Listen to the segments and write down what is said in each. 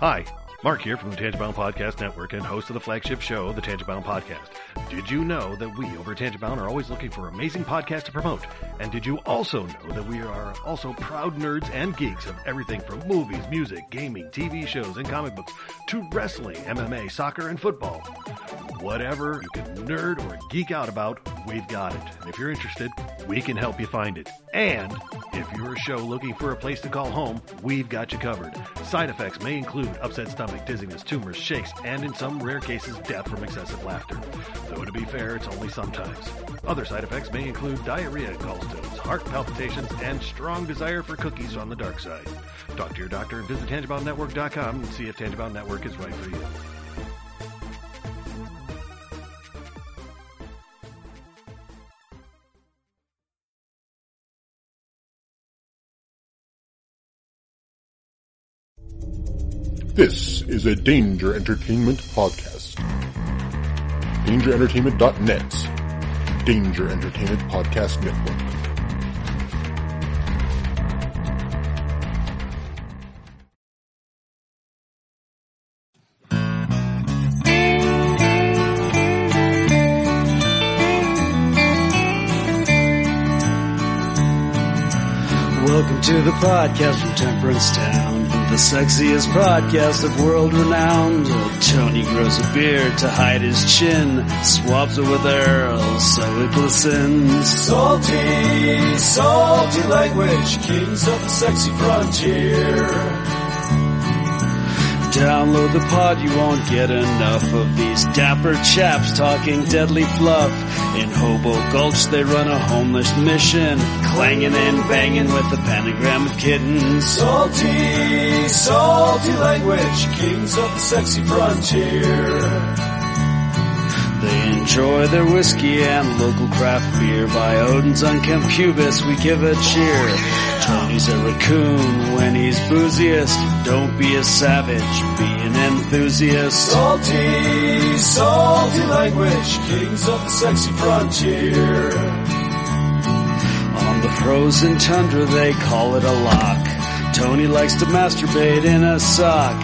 Hi, Mark here from the Tangibound Podcast Network and host of the flagship show, the Tangibound Podcast. Did you know that we over at Tangibound are always looking for amazing podcasts to promote? And did you also know that we are also proud nerds and geeks of everything from movies, music, gaming, TV shows, and comic books to wrestling, MMA, soccer, and football? Whatever you can nerd or geek out about, we've got it. And if you're interested, we can help you find it. And if you're a show looking for a place to call home, we've got you covered. Side effects may include upset stomach, dizziness, tumors, shakes, and in some rare cases, death from excessive laughter. Though to be fair, it's only sometimes. Other side effects may include diarrhea, gallstones, heart palpitations, and strong desire for cookies on the dark side. Talk to your doctor and visit TangiboundNetwork.com and see if Tangibound Network is right for you. This is a Danger Entertainment podcast. DangerEntertainment.net. Danger Entertainment Podcast Network. Welcome to the podcast from Temperance Town, the sexiest podcast of world renowned. Tony grows a beard to hide his chin, swabs it with Earl so it glistens. Salty, salty language, kings of the sexy frontier. Download the pod, you won't get enough of these dapper chaps talking deadly fluff. In Hobo Gulch, they run a homeless mission, clanging and banging with the pentagram of kittens. Salty, salty language, kings of the sexy frontier. They enjoy their whiskey and local craft beer. By Odin's unkempt pubis, we give a cheer. Tony's a raccoon when he's booziest. Don't be a savage, be an enthusiast. Salty, salty language, kings of the sexy frontier. On the frozen tundra, they call it a lock. Tony likes to masturbate in a sock.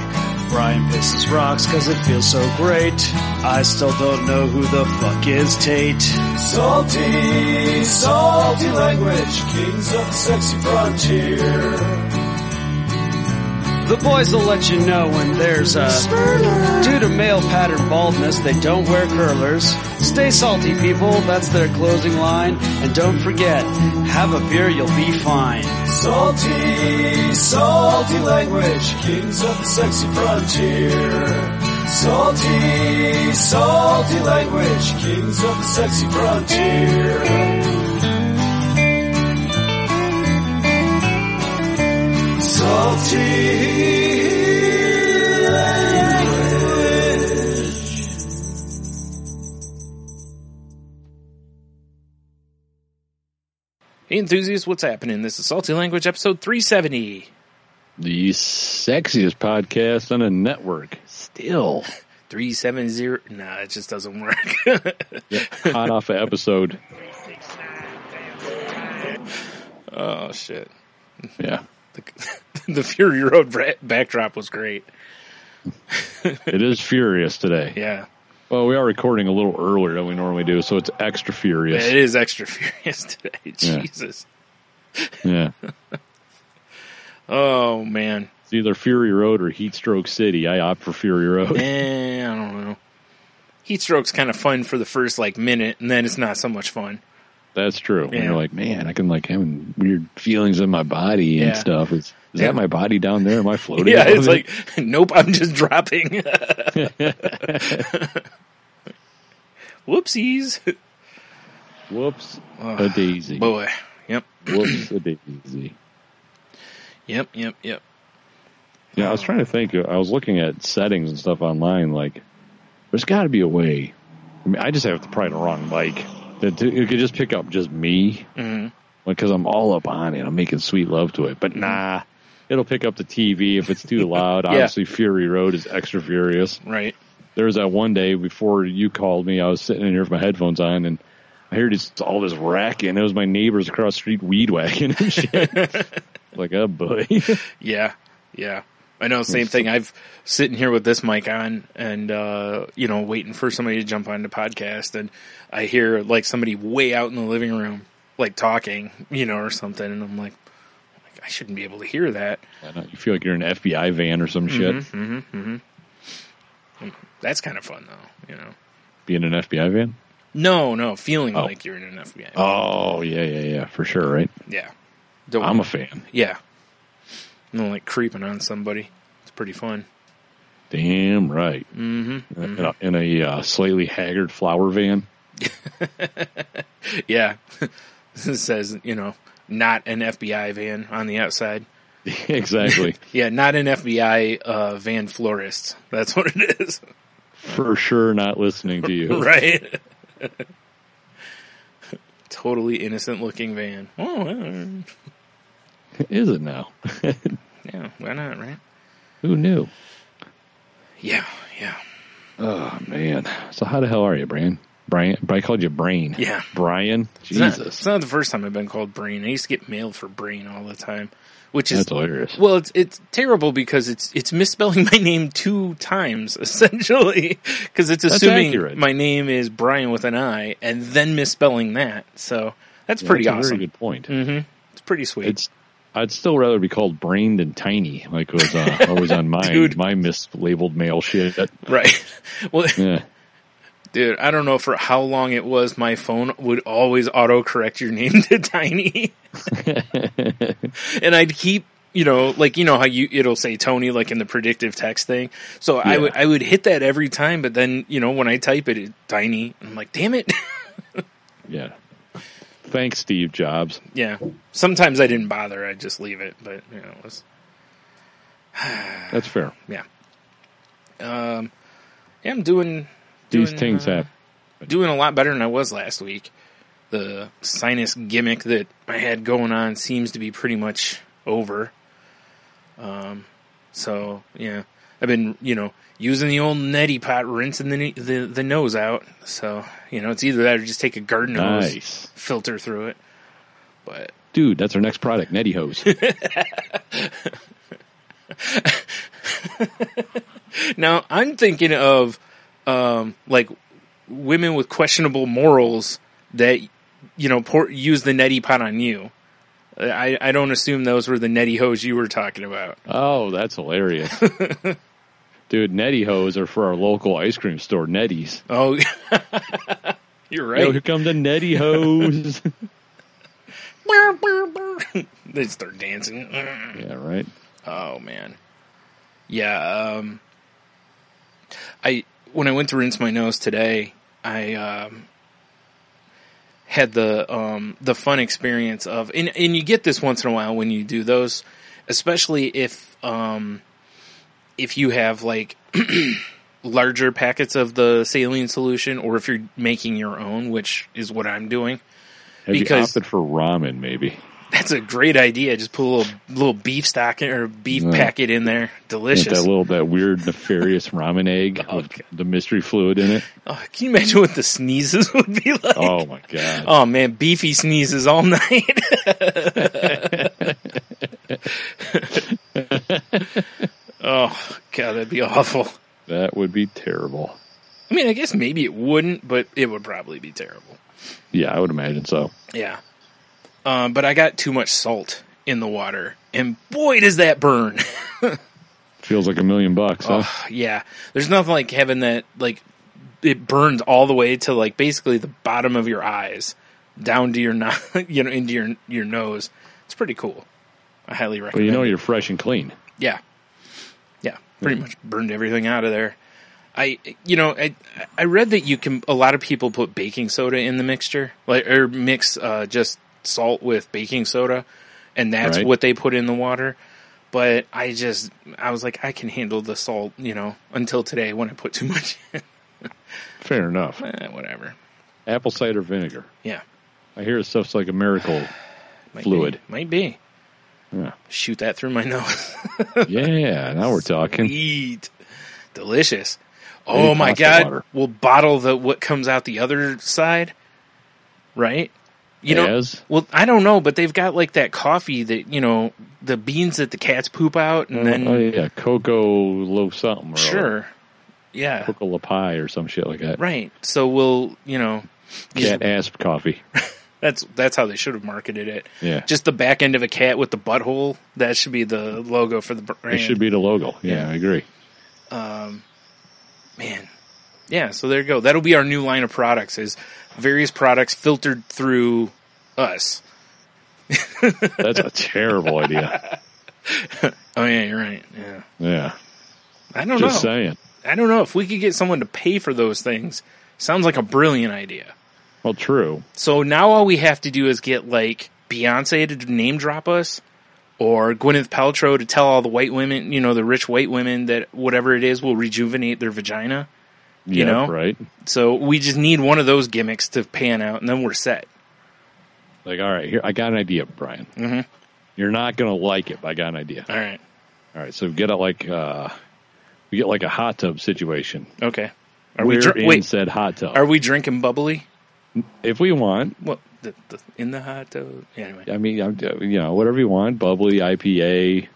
Bryan pisses rocks cause it feels so great. I still don't know who the fuck is Tate. Salty, salty language, kings of the sexy frontier. The boys will let you know when there's a due to male pattern baldness, they don't wear curlers. Stay salty, people. That's their closing line. And don't forget, have a beer, you'll be fine. Salty, salty language, kings of the sexy frontier. Salty, salty language, kings of the sexy frontier. Hey enthusiasts, what's happening? This is Salty Language episode 370. The sexiest podcast on a network. Still. 370. Nah, it just doesn't work. Yeah, hot off an episode. oh, shit. Yeah. The, the Fury Road backdrop was great. It is furious today. Yeah. Well, we are recording a little earlier than we normally do, so it's extra furious. It is extra furious today. Jesus. Yeah. Oh, man. It's either Fury Road or Heatstroke City. I opt for Fury Road. Eh, I don't know. Heat stroke's kind of fun for the first like minute, and then it's not so much fun. That's true. Yeah. you're like, man, I can like having weird feelings in my body Yeah. and stuff. Is, is Yeah. that my body down there? Am I floating? Yeah, it's it? like, nope, I'm just dropping. Whoopsies. whoops, Oh, a daisy. boy. Yep. Whoops, a daisy. Yep. Yep. Yep. Yeah, I was trying to think. I was looking at settings and stuff online. Like, there's got to be a way. I mean, I just have to probably the wrong mic. That it could just pick up just me, hmm because I'm all up on it. I'm making sweet love to it. But nah, it'll pick up the TV if it's too loud. Yeah. Obviously, Fury Road is extra furious. Right. There was that one day before you called me. I was sitting in here with my headphones on, and I heard just all this racking. It was my neighbors across the street weed whacking and shit. like, oh boy. Yeah. Yeah. I know, same thing. I've sitting here with this mic on and, uh, you know, waiting for somebody to jump on the podcast and I hear like somebody way out in the living room, like talking, you know, or something. And I'm like, I shouldn't be able to hear that. You feel like you're in an FBI van or some shit. Mm-hmm. That's kind of fun though, you know. Being in an FBI van. No, no, feeling Oh. like you're in an FBI. Oh yeah, yeah, yeah, for sure, right? Yeah. Don't I'm a fan. yeah. No, like creeping on somebody. It's pretty fun. Damn right. Mm-hmm. In a, in a uh, slightly haggard flower van. Yeah. it says, you know, not an FBI van on the outside. exactly. Yeah, not an FBI uh, van florist. That's what it is. for sure, not listening to you. right? totally innocent looking van. Oh, Is it now? yeah, why not, right? Who knew? Yeah, yeah. Oh man. So how the hell are you, Bryan? Bryan, I called you Brain. Yeah. Bryan. It's not, Jesus, it's not the first time I've been called Brain. I used to get mail for Brain all the time, which is that's hilarious. well, it's it's terrible because it's it's misspelling my name two times essentially because it's assuming my name is Brian with an I and then misspelling that. So that's pretty That's a awesome. Very good point. hmm It's pretty sweet. It's. I'd still rather be called brained and tiny, like it was uh, always on my Dude. my mislabeled mail shit. right. Well, Yeah. dude, I don't know for how long it was. My phone would always auto correct your name to Tiny, and I'd keep. You know, like you know how you it'll say Tony like in the predictive text thing. So I would I would hit that every time, but then you know when I type it, it's tiny. I'm like, damn it. Yeah. Thanks, Steve Jobs. yeah. Sometimes I didn't bother. I'd just leave it, but you know, it was That's fair. yeah. Um, yeah, I'm doing doing These things uh, happen. doing a lot better than I was last week. The sinus gimmick that I had going on seems to be pretty much over. Um, so yeah, I've been you know using the old neti pot, rinsing the the the nose out. So you know it's either that or just take a garden hose, Nice. filter through it. But Dude, that's our next product, Netty Hose. now I'm thinking of um, like women with questionable morals that you know pour, use the neti pot on you. I, I don't assume those were the neti hose you were talking about. oh, that's hilarious. Dude, Netty Hose are for our local ice cream store, Netties. Oh, you're right. Yo, here come the Netty Hose. they start dancing. yeah, right. Oh man. Yeah, um I when I went to rinse my nose today, I um had the um the fun experience of and and you get this once in a while when you do those, especially if um if you have like larger packets of the saline solution or if you're making your own, which is what I'm doing. Have you Because- opted for ramen, maybe? That's a great idea. Just put a little little beef stock in, or beef packet in there. Delicious. that little, that weird, nefarious ramen egg Oh, with God. the mystery fluid in it. Oh, can you imagine what the sneezes would be like? Oh my god! Oh, man, beefy sneezes all night. That'd be awful. That would be terrible. I mean, I guess maybe it wouldn't, but it would probably be terrible. Yeah, I would imagine so. Yeah. Um, but I got too much salt in the water, and boy, does that burn. Feels like a million bucks, huh? Oh, yeah. There's nothing like having that, like, it burns all the way to, like, basically the bottom of your eyes, down to your, no- you know, into your, your nose. It's pretty cool. I highly recommend. But you know it. you're fresh and clean. Yeah. Pretty much burned everything out of there. I, you know, I, I read that you can, a lot of people put baking soda in the mixture, like, or mix, uh, just salt with baking soda, and that's Right. what they put in the water. But I just, I was like, I can handle the salt, you know, until today when I put too much in. Fair enough. Eh, whatever. Apple cider vinegar. Yeah. I hear stuff's like a miracle. Might Fluid. Be. Might be. Yeah. Shoot that through my nose. yeah, now we're talking. Eat. Delicious. Oh my god. We'll bottle the what comes out the other side. Right? You know, As? well, I don't know, but they've got like that coffee that you know the beans that the cats poop out, and uh, then oh yeah, cocoa loaf something. Or sure, yeah, cocoa la pie or some shit like that. right. So we'll, you know, Cat asp coffee. that's that's how they should have marketed it. Yeah, Just the back end of a cat with the butthole. That should be the logo for the brand. it should be the logo. Yeah, Yeah. I agree. Um, man. Yeah, so there you go. That'll be our new line of products is various products filtered through us. That's a terrible idea. Oh yeah, you're right. Yeah. Yeah, I don't just know. saying. I don't know if we could get someone to pay for those things. Sounds like a brilliant idea. Well, true. So now all we have to do is get like Beyonce to name drop us or Gwyneth Paltrow to tell all the white women, you know, the rich white women that whatever it is will rejuvenate their vagina. You Yeah, know? right? So we just need one of those gimmicks to pan out and then we're set. Like, all right, here I got an idea, Bryan. Mhm. You're not gonna like it, but I got an idea. All right. All right, so we get it like uh, we get like a hot tub situation. Okay. Are We're we dr- in wait? said hot tub. Are we drinking bubbly? If we want, Well, the, the, in the hot tub? Anyway, I mean, I'm, you know, whatever you want, bubbly, IPA,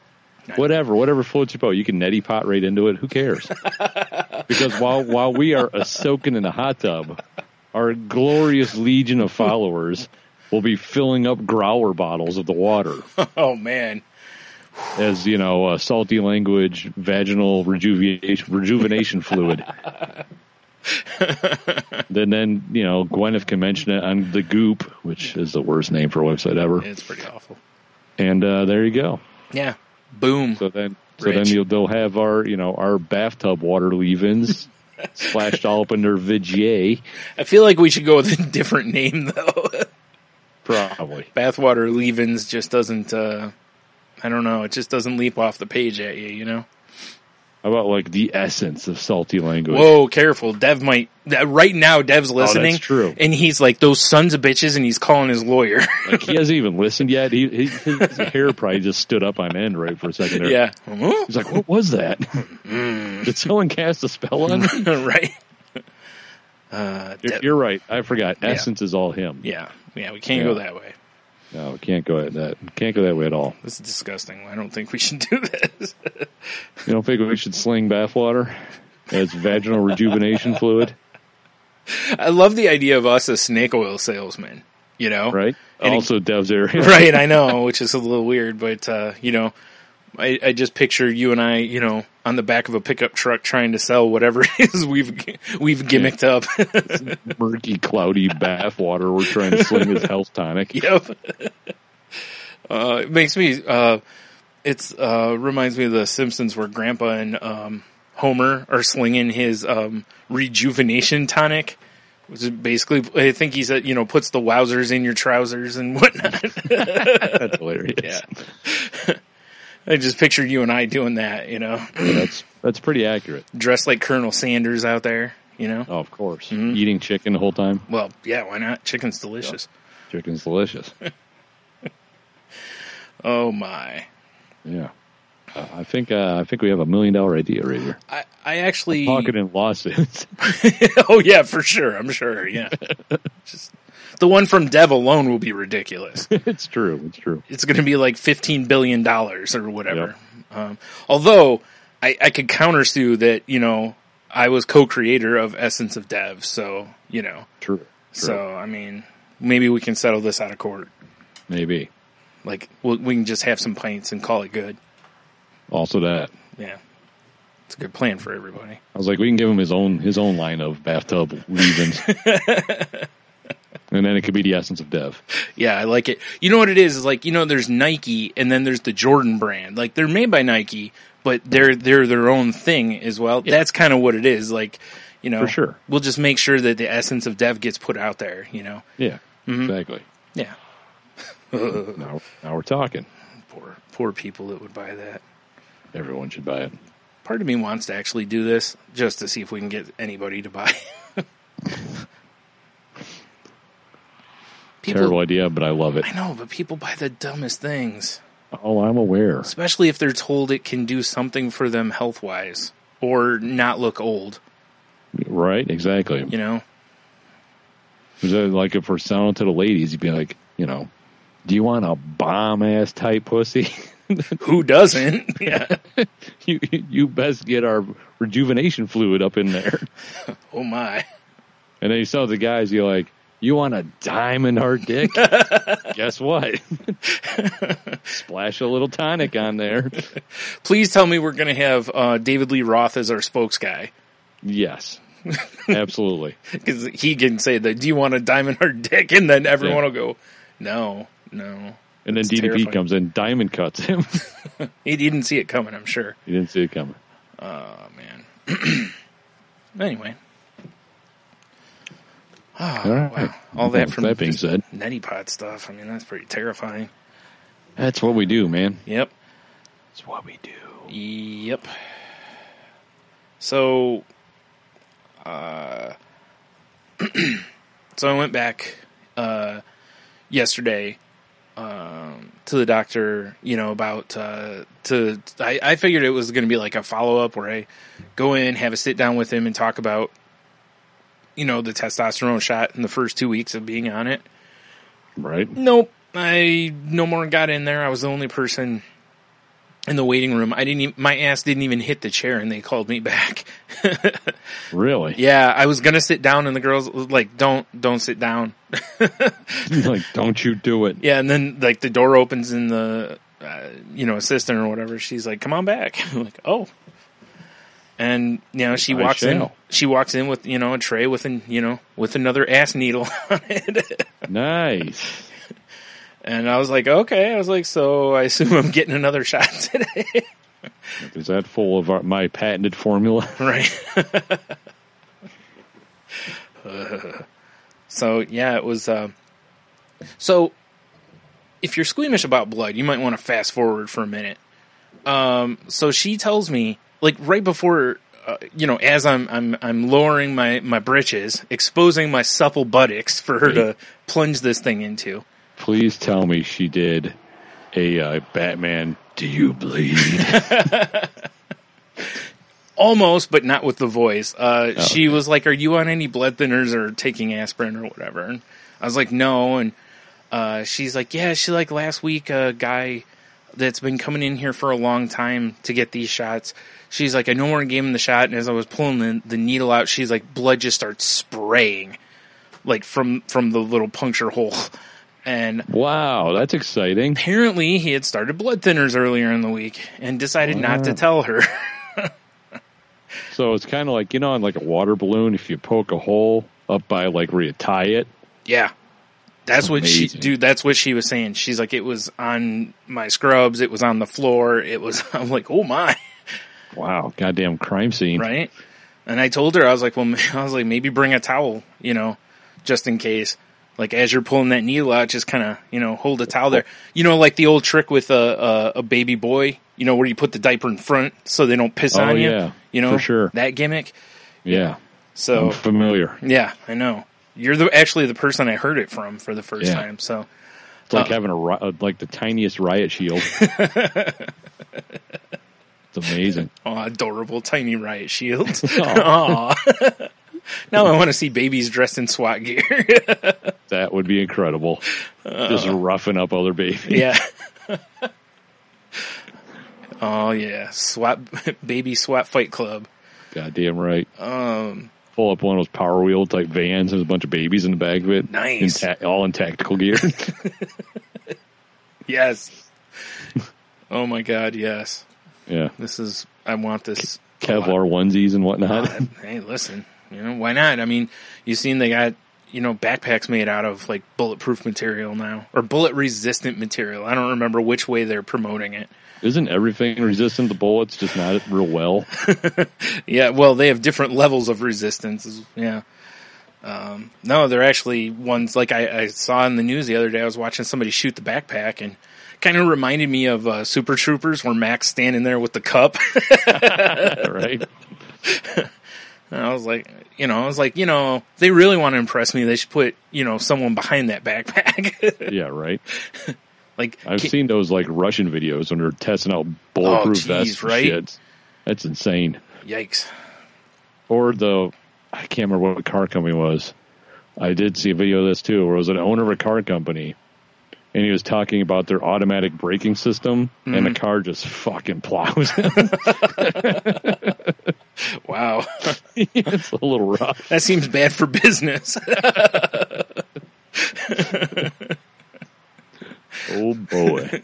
whatever, whatever floats your boat. You can neti pot right into it. Who cares? because while while we are soaking in the hot tub, our glorious legion of followers will be filling up growler bottles of the water oh man, as you know, uh, salty language, vaginal rejuvenation, rejuvenation fluid. then, then you know, Gwyneth can mention it on the Goop, which is the worst name for a website ever. it's pretty awful. And uh, there you go. Yeah, boom. So then, so then you'll, they'll have our, you know, our bathtub water leave-ins splashed all up in their vigier, I feel like we should go with a different name though. probably. Bathwater leave-ins just doesn't. uh I don't know. It just doesn't leap off the page at you. You know. How about like the essence of salty language? Whoa, careful. Dev might. Right now, Dev's listening. Oh, true. And he's like, those sons of bitches, and he's calling his lawyer. Like he hasn't even listened yet. He, he his hair probably just stood up on end right for a second there. yeah. He's like, what was that? Did someone cast a spell on me? right. Uh, You're, you're right. I forgot. Essence is all him. yeah. Yeah. We can't Yeah. go that way. No, we can't go that. Can't go that way at all. This is disgusting. I don't think we should do this. You don't think we should sling bathwater as vaginal rejuvenation fluid, I love the idea of us as snake oil salesmen. You know, right? And it- also, Dev's area. right? I know, which is a little weird, but uh, you know, I, I just picture you and I, you know, on the back of a pickup truck trying to sell whatever it is we've we've gimmicked up. Murky, cloudy bathwater. We're trying to sling his health tonic. yep. Uh, it makes me. Uh, it's uh, reminds me of the Simpsons where Grandpa and um, Homer are slinging his um, rejuvenation tonic. Which is basically, I think he said, you know, puts the wowzers in your trousers and whatnot. That's hilarious. Yeah. I just picture you and I doing that, you know, That's that's pretty accurate. dressed like Colonel Sanders out there, you know. Oh, of course. Mm-hmm. Eating chicken the whole time. Well, yeah, why not? Chicken's delicious. Chicken's delicious. Oh my! Yeah. Uh, I think uh, I think we have a million dollar idea right here. I I actually Talking in lawsuits. oh yeah, for sure. I'm sure. Yeah, just the one from Dev alone will be ridiculous. it's true. It's true. It's going to be like 15 billion dollars or whatever. Um, although I, I could counter sue that you know I was co-creator of Essence of Dev, so you know. True. True. So I mean, maybe we can settle this out of court. Maybe. Like we'll, we can just have some pints and call it good. Also that. Yeah, it's a good plan for everybody. I was like, we can give him his own his own line of bathtub leave-ins. and then it could be the essence of Dev. Yeah, I like it. You know what it is? Is like you know, there's Nike and then there's the Jordan brand. Like they're made by Nike, but they're they're their own thing as well. That's kind of what it is. Like you know, For sure. We'll just make sure that the essence of Dev gets put out there. You know. Yeah. Mm-hmm. Exactly. Yeah. Now, now we're talking. Poor poor people that would buy that. Everyone should buy it. Part of me wants to actually do this just to see if we can get anybody to buy. people, Terrible idea, but I love it. I know, but people buy the dumbest things. Oh, I'm aware. especially if they're told it can do something for them health wise or not look old. Right? Exactly. You know, like if we're selling to the ladies, you'd be like, you know, do you want a bomb ass type pussy? Who doesn't? Yeah. you you best get our rejuvenation fluid up in there. Oh my. And then you sell the guys, you're like, you want a diamond hard dick? Guess what? Splash a little tonic on there. Please tell me we're going to have uh, David Lee Roth as our spokes guy. Yes, absolutely. Because he can say that, do you want a diamond hard dick? And then everyone Yeah. will go, no, no. And then DDP terrifying. comes in, diamond cuts him. He didn't see it coming, I'm sure. He didn't see it coming. Oh, man. anyway. Oh, All right. wow. All that from that being said, neti pot stuff. I mean, that's pretty terrifying. that's what we do, man. Yep. That's what we do. Yep. So, uh, so I went back uh, yesterday um, to the doctor. You know about uh, to. I, I figured it was going to be like a follow up where I go in, have a sit down with him, and talk about you know the testosterone shot in the first two weeks of being on it. Right? Nope. I no more got in there. I was the only person in the waiting room. I didn't even, my ass didn't even hit the chair and they called me back. Really? yeah, I was gonna sit down and the girls like, don't, don't sit down. like, don't you do it. Yeah. And then like the door opens and the, uh, you know, assistant or whatever, she's like, come on back. I'm like, oh. And, you know, she I walks in, she walks in with, you know, a tray with an, you know, with another ass needle on it. Nice. And I was like, okay. I was like, so I assume I'm getting another shot today. Is that full of our, my patented formula? right. Uh, so yeah, it was, uh, so if you're squeamish about blood, you might want to fast forward for a minute. Um, so she tells me, like right before, uh, you know, as I'm, I'm, I'm lowering my, my britches, exposing my supple buttocks for her to plunge this thing into. Please tell me she did a uh, Batman. Do you bleed? Almost, but not with the voice. Uh, Oh, she was like, "Are you on any blood thinners or taking aspirin or whatever?" And I was like, "No." And uh, she's like, "Yeah." She like last week a guy that's been coming in here for a long time to get these shots. She's like, "I no more gave him the shot." And as I was pulling the, the needle out, she's like, "Blood just starts spraying, like from from the little puncture hole." And wow, that's exciting. apparently, he had started blood thinners earlier in the week and decided not to tell her. So it's kind of like you know, on like a water balloon, if you poke a hole up by like where you tie it. Yeah. That's what she, dude, that's what she was saying. She's like, it was on my scrubs. It was on the floor. It was, I'm like, oh my, Wow, goddamn crime scene. right? And I told her, I was like, well, I was like, maybe bring a towel, you know, just in case. Like as you're pulling that needle out, just kind of, you know, hold a towel there. You know, like the old trick with a, a, a baby boy, you know, where you put the diaper in front so they don't piss Oh, on you. yeah, You know, for sure. that gimmick. Yeah, So I'm familiar. yeah, I know. You're the, actually the person I heard it from for the first Yeah. time. So It's like Uh, having a uh, like the tiniest riot shield. it's amazing. Oh, adorable tiny riot shield. Aw. now I want to see babies dressed in SWAT gear. That would be incredible. Just roughing up other babies. yeah. oh yeah, SWAT baby SWAT fight club. Goddamn right. Um, Pull up one of those Power Wheel type vans. There's a bunch of babies in the back of it. Nice. In ta- all in tactical gear. yes. Oh my god, yes. yeah. This is I want this Kevlar onesies and whatnot. Uh, hey, listen, you know, why not? I mean, you seen they got, you know, backpacks made out of like bulletproof material now or bullet resistant material. I don't remember which way they're promoting it. Isn't everything resistant to bullets, just not real well? Yeah, well, they have different levels of resistance. Yeah. Um, no, they're actually ones like I, I saw in the news the other day. I was watching somebody shoot the backpack and kind of reminded me of uh, Super Troopers where Max standing there with the cup. right? And I was like, you know, I was like, you know, they really want to impress me, they should put, you know, someone behind that backpack. Yeah, right. like, I've ca- seen those like Russian videos when they're testing out bulletproof Oh, geez, vests right? shit. That's insane. yikes. Or the I can't remember what car company was, I did see a video of this too, where it was an owner of a car company, and he was talking about their automatic braking system, and the car just fucking plows him. Wow, it's a little rough. that seems bad for business. Oh boy,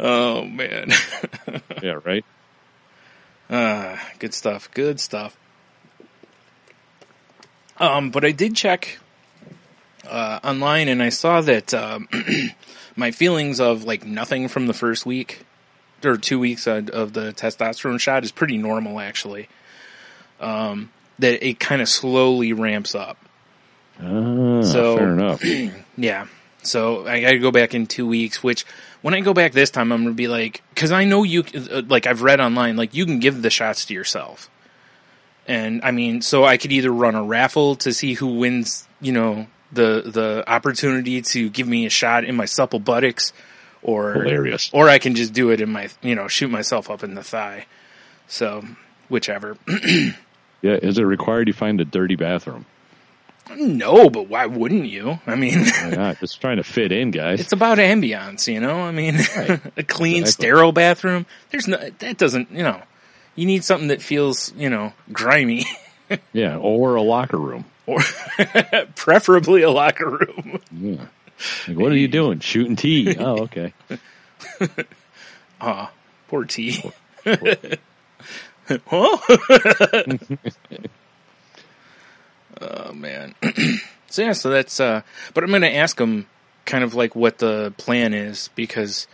oh man, yeah, right. ah, good stuff. Good stuff. Um, but I did check uh, online, and I saw that um, my feelings of like nothing from the first week or two weeks of, of the testosterone shot is pretty normal, actually. Um, that it kind of slowly ramps up. Ah, So- fair enough. Yeah. So I got to go back in two weeks, which when I go back this time, I'm going to be like, cause I know you, uh, like I've read online, like you can give the shots to yourself. And I mean, so I could either run a raffle to see who wins, you know, the, the opportunity to give me a shot in my supple buttocks or, Hilarious. or I can just do it in my, you know, shoot myself up in the thigh. So whichever. Yeah, is it required you find a dirty bathroom? no, but why wouldn't you? I mean? Just trying to fit in, guys. It's about ambiance, you know. I mean, a clean, Exactly. sterile bathroom. There's no that doesn't, you know. You need something that feels, you know, grimy, yeah, or a locker room. or preferably a locker room. Yeah. Like, what are you doing? Shooting tea. Oh, okay. Ah, poor T. huh? oh man. so yeah, so that's. uh But I'm going to ask him kind of like what the plan is because,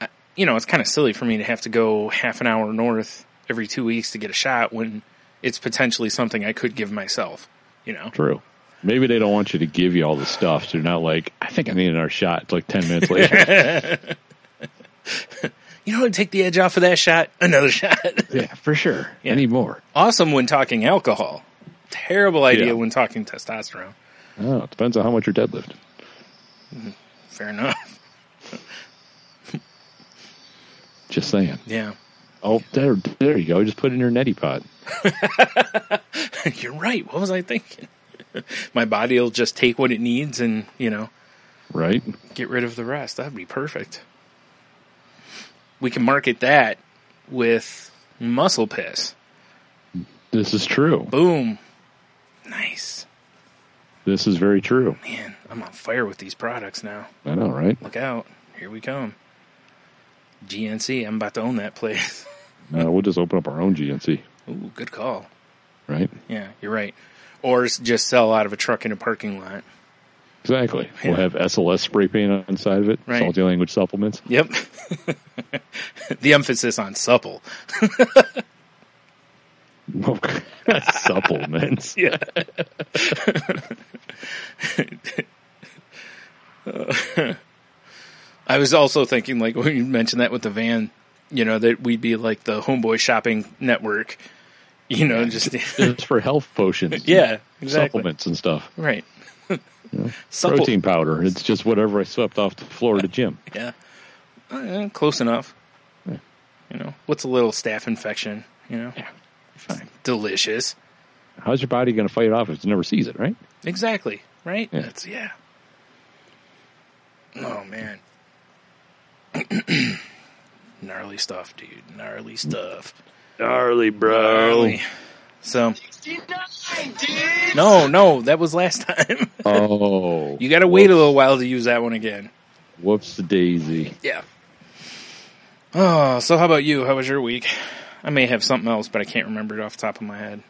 uh, you know, it's kind of silly for me to have to go half an hour north every two weeks to get a shot when it's potentially something I could give myself. You know. True. Maybe they don't want you to give you all the stuff, so you're not like, I think I need another shot. It's like 10 minutes later. You know what? Take the edge off of that shot. Another shot. yeah, for sure. Yeah. I need more. awesome when talking alcohol. Terrible idea Yeah. when talking testosterone. Oh, it depends on how much you're deadlift. Mm-hmm. Fair enough. Just saying. Yeah. Oh, there, there you go. Just put it in your neti pot. You're right. What was I thinking? My body will just take what it needs and, you know, Right? get rid of the rest. That'd be perfect. We can market that with muscle piss. This is true. Boom. Nice. This is very true. Man, I'm on fire with these products now. I know, right? Look out. Here we come. GNC, I'm about to own that place. Uh, we'll just open up our own GNC, Ooh, good call. right? Yeah, you're right. Or just sell out of a truck in a parking lot. Exactly. Yeah. We'll have SLS spray paint on the side of it. Right. Salty language supplements. Yep. the emphasis on supple. supplements. Yeah. I was also thinking, like, when you mentioned that with the van, you know, that we'd be like the homeboy shopping network, you know, just, It's for health potions. yeah, exactly. Supplements and stuff. Right. Supple- Protein powder. It's just whatever I swept off the floor of the gym. Yeah. Uh, close enough. Yeah. You know, what's a little staph infection? You know, Yeah. Fine. delicious. How's your body going to fight it off if it never sees it, right? Exactly. Right? Yeah. That's yeah. Oh man. Gnarly stuff, dude. Gnarly stuff. Gnarly, Gnarly. So No, no, that was last time. Oh. you gotta wait a little while to use that one again. Whoops the daisy. Yeah. Oh, so how about you? How was your week? I may have something else, but I can't remember it off the top of my head.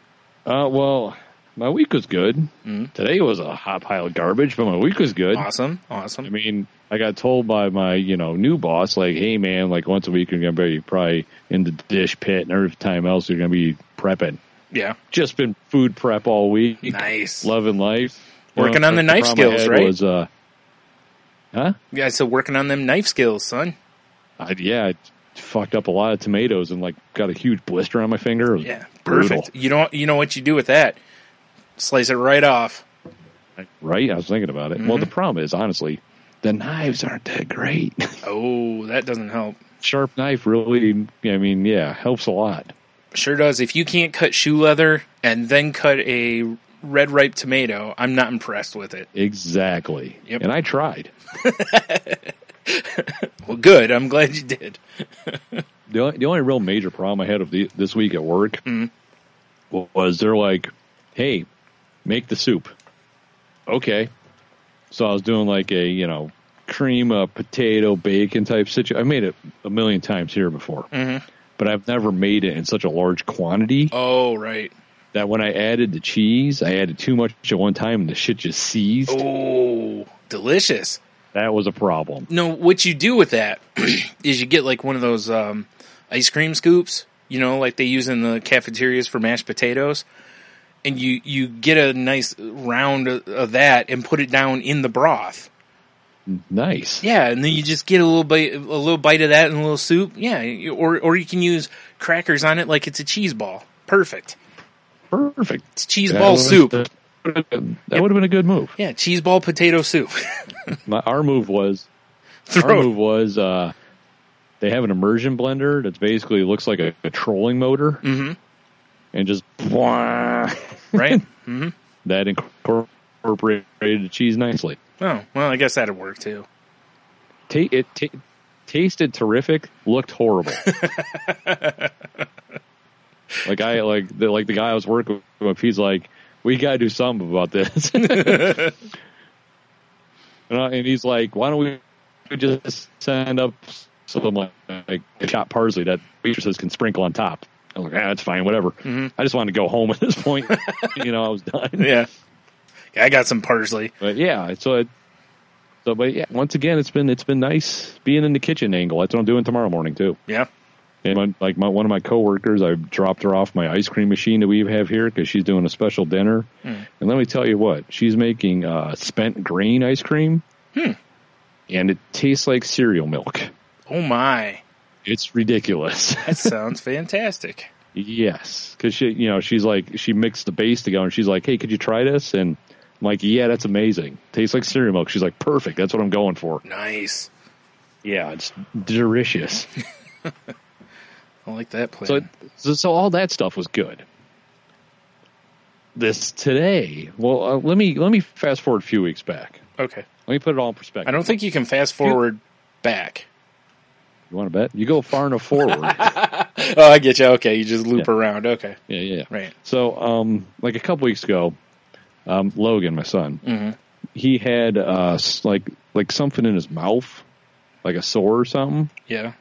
Uh, well, my week was good. Mhm. Today was a hot pile of garbage, but my week was good. Awesome, awesome. I mean, I got told by my, you know, new boss, like, hey man, like once a week you're gonna be probably in the dish pit, and every time else you're gonna be prepping. yeah, Just been food prep all week, nice. loving life, Working know, on the knife skills, right? Was, uh, huh? Yeah, so working on them knife skills, son. I, yeah, I fucked up a lot of tomatoes and like got a huge blister on my finger. Yeah, brutal. You know, you know what you do with that? Slice it right off. Right? I was thinking about it. Well, Mm-hmm. the problem is, honestly, the knives aren't that great. Oh, that doesn't help. Sharp knife really, I mean, yeah, helps a lot. Sure does. If you can't cut shoe leather and then cut a red ripe tomato, I'm not impressed with it. Exactly. Yep. And I tried. Well, good. I'm glad you did. The only, the only real major problem I had of the, this week at work Mhm. was they're like, "Hey, make the soup." Okay, so I was doing like a you know cream of potato bacon type situation. I made it a million times here before, Mhm. but I've never made it in such a large quantity Oh, right. that when I added the cheese, I added too much at one time and the shit just seized. Oh, delicious. That was a problem. No, what you do with that is you get like one of those um, ice cream scoops, you know, like they use in the cafeterias for mashed potatoes, and you you get a nice round of, of that and put it down in the broth. Nice. Yeah, and then you just get a little bite, a little bite of that in a little soup. Yeah, or or you can use crackers on it like it's a cheese ball. Perfect. Perfect. It's cheese That ball soup. That would have been a good move. Yeah, cheese ball potato soup. My, our move was our move was uh, they have an immersion blender that's basically looks like a, a trolling motor, Mhm. And just right. hmm that incorporated the cheese nicely. Oh well, I guess that'd work too. Ta- it ta- tasted terrific, looked horrible. like I like the like the guy I was working with, he's like, "We got to do something about this." and, I, and he's like, "Why don't we just send up some like, like chopped parsley that waitresses can sprinkle on top?" I'm like, "Ah, that's fine, whatever." Mhm. I just wanted to go home at this point. you know, I was done. Yeah. I got some parsley. But yeah, so it, so but yeah, once again, it's been it's been nice being in the kitchen angle. That's what I'm doing tomorrow morning too. Yeah. And my, like my one of my coworkers, I dropped her off my ice cream machine that we have here because she's doing a special dinner. Hmm. And let me tell you what, she's making uh, spent grain ice cream, Hmm. and it tastes like cereal milk. Oh my. It's ridiculous. That sounds fantastic. yes, because she, you know, she's like she mixed the base together, and she's like, "Hey, could you try this?" And I'm like, "Yeah, that's amazing. Tastes like cereal milk." She's like, "Perfect. That's what I'm going for." Nice. Yeah, it's delicious. I like that plan. So, so, so all that stuff was good. This today, well, uh, let me let me fast forward a few weeks back. okay. Let me put it all in perspective. I don't think you can fast forward back. You want to bet? You go far enough forward. Oh, I get you. Okay. You just loop around. Okay. yeah, yeah. Right. So, um, like a couple weeks ago, um, Logan, my son, Mhm. he had uh, like like something in his mouth, like a sore or something, Yeah.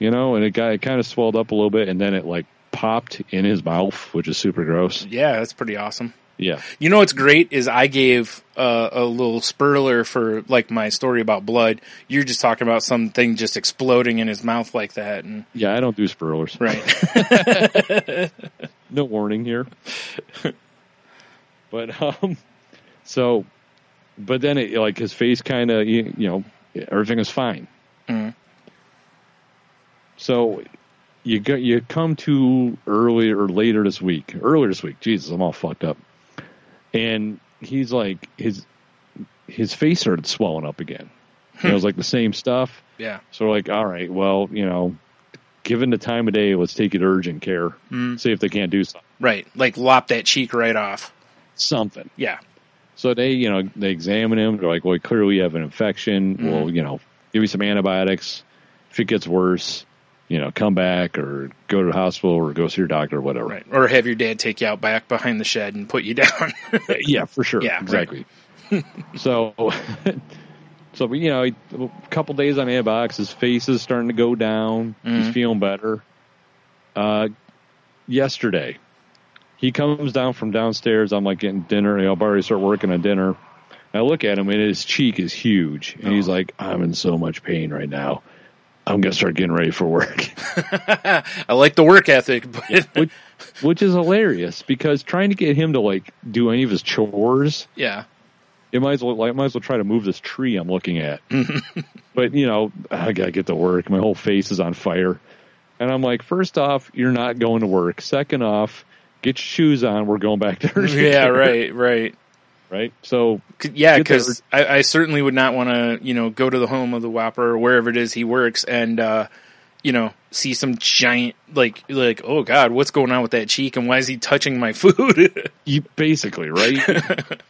you know, and it got it kind of swelled up a little bit, and then it like popped in his mouth, which is super gross. Yeah. That's pretty awesome. Yeah, You know what's great is I gave uh, a little spurler for like my story about blood. You're just talking about something just exploding in his mouth like that, and yeah. I don't do spurlers. right. no warning here. but um, so, but then it like his face kind of you, you know everything is fine. Mhm. So you go you come to earlier or later this week. Earlier this week, Jesus, I'm all fucked up. And he's like his his face started swelling up again. It was like the same stuff. yeah. So we're like, all right, well, you know, given the time of day, let's take it urgent care. Mm. See if they can't do something. Right. Like lop that cheek right off. Something. Yeah. So they, you know, they examine him. They're like, well, clearly you have an infection. Mhm. We'll, you know, give you some antibiotics. If it gets worse, you know, come back or go to the hospital or go see your doctor or whatever. Right. Or have your dad take you out back behind the shed and put you down. yeah, for sure. Yeah, right. exactly. so, so you know, a couple days on antibiotics, his face is starting to go down. He's Mhm. feeling better. Uh, yesterday, he comes down from downstairs. I'm like getting dinner. You know, I've already start working on dinner. I look at him and his cheek is huge, and he's Oh. like, "I'm in so much pain right now. I'm gonna start getting ready for work." I like the work ethic, but which, which is hilarious because trying to get him to like do any of his chores yeah. it might as well like, I might as well try to move this tree I'm looking at. but you know, I gotta get to work. My whole face is on fire, and I'm like, first off, you're not going to work. Second off, get your shoes on. We're going back to Yeah, right, right. Right. So Yeah, because I, I certainly would not want to, you know, go to the home of the Whopper or wherever it is he works and uh, you know, see some giant like like oh god, what's going on with that cheek and why is he touching my food? You basically right.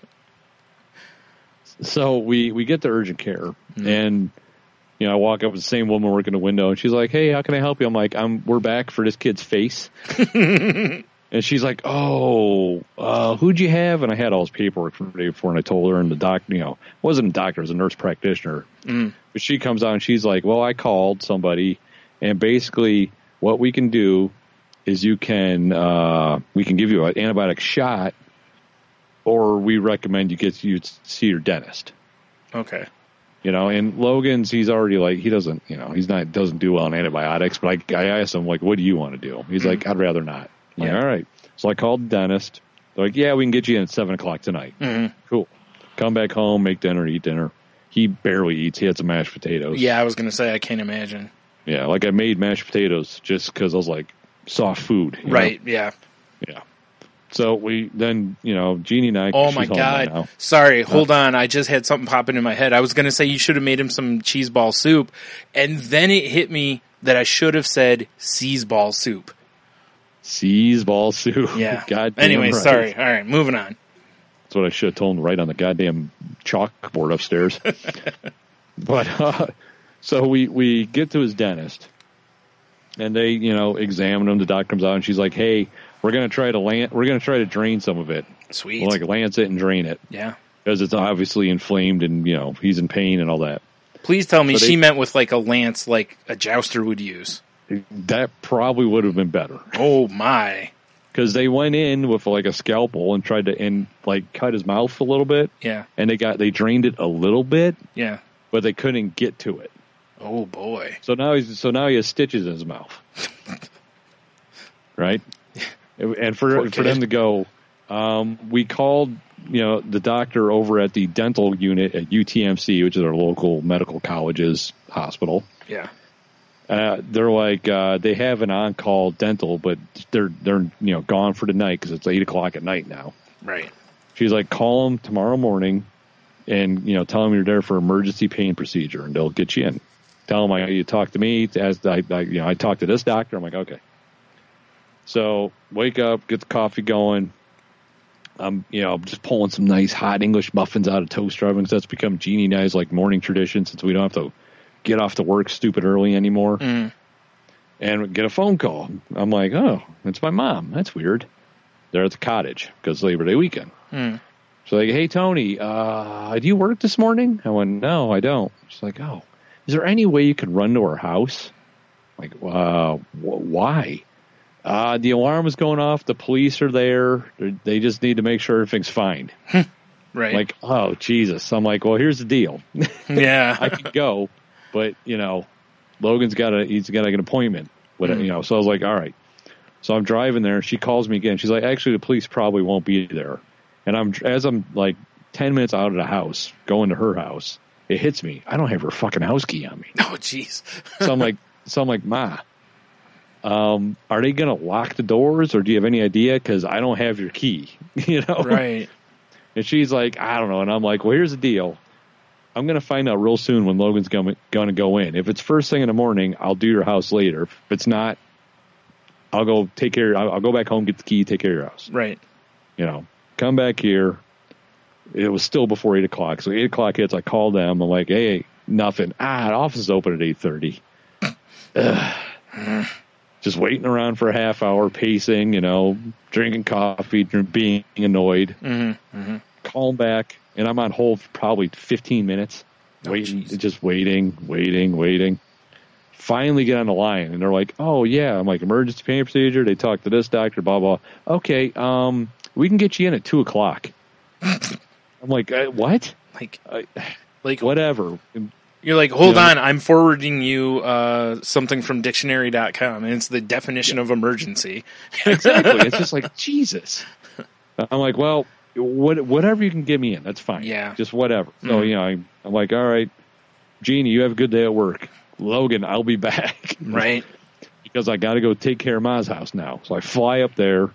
so we we get to urgent care, and you know I walk up with the same woman working the window, and she's like, "Hey, how can I help you?" I'm like, "I'm we're back for this kid's face." And she's like, "Oh, uh, who'd you have?" And I had all his paperwork from the day before, and I told her, and the doc, you know, wasn't a doctor, it was a nurse practitioner. But she comes out and she's like, "Well, I called somebody, and basically, what we can do is you can uh, we can give you an antibiotic shot, or we recommend you get you see your dentist." okay. You know, and Logan's he's already like he doesn't you know he's not doesn't do well on antibiotics. But I, I asked him like, "What do you want to do?" He's like, "I'd rather not." Like, Yeah. all right. So I called the dentist. They're like, "Yeah, we can get you in at seven o'clock tonight." Mm-hmm. Cool. Come back home, make dinner, eat dinner. He barely eats. He had some mashed potatoes. Yeah, I was gonna say I can't imagine. Yeah, like I made mashed potatoes just because I was like soft food. you know? Right, yeah. Yeah. So we then you know Jeannie and I. Oh my god. Sorry, hold on. I just had something pop into my head. I was going to say you should have made him some cheese ball soup, and then it hit me that I should have said seas ball soup. Seas ball soup. Yeah. God. Anyway, sorry. All right, moving on. That's what I should have told him right on the goddamn chalkboard upstairs. but uh, so we we get to his dentist, and they you know examine him. The doctor comes out and she's like, "Hey, we're gonna try to land. We're gonna try to drain some of it. Sweet. We'll, like lance it and drain it yeah. because it's obviously inflamed and you know he's in pain and all that." Please tell me So they- she meant with like a lance, like a jouster would use. That probably would have been better Oh my. because they went in with like a scalpel and tried to and like cut his mouth a little bit, Yeah. and they got they drained it a little bit, Yeah. but they couldn't get to it. Oh boy. So now he's so now he has stitches in his mouth, right? And for Poor for them to go, um, we called you know the doctor over at the dental unit at UTMC, which is our local medical college's hospital. Yeah. Uh, they're like uh, they have an on-call dental, but they're they're you know gone for the night because it's eight o'clock at night now. Right. She's like, call them tomorrow morning, and you know, tell them you're there for emergency pain procedure, and they'll get you in. Tell them I, you talk to me as I, I you know I talked to this doctor. I'm like, okay. So wake up, get the coffee going. I'm you know just pulling some nice hot English muffins out of toaster oven 'cause that's become Jeannie I's like morning tradition since we don't have to get off to work stupid early anymore. And get a phone call. I'm like, oh, it's my mom. That's weird. They're at the cottage because Labor Day weekend. So like, hey Tony, uh, do you work this morning? I went, no, I don't. She's like, oh, is there any way you could run to our house? I'm like, uh, wh- why? Uh, the alarm is going off. The police are there. They're- They just need to make sure everything's fine. Right. Like, oh Jesus! I'm like, well, here's the deal. yeah. I could go, but you know, Logan's got a he's got like an appointment. With it, you know, so I was like, all right. So I'm driving there. She calls me again. She's like, actually, the police probably won't be there. And I'm as I'm like ten minutes out of the house, going to her house. It hits me. I don't have her fucking house key on me. oh jeez. So I'm like, so I'm like, ma. Um, are they gonna lock the doors, or do you have any idea? Because I don't have your key, you know. Right. And she's like, I don't know. And I'm like, well, here's the deal. I'm going to find out real soon when Logan's going to go in. If it's first thing in the morning, I'll do your house later. If it's not, I'll go take care. I'll, I'll go back home, get the key, take care of your house. Right. You know, come back here. It was still before eight o'clock. So eight o'clock hits. I call them. I'm like, hey, nothing. Ah, the office is open at eight thirty. Just waiting around for a half hour, pacing. You know, drinking coffee, being annoyed Mm-hmm. call him back, and I'm on hold for probably 15 minutes, Oh, waiting, jeez. just waiting, waiting, waiting. Finally, get on the line, and they're like, "Oh yeah," I'm like, "Emergency pain procedure." They talk to this doctor, blah blah. Okay, um, we can get you in at two o'clock. I'm like, uh, "What? Like, I, like whatever." you're like, hold Yeah. on, I'm forwarding you uh, something from dictionary.com, and it's the definition of emergency. Exactly. it's just like Jesus. I'm like, well, what, whatever you can get me in, that's fine. Yeah. just whatever. So Mhm. you know, I'm, I'm like, all right, Jeannie, you have a good day at work. Logan, I'll be back. Right. because I got to go take care of Ma's house now. So I fly up there.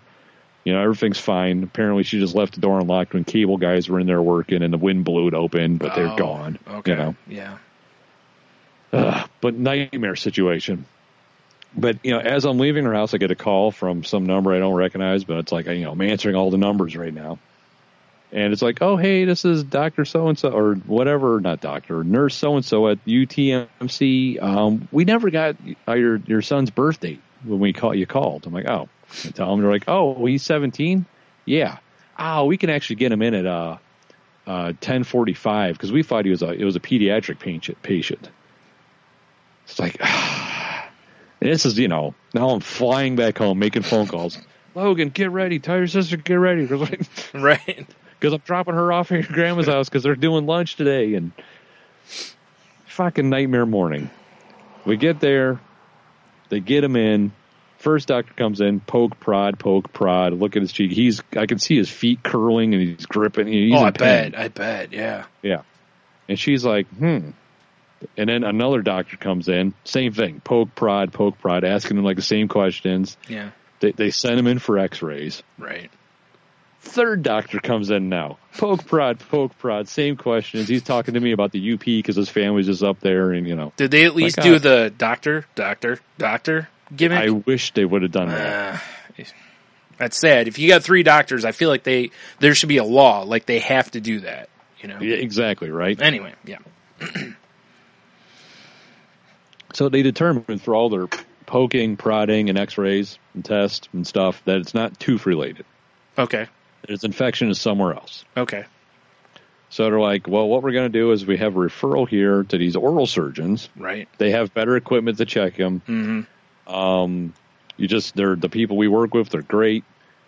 You know, everything's fine. Apparently, she just left the door unlocked when cable guys were in there working, and the wind blew it open, but they're Oh, gone. Okay. You know, Yeah. Ugh, but nightmare situation. but you know, as I'm leaving her house, I get a call from some number I don't recognize, but it's like you know, I'm answering all the numbers right now, and it's like, oh hey, this is Doctor So and So or whatever, not doctor, nurse so and so at UTMC. Um, we never got uh, your your son's birth date when we call you called. I'm like, oh, I tell them they're like, oh, he's 17. Yeah. Oh, we can actually get him in at uh, uh, 10:45 because we thought he was a it was a pediatric patient. It's like, and this is you know now I'm flying back home making phone calls. Logan, get ready. Tell your sister get ready. Because Right. I'm dropping her off at your grandma's house because they're doing lunch today and fucking nightmare morning. We get there, they get him in. First doctor comes in, poke, prod, poke, prod. Look at his cheek. He's I can see his feet curling and he's gripping. He's oh, I pain. bet. I bet. Yeah. Yeah. And she's like, hmm. And then another doctor comes in, same thing, poke, prod, poke, prod, asking him like the same questions. Yeah. They, they send him in for x-rays. Right. Third doctor comes in now. Poke, prod, poke, prod, same questions. He's talking to me about the UP because his family's just up there and, you know. Did they at least do the doctor, doctor, doctor gimmick? I wish they would have done that. Uh, that's sad. If you got three doctors, I feel like they there should be a law like they have to do that. You know. Yeah, exactly, right? Anyway, yeah. So they determined through all their poking, prodding, and x-rays and tests and stuff that it's not tooth related. Okay. His infection is somewhere else. Okay. So they're like, well, what we're going to do is we have a referral here to these oral surgeons. Right. They have better equipment to check him. Mm-hmm. Um, you just they're the people we work with. They're great.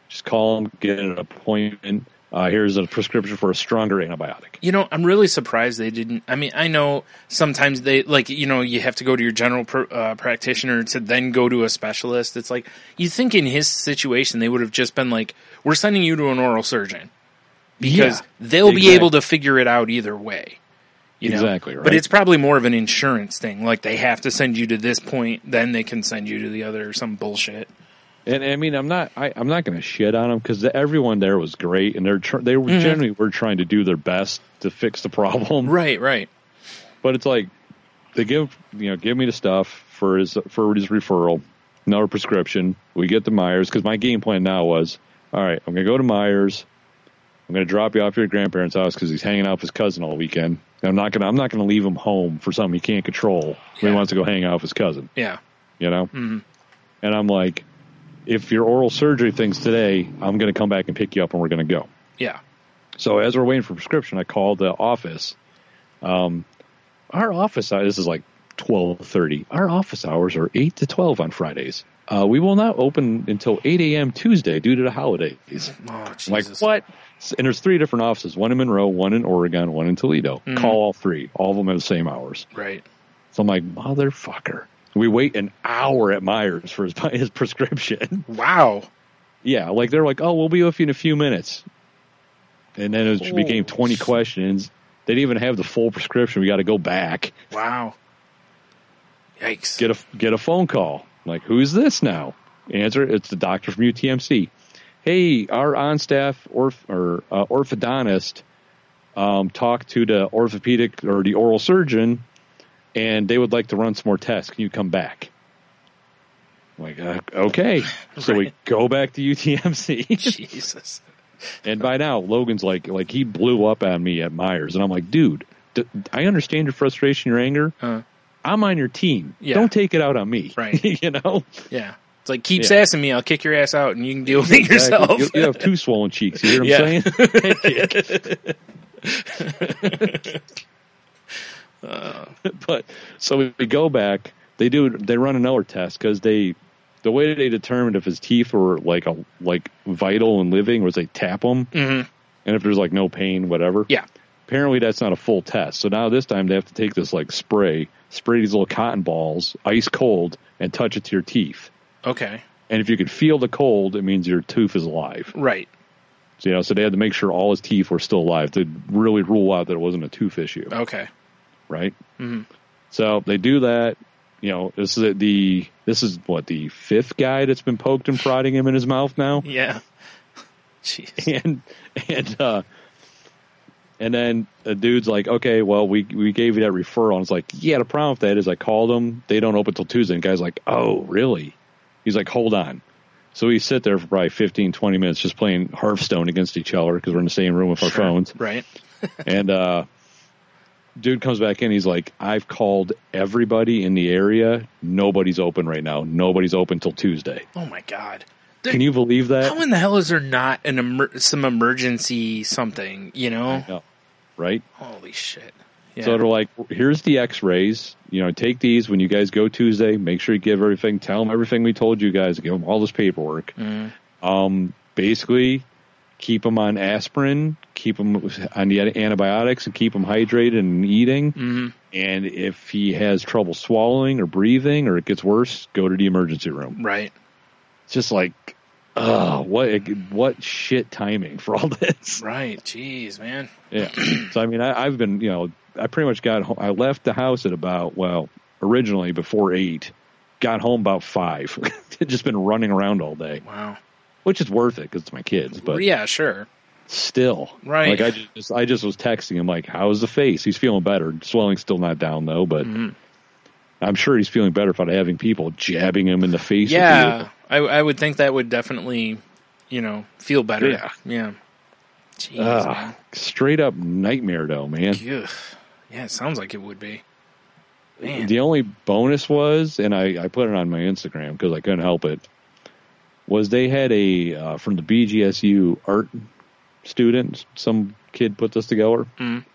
Just call them, get an appointment. Uh, here's a prescription for a stronger antibiotic. You know, I'm really surprised they didn't. I mean, I know sometimes they like you know you have to go to your general pr- uh, practitioner to then go to a specialist. It's like you think in his situation they would have just been like, "We're sending you to an oral surgeon," because Yeah, they'll be able to figure it out either way. You know? Exactly, right. But it's probably more of an insurance thing. Like they have to send you to this point, then they can send you to the other some bullshit. And I mean, I'm not I, I'm not going to shit on them because everyone there was great, and they're tr- they were Mhm. generally were trying to do their best to fix the problem. Right, right. But it's like they give you know give me the stuff for his for his referral, another prescription. We get to Meijer because my game plan now was all right. I'm going to go to Meijer. I'm going to drop you off at your grandparents' house because he's hanging out with his cousin all weekend. And I'm not going to I'm not going to leave him home for something he can't control. He wants to go hang out with his cousin. Yeah. You know. Mhm. And I'm like, if your oral surgery thing's today, I'm going to come back and pick you up and we're going to go. Yeah. So as we're waiting for prescription, I called the office. Um, our office hours, this is like twelve thirty. Our office hours are eight to twelve on Fridays. Uh, we will not open until eight a.m. Tuesday due to the holidays. Oh, like what? And there's three different offices: one in Monroe, one in Oregon, one in Toledo. Mhm. Call all three. All of them have the same hours. Right. So I'm like, motherfucker. We wait an hour at Meijer for his, his prescription. Wow. Yeah, like they're like, oh, we'll be with you in a few minutes, and then it became twenty questions. They didn't even have the full prescription. We got to go back, Wow. Yikes. get a get a phone call. Like, who's this now? Answer: It's the doctor from UTMC. Hey, our on staff orth or uh, orthodontist um, talked to the orthopedic or the oral surgeon, and they would like to run some more tests. Can you come back? I'm like, uh, okay. So we go back to UTMC. Jesus. And by now, Logan's like, like he blew up on me at Meijer, and I'm like, dude, d- I understand your frustration, your anger. Huh. I'm on your team. Yeah. Don't take it out on me. Right. you know, Yeah. It's like keep Yeah. sassing me, I'll kick your ass out, and you can deal with it yourself. You, you have two swollen cheeks. You hear what Yeah. I'm but so if we go back. They do. They run another test because they, the way they determined if his teeth were like a like vital and living was they tap them, Mhm. and if there's like no pain, whatever. Yeah. Apparently that's not a full test. So now this time they have to take this like spray, spray these little cotton balls, ice cold, and touch it to your teeth. Okay. And if you can feel the cold, it means your tooth is alive. Right. So, you know, so they had to make sure all his teeth were still alive to really rule out that it wasn't a tooth issue, Okay. Right? Mhm. So they do that. You know, this is the this is what the fifth guy that's been poked and prodding him in his mouth now, Yeah. Jeez. and and uh, And then a dude's like, okay, well, we we gave you that referral. And it's like, yeah, the problem with that is I called them. They don't open till Tuesday. And guy's like, oh, really? He's like, hold on. So we sit there for probably 15, 20 minutes just playing Hearthstone against each other because we're in the same room with our phones. Right. And uh, dude comes back in. He's like, I've called everybody in the area. Nobody's open right now. Nobody's open till Tuesday. Oh my god. Can you believe that? How in the hell is there not an emer- some emergency something? You know? No. Right? Holy shit. Yeah. So they're like, here's the X-rays. You know, take these when you guys go Tuesday. Make sure you give everything. Tell them everything we told you guys. Give them all this paperwork. Mhm. Um, basically, keep them on aspirin. Keep him on the antibiotics and keep him hydrated and eating. Mhm. And if he has trouble swallowing or breathing or it gets worse, go to the emergency room. Right. It's just like, oh, what what shit timing for all this. Right. Jeez, man. Yeah. so I mean, I, I've been, you know, I pretty much got home. I left the house at about well, originally before eight. Got home about five. just been running around all day, Wow. which is worth it because it's my kids. But yeah, sure. Still, Right. Like I just, I just was texting him like, "How's the face? He's feeling better. Swelling's still not down though, but Mhm. I'm sure he's feeling better without having people jabbing him in the face. Yeah, I, I would think that would definitely, you know, feel better. Yeah. Yeah. Jeez, the- Ah, straight up nightmare though, man. man. Ugh. Yeah, it sounds like it would be. Man. The only bonus was, and I, I put it on my Instagram because I couldn't help it, was they had a uh, from the BGSU art student. Some kid put this together. Mhm.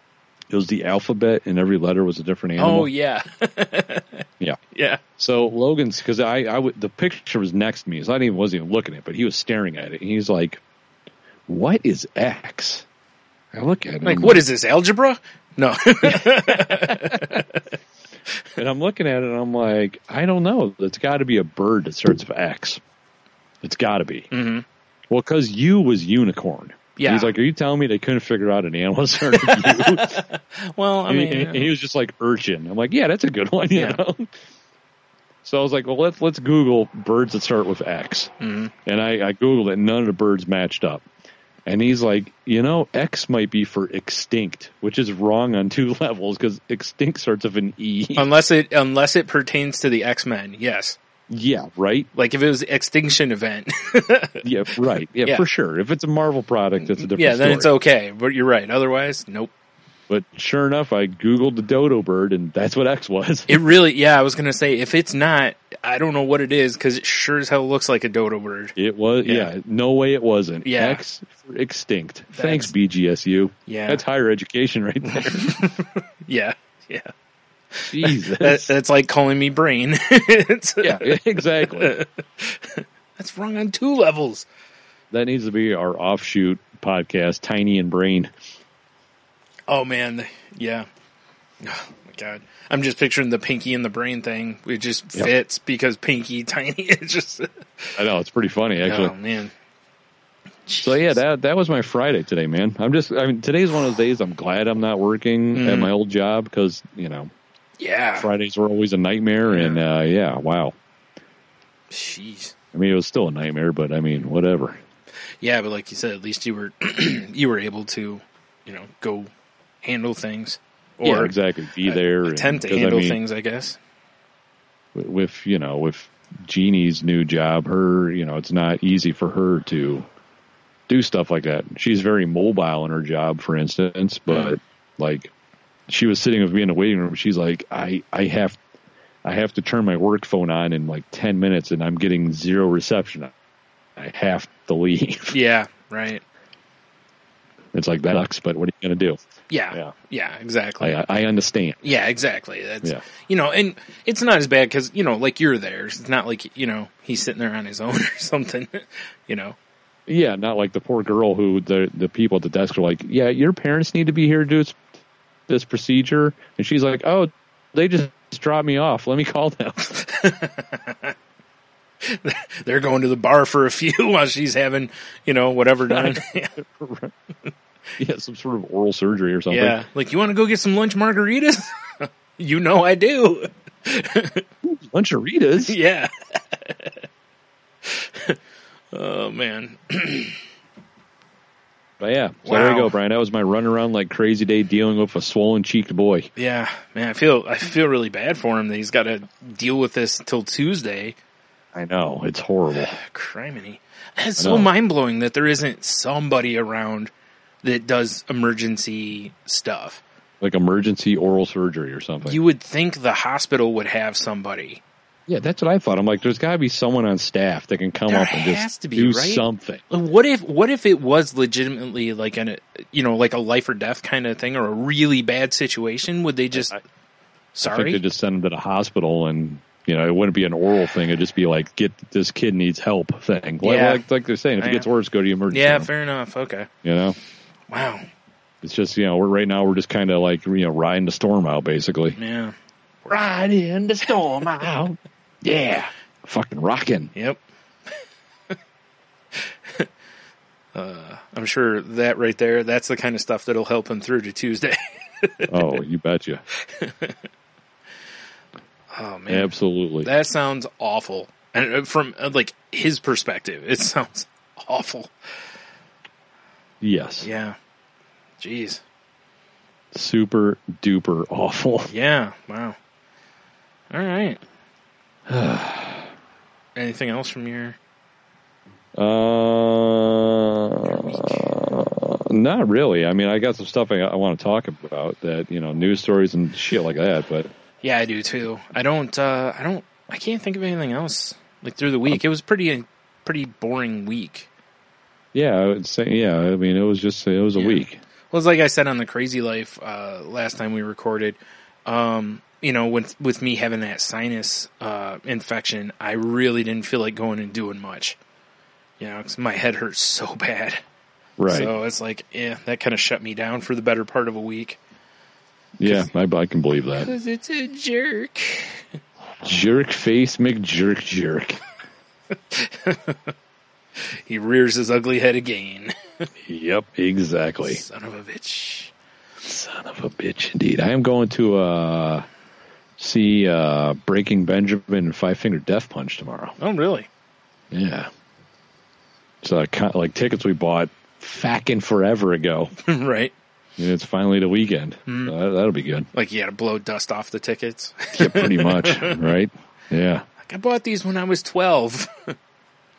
It was the alphabet, and every letter was a different animal. Oh yeah. Yeah. Yeah. So Logan's because I, I w- the picture was next to me, so I didn't even wasn't even looking at it, but he was staring at it, and he's like, "What is X?" I look at it, Like, what is this algebra? No. And I'm looking at it and I'm like, I don't know. It's got to be a bird that starts with X. It's got to be. Mhm. Well, because U was unicorn. Yeah. He's like, Are you telling me they couldn't figure out an animal that started with U? well, I mean, and- and he was just like urchin. I'm like, Yeah, that's a good one. You Yeah. know. So I was like, Well, let's let's Google birds that start with X. Mhm. And I, I googled it. and None of the birds matched up. And he's like, you know, X might be for extinct, which is wrong on two levels because extinct starts with an E. unless it unless it pertains to the X Men, yes. Yeah, right. Like if it was extinction event, Yeah, right. Yeah, Yeah. for sure. If it's a Marvel product, it's a different yeah, then story. it's okay. But you're right. Otherwise, nope. But sure enough, I googled the dodo bird, and that's what X was. It really, yeah. I was gonna say if it's not, I don't know what it is because it sure as hell looks like a dodo bird. It was. Yeah. Yeah. no way it wasn't. Yeah. X for extinct. Thanks, BGSU. Yeah, That's higher education right there. yeah, yeah. Jesus. That, that's like calling me brain. It's- yeah, exactly. that's wrong on two levels. That needs to be our offshoot podcast, Tiny and Brain. Oh man, yeah. Oh my god, I'm just picturing the pinky and the brain thing. It just Yep. fits because pinky tiny. It's just I know it's pretty funny actually. oh man. So yeah, that that was my Friday today, man. I'm just. I mean, today's one of those days. I'm glad I'm not working at Mm. my old job because you know Yeah. Fridays were always a nightmare, and uh, yeah, wow. Jeez. I mean, it was still a nightmare, but I mean, whatever. Yeah, but like you said, at least you were you were able to, you know, go handle things Or or exactly be there. and- attempt to 'cause, I handle mean, things. I guess. with you know with Jeannie's new job, her you know it's not easy for her to do stuff like that. She's very mobile in her job, for instance, but like she was sitting with me in the waiting room. She's like, I I have I have to turn my work phone on in like ten minutes, and I'm getting zero reception. I have to leave. Yeah. Right. It's like that sucks, but what are you going to do? Yeah. Yeah. Yeah. exactly. I I understand. Yeah, exactly. That's Yeah. you know, and it's not as bad because you know, like you're there. It's not like you know he's sitting there on his own or something. You know. Yeah, not like the poor girl who the the people at the desk are like, yeah, your parents need to be here to do this, procedure, and she's like, oh, they just dropped me off. Let me call them. They're going to the bar for a few while she's having you know whatever done. yeah, some sort of oral surgery or something. yeah, like you want to go get some lunch margaritas? you know I do. Luncharitas. yeah. oh man. But yeah, so there you go, Bryan. That was my run around like crazy day dealing with a swollen cheeked boy. Yeah, man, I feel I feel really bad for him that he's got to deal with this until Tuesday. I know it's horrible. Criminy. It's so mind blowing that there isn't somebody around that does emergency stuff. Like emergency oral surgery or something. You would think the hospital would have somebody. Yeah, that's what I thought. I'm like, there's got to be someone on staff that can come There up and just to be, do right? something. What if what if it was legitimately like an you know like a life or death kind of thing or a really bad situation? Would they just I- I think sorry? they just send them to the hospital and. You know, it wouldn't be an oral thing. It'd just be like, get this kid needs help thing. Like, Yeah. like, like they're saying, if it Yeah. gets worse, go to the emergency yeah, room. fair enough. Okay. You know, Wow. it's just, you know, we're right now, we're just kind of like, you know, riding the storm out basically. Yeah. Ride in the storm out. Yeah. Fucking rocking. Yep. uh, I'm sure that right there, that's the kind of stuff that'll help him through to Tuesday. Oh, you betcha. oh man, Absolutely. that sounds awful. And uh, from uh, like his perspective, it sounds awful. yes. Yeah. Jeez. Super duper awful. Yeah. Wow. All right. Anything else from your? Uh, not really. I mean, I got some stuff I, I want to talk about that, you know, news stories and shit like that, but Yeah, I do too. I don't. uh I don't. I can't think of anything else. Like through the week, it was pretty pretty boring week. yeah, I would say, yeah, I mean, it was just, it was a Yeah. week. Well, it's like I said on the Crazy Life uh, last time we recorded. Um, you know, with with me having that sinus uh, infection, I really didn't feel like going and doing much. You know, 'cause my head hurts so bad. Right. So it's like, yeah, that kind of shut me down for the better part of a week. yeah, I, I can believe that. Because it's a jerk. Jerk face McJerk jerk. He rears his ugly head again. Yep, exactly. Son of a bitch. Son of a bitch, indeed. I am going to uh, see uh, Breaking Benjamin and Five Finger Death Punch tomorrow. Oh, really? Yeah. So like tickets we bought fucking forever ago. right. And it's finally the weekend. Hmm. So that, that'll be good. Like you had to blow dust off the tickets. Yeah, pretty much, right? Yeah. like I bought these when I was twelve.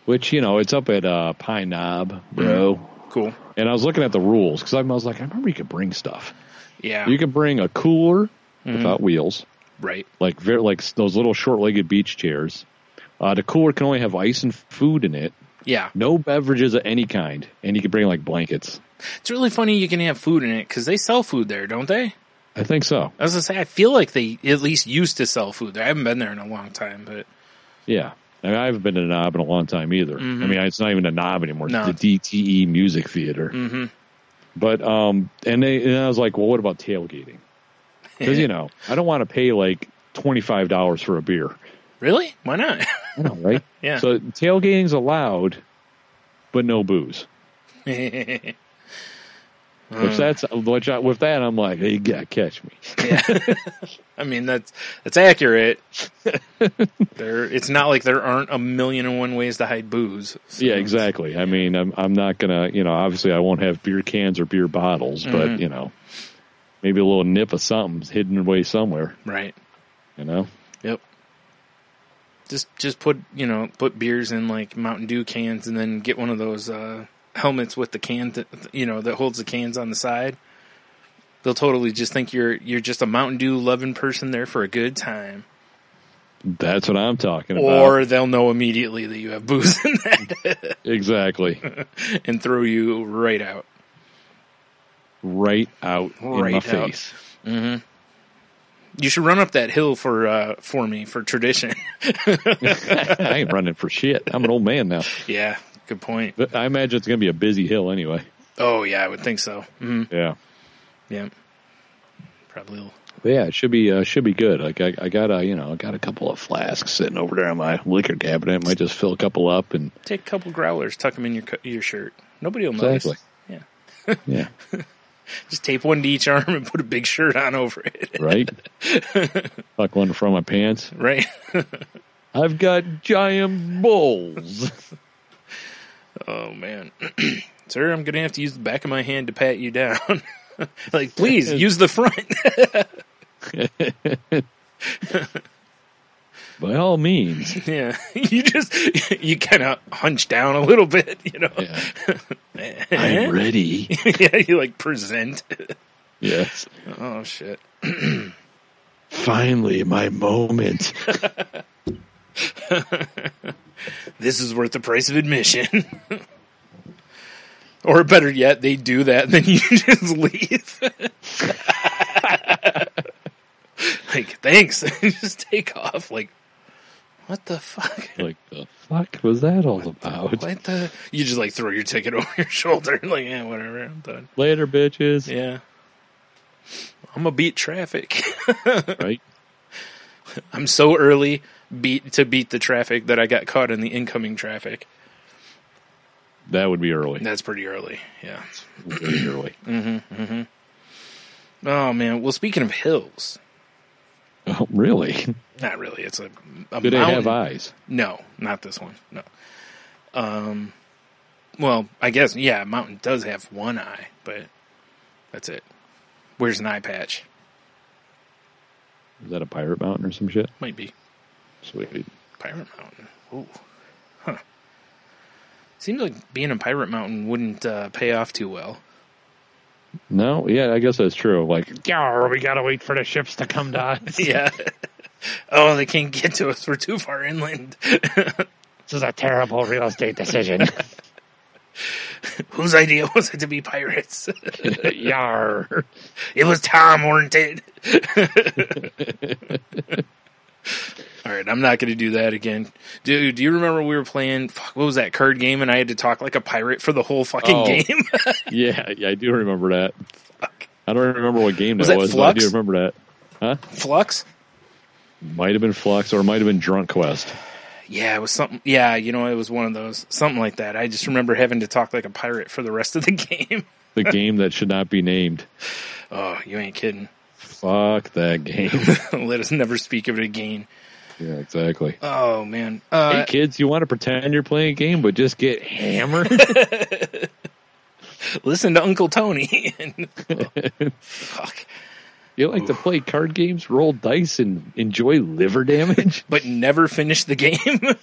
Which you know, it's up at uh, Pine Knob, bro. cool. And I was looking at the rules because I was like, I remember you could bring stuff. Yeah. You could bring a cooler Hmm. without wheels, right. like very like those little short-legged beach chairs. Uh, the cooler can only have ice and food in it. Yeah. No beverages of any kind, and you can bring like blankets. It's really funny you can have food in it because they sell food there, don't they? I think so. I was gonna say I feel like they at least used to sell food there. I haven't been there in a long time, but Yeah. I, mean, I haven't been to the knob in a long time either. I mean, it's not even a knob anymore. Mm-hmm. No. It's the DTE Music Theater. hmm But um, and they and I was like, well, what about tailgating? Because you know, I don't want to pay like twenty five dollars for a beer. really? Why not? I know, right? Yeah. So tailgating's allowed, but no booze. Which that's which I, with that I'm like, hey, you gotta catch me. yeah. I mean that's that's accurate. there, it's not like there aren't a million and one ways to hide booze. So- Yeah, exactly. I mean, I'm I'm not gonna, you know, obviously I won't have beer cans or beer bottles, Mhm. but you know, maybe a little nip of something's hidden away somewhere. Right. You know. Yep. Just just put you know put beers in like Mountain Dew cans and then get one of those uh, helmets with the can that you know that holds the cans on the side. They'll totally just think you're you're just a Mountain Dew loving person there for a good time, That's what I'm talking about. or they'll know immediately that you have booze in that exactly. and throw you right out. Right out in my out. face. You should run up that hill for uh, for me for tradition. I ain't running for shit. I'm an old man now. yeah, good point. But I imagine it's going to be a busy hill anyway. Oh yeah, I would think so. hmm Yeah. Yeah, probably. will. Yeah, it should be uh, should be good. Like I, I got a you know I got a couple of flasks sitting over there in my liquor cabinet. I Might just fill a couple up and Take a couple growlers, tuck them in your your shirt. Nobody will notice. Exactly. Yeah, yeah, just tape one to each arm and put a big shirt on over it. right. Tuck one from my pants. right? I've got giant bulls. Oh man. sir, I'm gonna have to use the back of my hand to pat you down. like, please use the front. By all means. yeah, you just you kind of hunch down a little bit, you know. Yeah. I'm eh? ready. yeah, you like present. Yes. oh shit. Finally, my moment. This is worth the price of admission. or better yet, they do that, then you just leave. like, thanks. just take off. Like, what the fuck? like, the fuck was that all about? What the? You just like throw your ticket over your shoulder. Like, yeah, whatever. I'm done. Later, bitches. Yeah. I'm gonna beat traffic. Right? I'm so early beat to beat the traffic that I got caught in the incoming traffic. That would be early. That's pretty early. Yeah. Early. Mm-hmm, mm-hmm. Oh man. Well, speaking of hills, Oh, really? not really. It's a, a Do they mountain. have eyes? No, not this one. No. Um. Well, I guess yeah. Mountain does have one eye, but that's it. Where's an eye patch? Is that a pirate mountain or some shit? Might be Sweet. Pirate Mountain. Ooh. Huh. Seems like being a pirate mountain wouldn't uh, pay off too well. No, yeah, I guess that's true. Like, yeah, we gotta wait for the ships to come to us. Yeah. oh, they can't get to us. We're too far inland. This is a terrible real estate decision. Whose idea was it to be pirates? Yar. it was Tom, weren't it? All right, I'm not going to do that again. Dude, do you remember we were playing, fuck, what was that card game and I had to talk like a pirate for the whole fucking Oh. game? Yeah, yeah, I do remember that. Fuck. I don't remember what game Was that that was, but I do remember that. Huh? Fluxx? Might have been Fluxx or it might have been Drunk Quest. Yeah, it was something. Yeah, you know, it was one of those. Something like that. I just remember having to talk like a pirate for the rest of the game. The game that should not be named. Oh, you ain't kidding. Fuck that game. Let us never speak of it again. yeah, exactly. Oh, man. Uh, hey kids, you want to pretend you're playing a game but just get hammered? listen to Uncle Tony. And- oh, fuck. you like to play card games, roll dice, and enjoy liver damage? But never finish the game,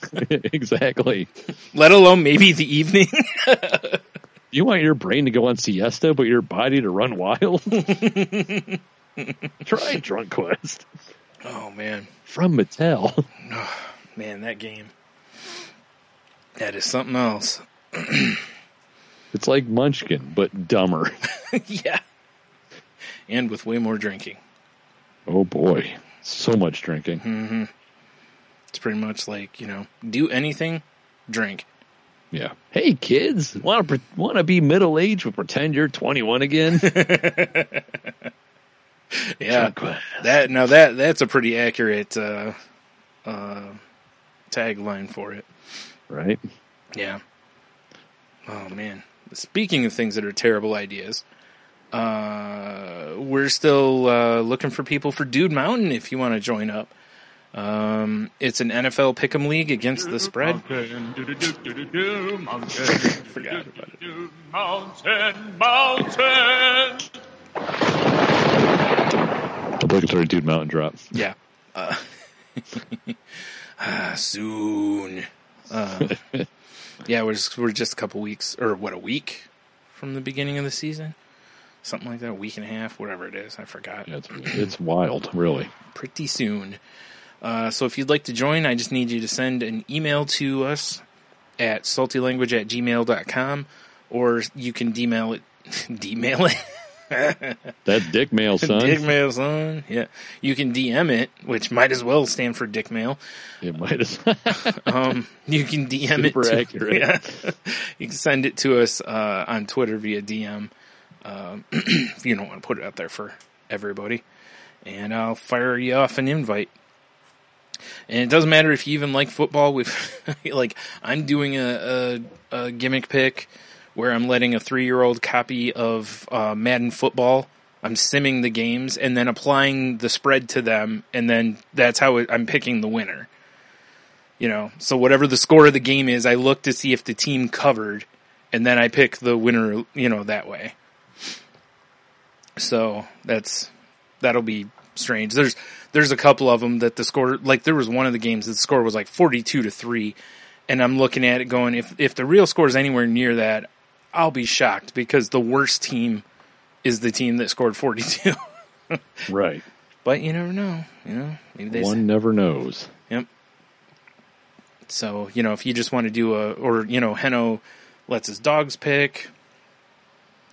exactly. let alone maybe the evening. You want your brain to go on siesta, but your body to run wild? Try Drunk Quest oh, man. from Mattel. Oh, Man, that game. That is something else. It's like Munchkin, but dumber. yeah. And with way more drinking. Oh boy, so much drinking. Mm-hmm. It's pretty much like, you know, do anything, drink. Yeah. Hey kids, want to want to be middle aged but pretend you're 21 again? Yeah. That now that that's a pretty accurate uh, uh, tagline for it. Right. Yeah. Oh man. Speaking of things that are terrible ideas, uh, we're still uh, looking for people for Dude Mountain if you want to join up. Um, it's an NFL pick'em league against the spread. Forgot about it. Mountain, mountain. Obligatory dude mountain drop. Yeah. Uh, ah, soon. Uh, yeah, we're just, we're just a couple weeks, or what, a week from the beginning of the season? Something like that, a week and a half, whatever it is. I forgot. Yeah, it's, it's wild, really. Pretty soon. Uh, so if you'd like to join, I just need you to send an email to us at saltylanguage at gmail.com, or you can demail it. demail it? That dick mail, son. Dick mail, son. Yeah. You can DM it, which might as well stand for dick mail. It might as Um, you can DM Super it. To, accurate. Yeah. you can send it to us uh, on Twitter via DM um, if you don't want to put it out there for everybody. And I'll fire you off an invite. And it doesn't matter if you even like football. With like, I'm doing a, a, a gimmick pick where I'm letting a three year old copy of uh, Madden football. I'm simming the games and then applying the spread to them, and then that's how it, I'm picking the winner. You know, so whatever the score of the game is, I look to see if the team covered, and then I pick the winner, you know, that way. So that's that'll be strange. There's there's a couple of them that the score like there was one of the games that the score was like 42 to 3 and I'm looking at it going if if the real score is anywhere near that I'll be shocked because the worst team is the team that scored 42. Right. but you never know, you know. Maybe they One never knows. Yep. So, you know, if you just want to do a, or, you know, Heno lets his dogs pick.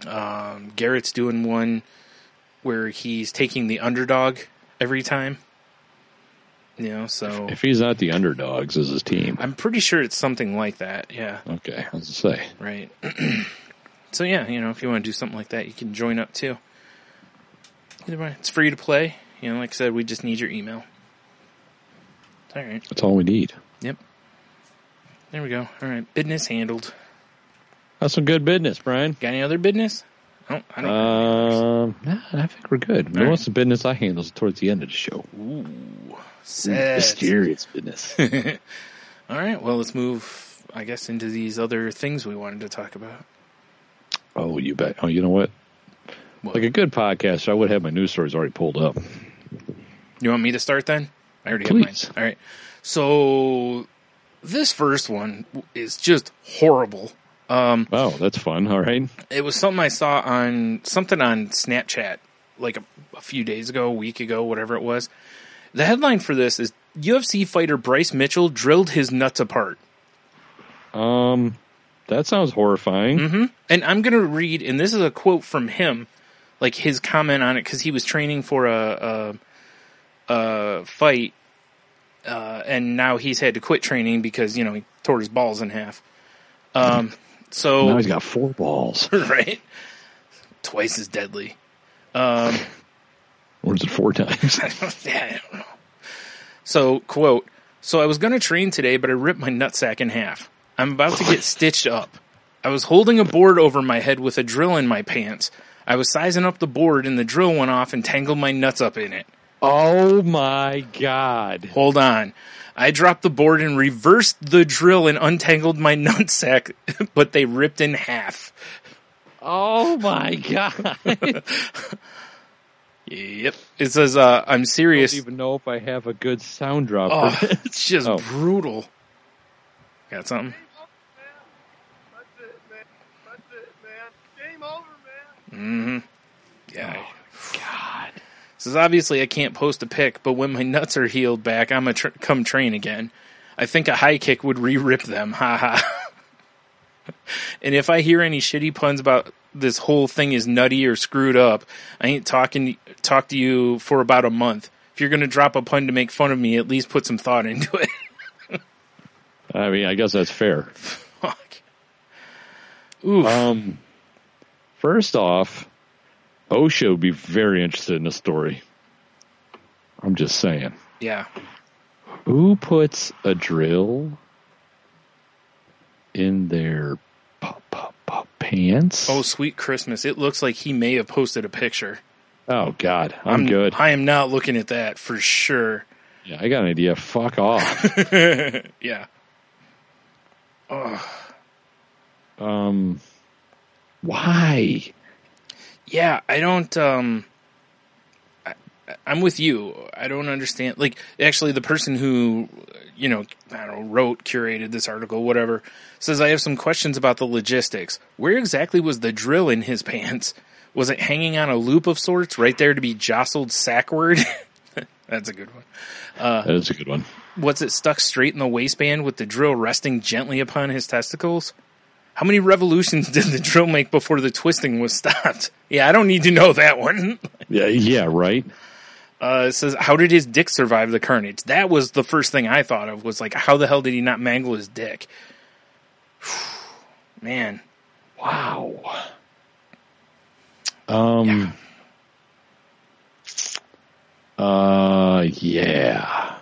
Um, Garrett's doing one where he's taking the underdog every time. You know, so If he's not the underdogs as his team. I'm pretty sure it's something like that. Yeah, Okay, I was say. right. so yeah, you know, if you want to do something like that, you can join up too. Either way, it's free to play. You know, like I said, we just need your email. All right. That's all we need. Yep. There we go. All right. Business handled. That's some good business, Bryan. Got any other business? Oh, I don't. Um, nah, I think we're good. All Most of the business I handle is towards the end of the show. Ooh. Mysterious business. All right. Well, let's move, I guess, into these other things we wanted to talk about. oh, you bet. Oh, you know what? What? Like a good podcast, I would have my news stories already pulled up. You want me to start then? I already Please. have mine. All right. So this first one is just horrible. Um, Oh, that's fun. All right. it was something I saw on something on Snapchat like a, a few days ago, a week ago, whatever it was. The headline for this is UFC fighter Bryce Mitchell drilled his nuts apart. Um, that sounds horrifying. hmm And I'm going to read, and this is a quote from him, like his comment on it, because he was training for a, a, a fight, uh, and now he's had to quit training because, you know, he tore his balls in half. Um, so, Now he's got four balls. right? Twice as deadly. Um, Or is it four times? yeah, I don't know. So, quote, so I was going to train today, but I ripped my nutsack in half. I'm about to get stitched up. I was holding a board over my head with a drill in my pants. I was sizing up the board and the drill went off and tangled my nuts up in it. oh my god. Hold on. I dropped the board and reversed the drill and untangled my nutsack, but they ripped in half. Oh my god. I Yep. It says, uh, I'm serious. I don't even know if I have a good sound drop Oh, for it's just Oh. brutal. Got something? That's it, man. That's it, man. Game over, man. Mm-hmm. Yeah. God. Says obviously I can't post a pic, but when my nuts are healed back, I'm a tr- come train again. I think a high kick would re-rip them. Ha ha. and if I hear any shitty puns about this whole thing is nutty or screwed up, I ain't talking talk to you for about a month. If you're gonna drop a pun to make fun of me, at least put some thought into it. I mean, I guess that's fair. Fuck. Ooh. Um, first off, OSHA would be very interested in the story. I'm just saying. yeah. Who puts a drill in their p- p- p- pants? Oh, sweet Christmas! It looks like he may have posted a picture. Oh, God, I'm, good. I am not looking at that for sure. yeah, I got an idea. Fuck off. yeah. um, why? Yeah, I don't um I'm with you. I don't understand like actually the person who you know, I don't know, wrote, curated this article, whatever, says I have some questions about the logistics. Where exactly was the drill in his pants? Was it hanging on a loop of sorts right there to be jostled sackward? That's a good one. Uh, that is a good one. Was it stuck straight in the waistband with the drill resting gently upon his testicles? How many revolutions did the drill make before the twisting was stopped? Yeah, I don't need to know that one. Yeah, yeah, right. Uh, it says, how did his dick survive the carnage? That was the first thing I thought of was like, how the hell did he not mangle his dick? Man. Wow. Um. Uh, yeah.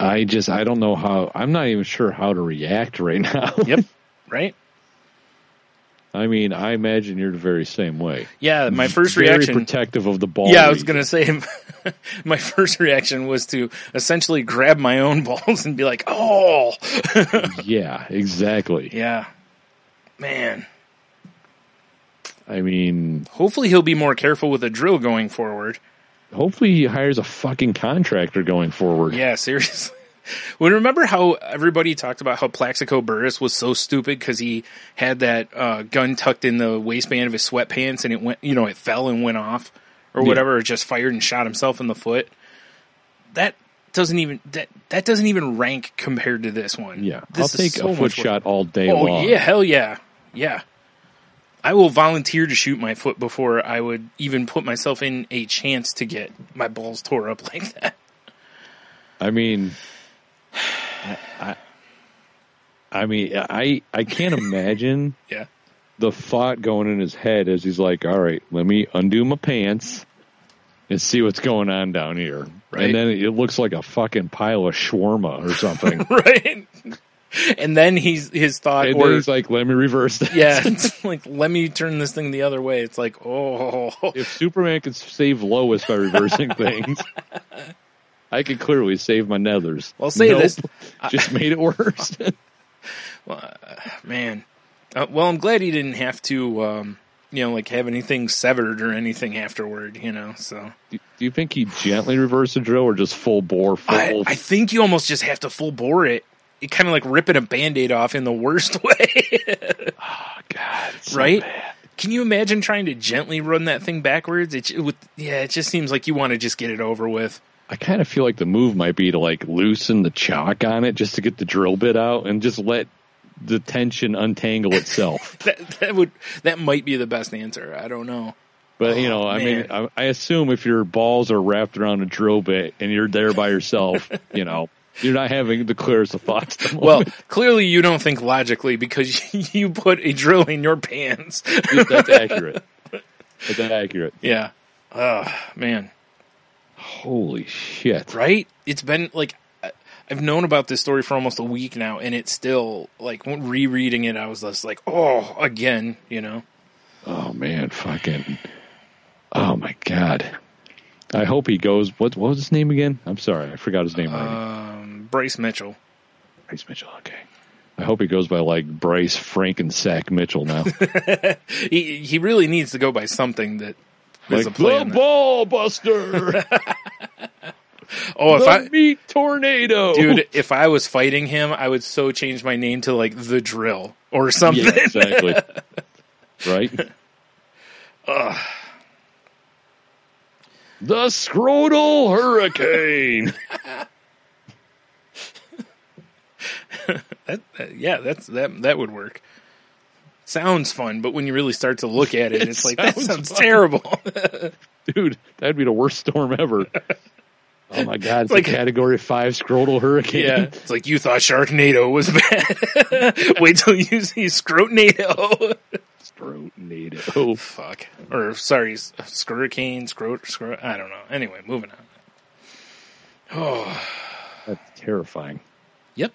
I just I don't know how I'm not even sure how to react right now. Yep. right? I mean, I imagine you're the very same way. Yeah, my first Very reaction. protective of the ball. yeah, I was gonna say, my first reaction was to essentially grab my own balls and be like, "Oh, Yeah, exactly. yeah, man. I mean, Hopefully he'll be more careful with the drill going forward. hopefully he hires a fucking contractor going forward. Yeah, seriously. Well, remember how everybody talked about how Plaxico Burress was so stupid because he had that uh, gun tucked in the waistband of his sweatpants and it went, you know, it fell and went off or Yeah. whatever, or just fired and shot himself in the foot. That doesn't even that that doesn't even rank compared to this one. Yeah, this I'll take so a foot shot all day Oh long. yeah, hell yeah, yeah. I will volunteer to shoot my foot before I would even put myself in a chance to get my balls tore up like that. I mean, I, I, I mean, I I can't imagine Yeah. the thought going in his head as he's like, "All right, let me undo my pants and see what's going on down here." Right. And then it looks like a fucking pile of shawarma or something. right? And then he's his thought, and or he's like, "Let me reverse that." yeah, it's like let me turn this thing the other way. It's like, oh, if Superman could save Lois by reversing things, I could clearly save my nethers. Well, say Nope. this- just made it worse. Well, man. Uh, well, I'm glad he didn't have to, um, you know, like have anything severed or anything afterward. You know, so Do you think he gently reversed the drill or just full bore? Full, I, I think you almost just have to full bore it. It kind of like ripping a band-aid off in the worst way, oh God, so right? bad. Can you imagine trying to gently run that thing backwards? It, with, yeah, it just seems like you want to just get it over with. I kind of feel like the move might be to like loosen the chuck on it just to get the drill bit out and just let the tension untangle itself. That, that would that might be the best answer. I don't know. But you know, Oh, I man. mean, I, I assume if your balls are wrapped around a drill bit and you're there by yourself, you know, you're not having the clearest of thoughts. Well, clearly you don't think logically because you put a drill in your pants. that's accurate. That's accurate. yeah. Oh, man. Holy shit! Right? It's been like I've known about this story for almost a week now and it's still like rereading it I was just like, "Oh, again," you know. Oh man, fucking. Oh my god. I hope he goes. What what was his name again? I'm sorry, I forgot his name. Um Bryce Mitchell. Bryce Mitchell. Okay. I hope he goes by like Bryce Frankensack Mitchell now. He he really needs to go by something that is a like play the ball buster, Oh, if the I meat tornado, dude, if I was fighting him, I would so change my name to like the drill or something. Yeah, exactly. right. The scrotal hurricane. That, that- yeah, that's that that would work. Sounds fun, but when you really start to look at it, It it's like that sounds sounds fun. terrible. Dude, that'd be the worst storm ever. Oh my god, it's Like- a category five scrotal hurricane. yeah, it's like you thought Sharknado was bad. Wait till you see Scrotnado. Scrotanado. Fuck. Or sorry, Scurricane, Scrot, Scrot. I don't know. Anyway, moving on. Oh, That's terrifying. yep.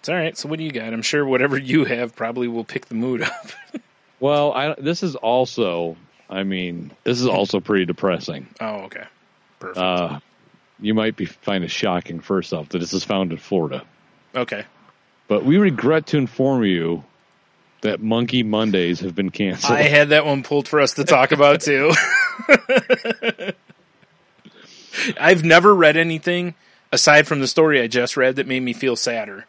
It's all right. So what do you got? I'm sure whatever you have probably will pick the mood up. Well, I, this is also, I mean, this is also pretty depressing. Oh, okay. Perfect. Uh, you might be find it shocking first off that this is found in Florida, okay. but we regret to inform you that Monkey Mondays have been canceled. I had that one pulled for us to talk about too. I've never read anything aside from the story I just read that made me feel sadder.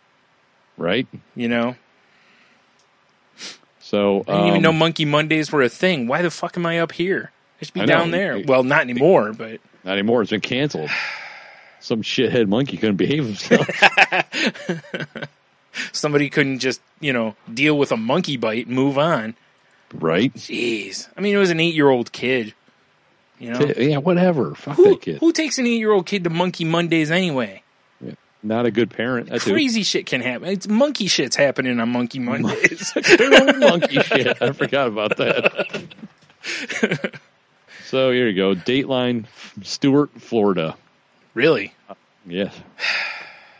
right? You know, So I didn't even um, know Monkey Mondays were a thing. Why the fuck am I up here? I should be I know. down there. Well, not anymore, but not anymore. It's been canceled. Some shithead monkey couldn't behave himself. somebody couldn't just you know deal with a monkey bite and move on. right? Jeez, I mean, it was an eight-year-old kid. You know, Yeah, whatever. Fuck who, that kid. who takes an eight-year-old kid to Monkey Mondays anyway? Not a good parent. That's. Crazy shit can happen. It's monkey shit's happening on Monkey Mondays. Monkey shit. I forgot about that. so here you go. Dateline, Stuart, Florida. really? Yes.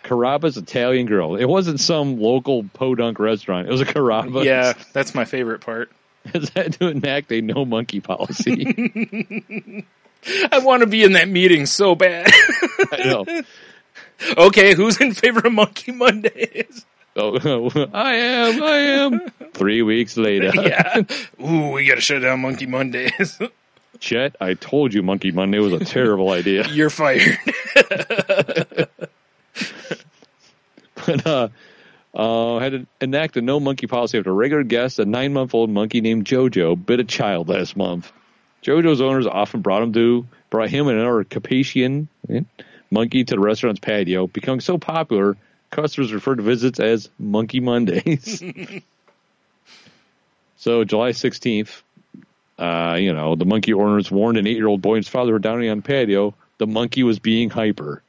Carrabba's Italian Grill. It wasn't some local podunk restaurant. It was a Carrabba's. Yeah, that's my favorite part. Has had to enact a no monkey policy. I want to be in that meeting so bad. I know. okay, who's in favor of Monkey Mondays? Oh, I am, I am. Three weeks later. yeah. Ooh, we gotta shut down Monkey Mondays. Chet, I told you Monkey Monday was a terrible idea. You're fired. but uh, uh, had to enact a no monkey policy after a regular guest, a nine month old monkey named Jojo, bit a child last month. Jojo's owners often brought him to brought him and another Capatian eh, monkey to the restaurant's patio, becoming so popular customers refer to visits as Monkey Mondays. so July sixteenth, uh, you know, the monkey owners warned an eight year old boy and his father were dining on the patio. The monkey was being hyper.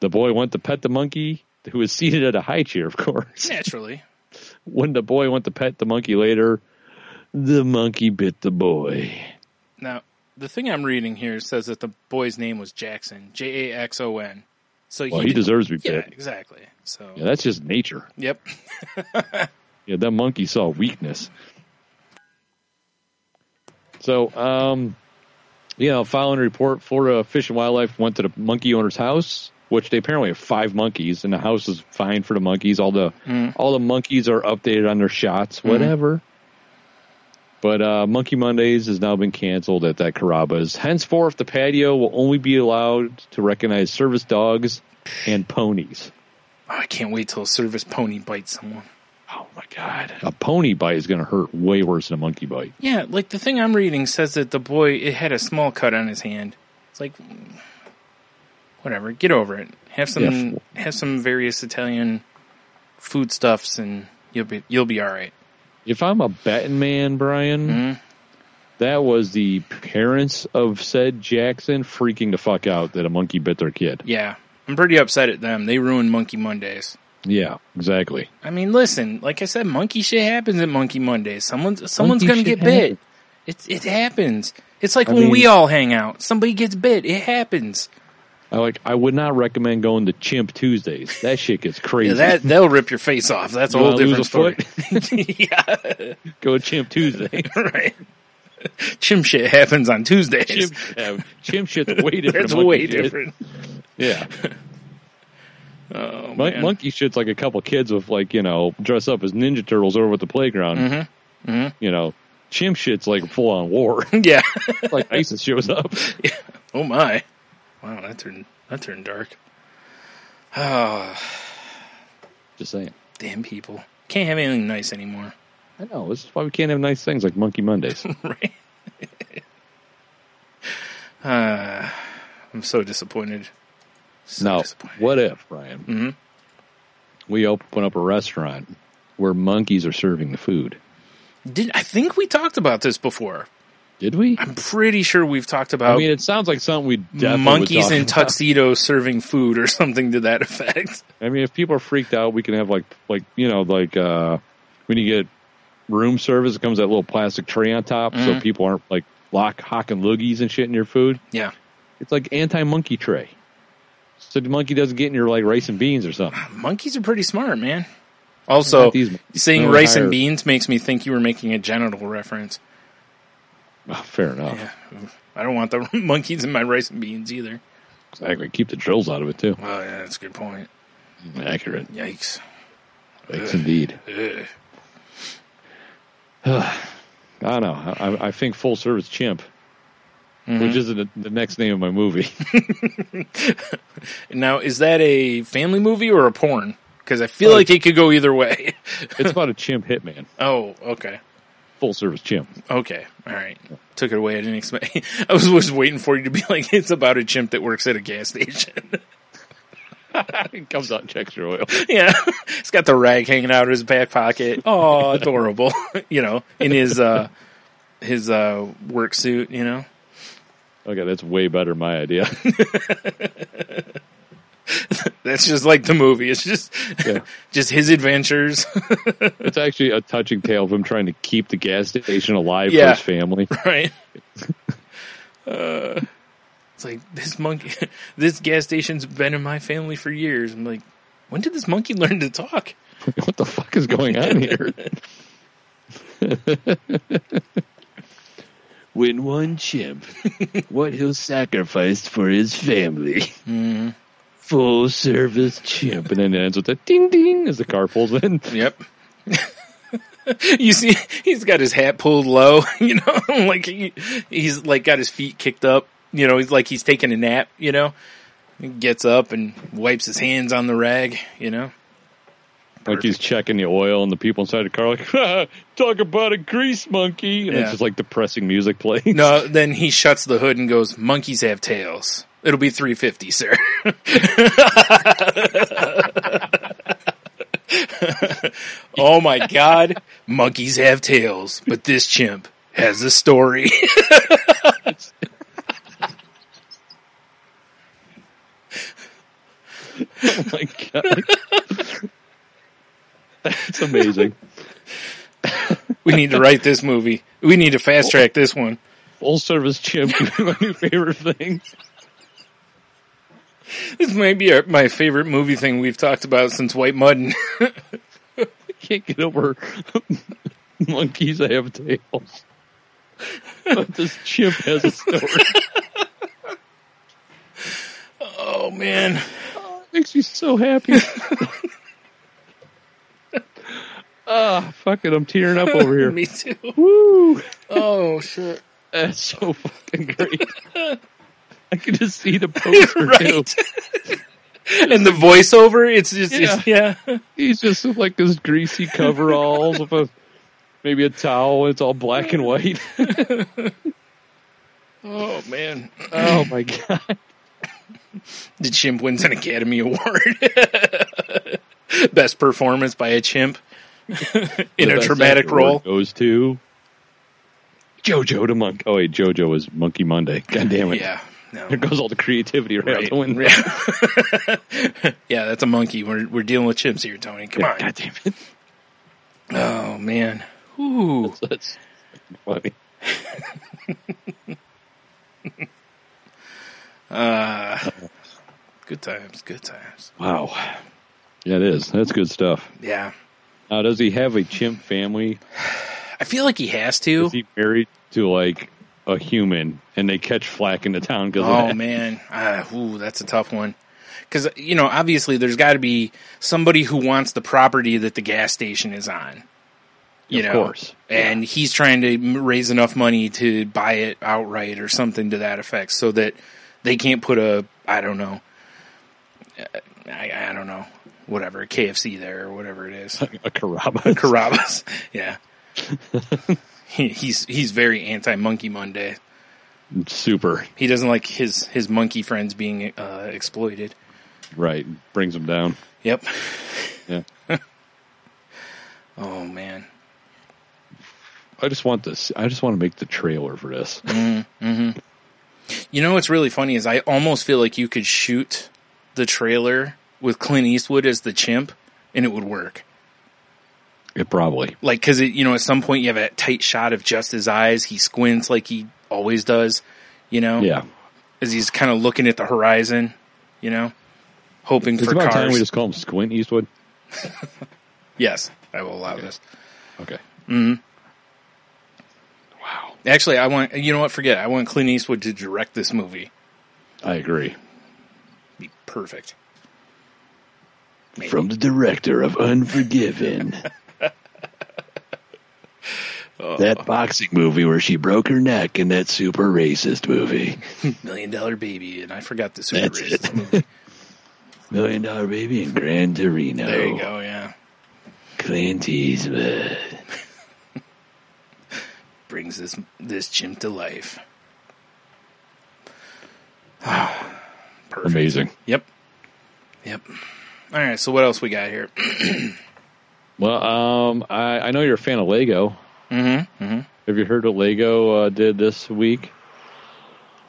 The boy went to pet the monkey, who was seated at a high chair, of course. Naturally. When the boy went to pet the monkey later, the monkey bit the boy. Now, the thing I'm reading here says that the boy's name was Jaxon, J A X O N. So Well, he did- deserves to be Yeah, exactly. So, Yeah, that's just nature. yep. Yeah, that monkey saw weakness. So, um, you know, following a report, Florida Fish and Wildlife went to the monkey owner's house, which they apparently have five monkeys, and the house is fine for the monkeys. All the all the monkeys are updated on their shots, whatever. But uh, Monkey Mondays has now been canceled at that Carrabba's. Henceforth, the patio will only be allowed to recognize service dogs and ponies. Oh, I can't wait till a service pony bites someone. Oh my god, a pony bite is going to hurt way worse than a monkey bite. Yeah, like the thing I'm reading says that the boy it had a small cut on his hand. It's like whatever, get over it. Have some Yeah. have some various Italian foodstuffs and you'll be you'll be all right. If I'm a betting man, Bryan, Mhm. that was the parents of said Jaxon freaking the fuck out that a monkey bit their kid. Yeah. I'm pretty upset at them. They ruined Monkey Mondays. Yeah, exactly. I mean, listen, like I said, monkey shit happens at Monkey Mondays. Someone's someone's Monkey gonna shit get bit. happens. It it happens. It's like I when we all hang out. Somebody gets bit. It happens. I like. I would not recommend going to Chimp Tuesdays. That shit gets crazy. Yeah, that they'll rip your face off. That's a whole different a story. yeah, Go to Chimp Tuesday. right. Chim shit happens on Tuesdays. Chimp, yeah, chimp shit's way different. That's way shit. different. Yeah, Oh, Mon- monkey shit's like a couple kids with like you know dress up as Ninja Turtles over at the playground. Mm-hmm. Mhm. You know, chimp shit's like a full on war. Yeah. like ISIS shows up. oh my. Wow, that turned that turned dark. Oh, Just saying. damn people. Can't have anything nice anymore. I know. This is why we can't have nice things like Monkey Mondays. right? uh, I'm so disappointed. So now, disappointed. what if, Bryan, Mhm. we open up a restaurant where monkeys are serving the food? Did I think we talked about this before? Did we? I'm pretty sure we've talked about I mean, it sounds like something we monkeys in tuxedos serving food or something to that effect. I mean, if people are freaked out, we can have like, like you know, like uh when you get room service, it comes that little plastic tray on top, so Mhm. people aren't like lock hocking loogies and shit in your food. Yeah. It's like anti-monkey tray, so the monkey doesn't get in your like rice and beans or something. Monkeys are pretty smart, man. Also, these- saying rice higher- and beans makes me think you were making a genital reference. Oh, fair enough. Yeah. I don't want the monkeys in my rice and beans either. Exactly. Keep the drills out of it too. Oh, yeah, that's a good point. Accurate. Yikes. Thanks indeed. Ugh. I don't know. I, I think full service chimp, Mm-hmm. which is the, the next name of my movie. Now, is that a family movie or a porn? Because I feel Oh, like it could go either way. it's about a chimp hitman. oh, okay. Full service chimp. Okay. All right. Took it away. I didn't expect. I was was waiting for you to be like, it's about a chimp that works at a gas station. it comes out and checks your oil. yeah. He's got the rag hanging out of his back pocket. Oh, adorable. you know, in his uh his uh work suit, you know. Okay, that's way better my idea. That's just like the movie. It's just Yeah. just his adventures. It's actually a touching tale of him trying to keep the gas station alive Yeah. for his family. right? Uh, it's like this monkey, this gas station's been in my family for years. I'm like, when did this monkey learn to talk? what the fuck is going on here? when one chimp, what he'll sacrifice for his family. Full service chimp, and then it ends with a ding ding as the car pulls in. Yep. you see, he's got his hat pulled low, you know, like he, he's like got his feet kicked up, you know, he's like he's taking a nap, you know. He gets up and wipes his hands on the rag, you know. Like he's checking the oil, and the people inside the car like, talk about a grease monkey, and Yeah. it's just like depressing music playing. No, then he shuts the hood and goes, "Monkeys have tails. It'll be 350, sir." oh my god, monkeys have tails, but this chimp has a story. oh my god, that's amazing. we need to write this movie. We need to fast track this one. Full service chimp, my new favorite thing. This might be our, my favorite movie thing we've talked about since White Mud. Can't get over monkeys that have tails. But this chimp has a story. oh man. makes me so happy. Ah, fuck it, I'm tearing up over here. Me too. Woo! Oh shit. That's so fucking great. I can just see the poster Right. too. And the voiceover, it's just it's, yeah. He's just like this greasy coveralls with a maybe a towel. It's all black and white. Oh man. Oh my god! The chimp wins an Academy Award. Best performance by a chimp in The a dramatic actor role. goes to JoJo the Monk. Oh wait, JoJo was Monkey Monday. God damn it! Yeah. No. There goes all the creativity right, out the window. Yeah. yeah, that's a monkey. We're we're dealing with chimps here, Tony. Come on. God damn it! Oh man. Ooh. That's funny. Uh, good times. Good times. Wow. Yeah, it is. That's good stuff. Yeah. Now, does he have a chimp family? I feel like he has to. Is he married to like a human, and they catch flack in the town because Oh of that? man, uh, ooh, that's a tough one. Because you know, obviously, there's got to be somebody who wants the property that the gas station is on. You Of know, course. and he's trying to raise enough money to buy it outright or something to that effect, so that they can't put a, I don't know, I, I don't know, whatever, a KFC there or whatever it is, A Carrabba's. Carrabba's, yeah. he, he's he's very anti Monkey Monday. Super. He doesn't like his his monkey friends being uh, exploited. Right. Brings him down. Yep. Yeah. Oh man. I just want this. I just want to make the trailer for this. You know what's really funny is I almost feel like you could shoot the trailer with Clint Eastwood as the chimp, and it would work. It probably. Like, cause it, you know, at some point you have a tight shot of just his eyes. He squints like he always does, you know, Yeah. as he's kind of looking at the horizon, you know, hoping It's for about cars. time we just call him Squint Eastwood. yes, I will allow this. Okay. Mm-hmm. Wow. Actually, I want, you know what, forget it. I want Clint Eastwood to direct this movie. I agree. Be perfect. Maybe. From the director of Unforgiven. that boxing movie where she broke her neck in that super racist movie. Million Dollar Baby, and I forgot the super That's racist it. movie. Million Dollar Baby and Gran Torino. There you go, yeah. Clint Eastwood. Brings this this chimp to life. Perfect. Amazing. Yep. Yep. All right, so what else we got here? Well, um, I, I know you're a fan of Lego. Mm-hmm. mm-hmm. Have you heard what Lego uh, did this week,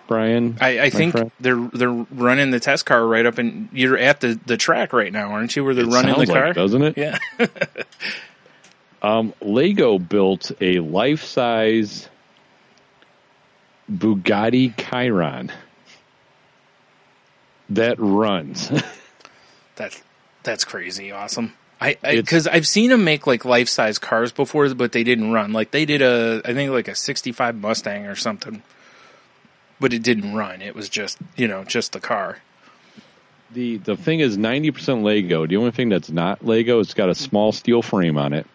Bryan? I, I think friend? they're they're running the test car right up, and you're at the, the track right now, aren't you? Where they're It running the sounds like car? doesn't it? Yeah. Um, Lego built a life-size Bugatti Chiron that runs. That's that's crazy awesome. I because I've seen them make like life size cars before, but they didn't run. Like they did a I think like a '65 Mustang or something, but it didn't run. It was just you know just the car. the the thing is ninety percent Lego. The only thing that's not Lego, it's got a small steel frame on it,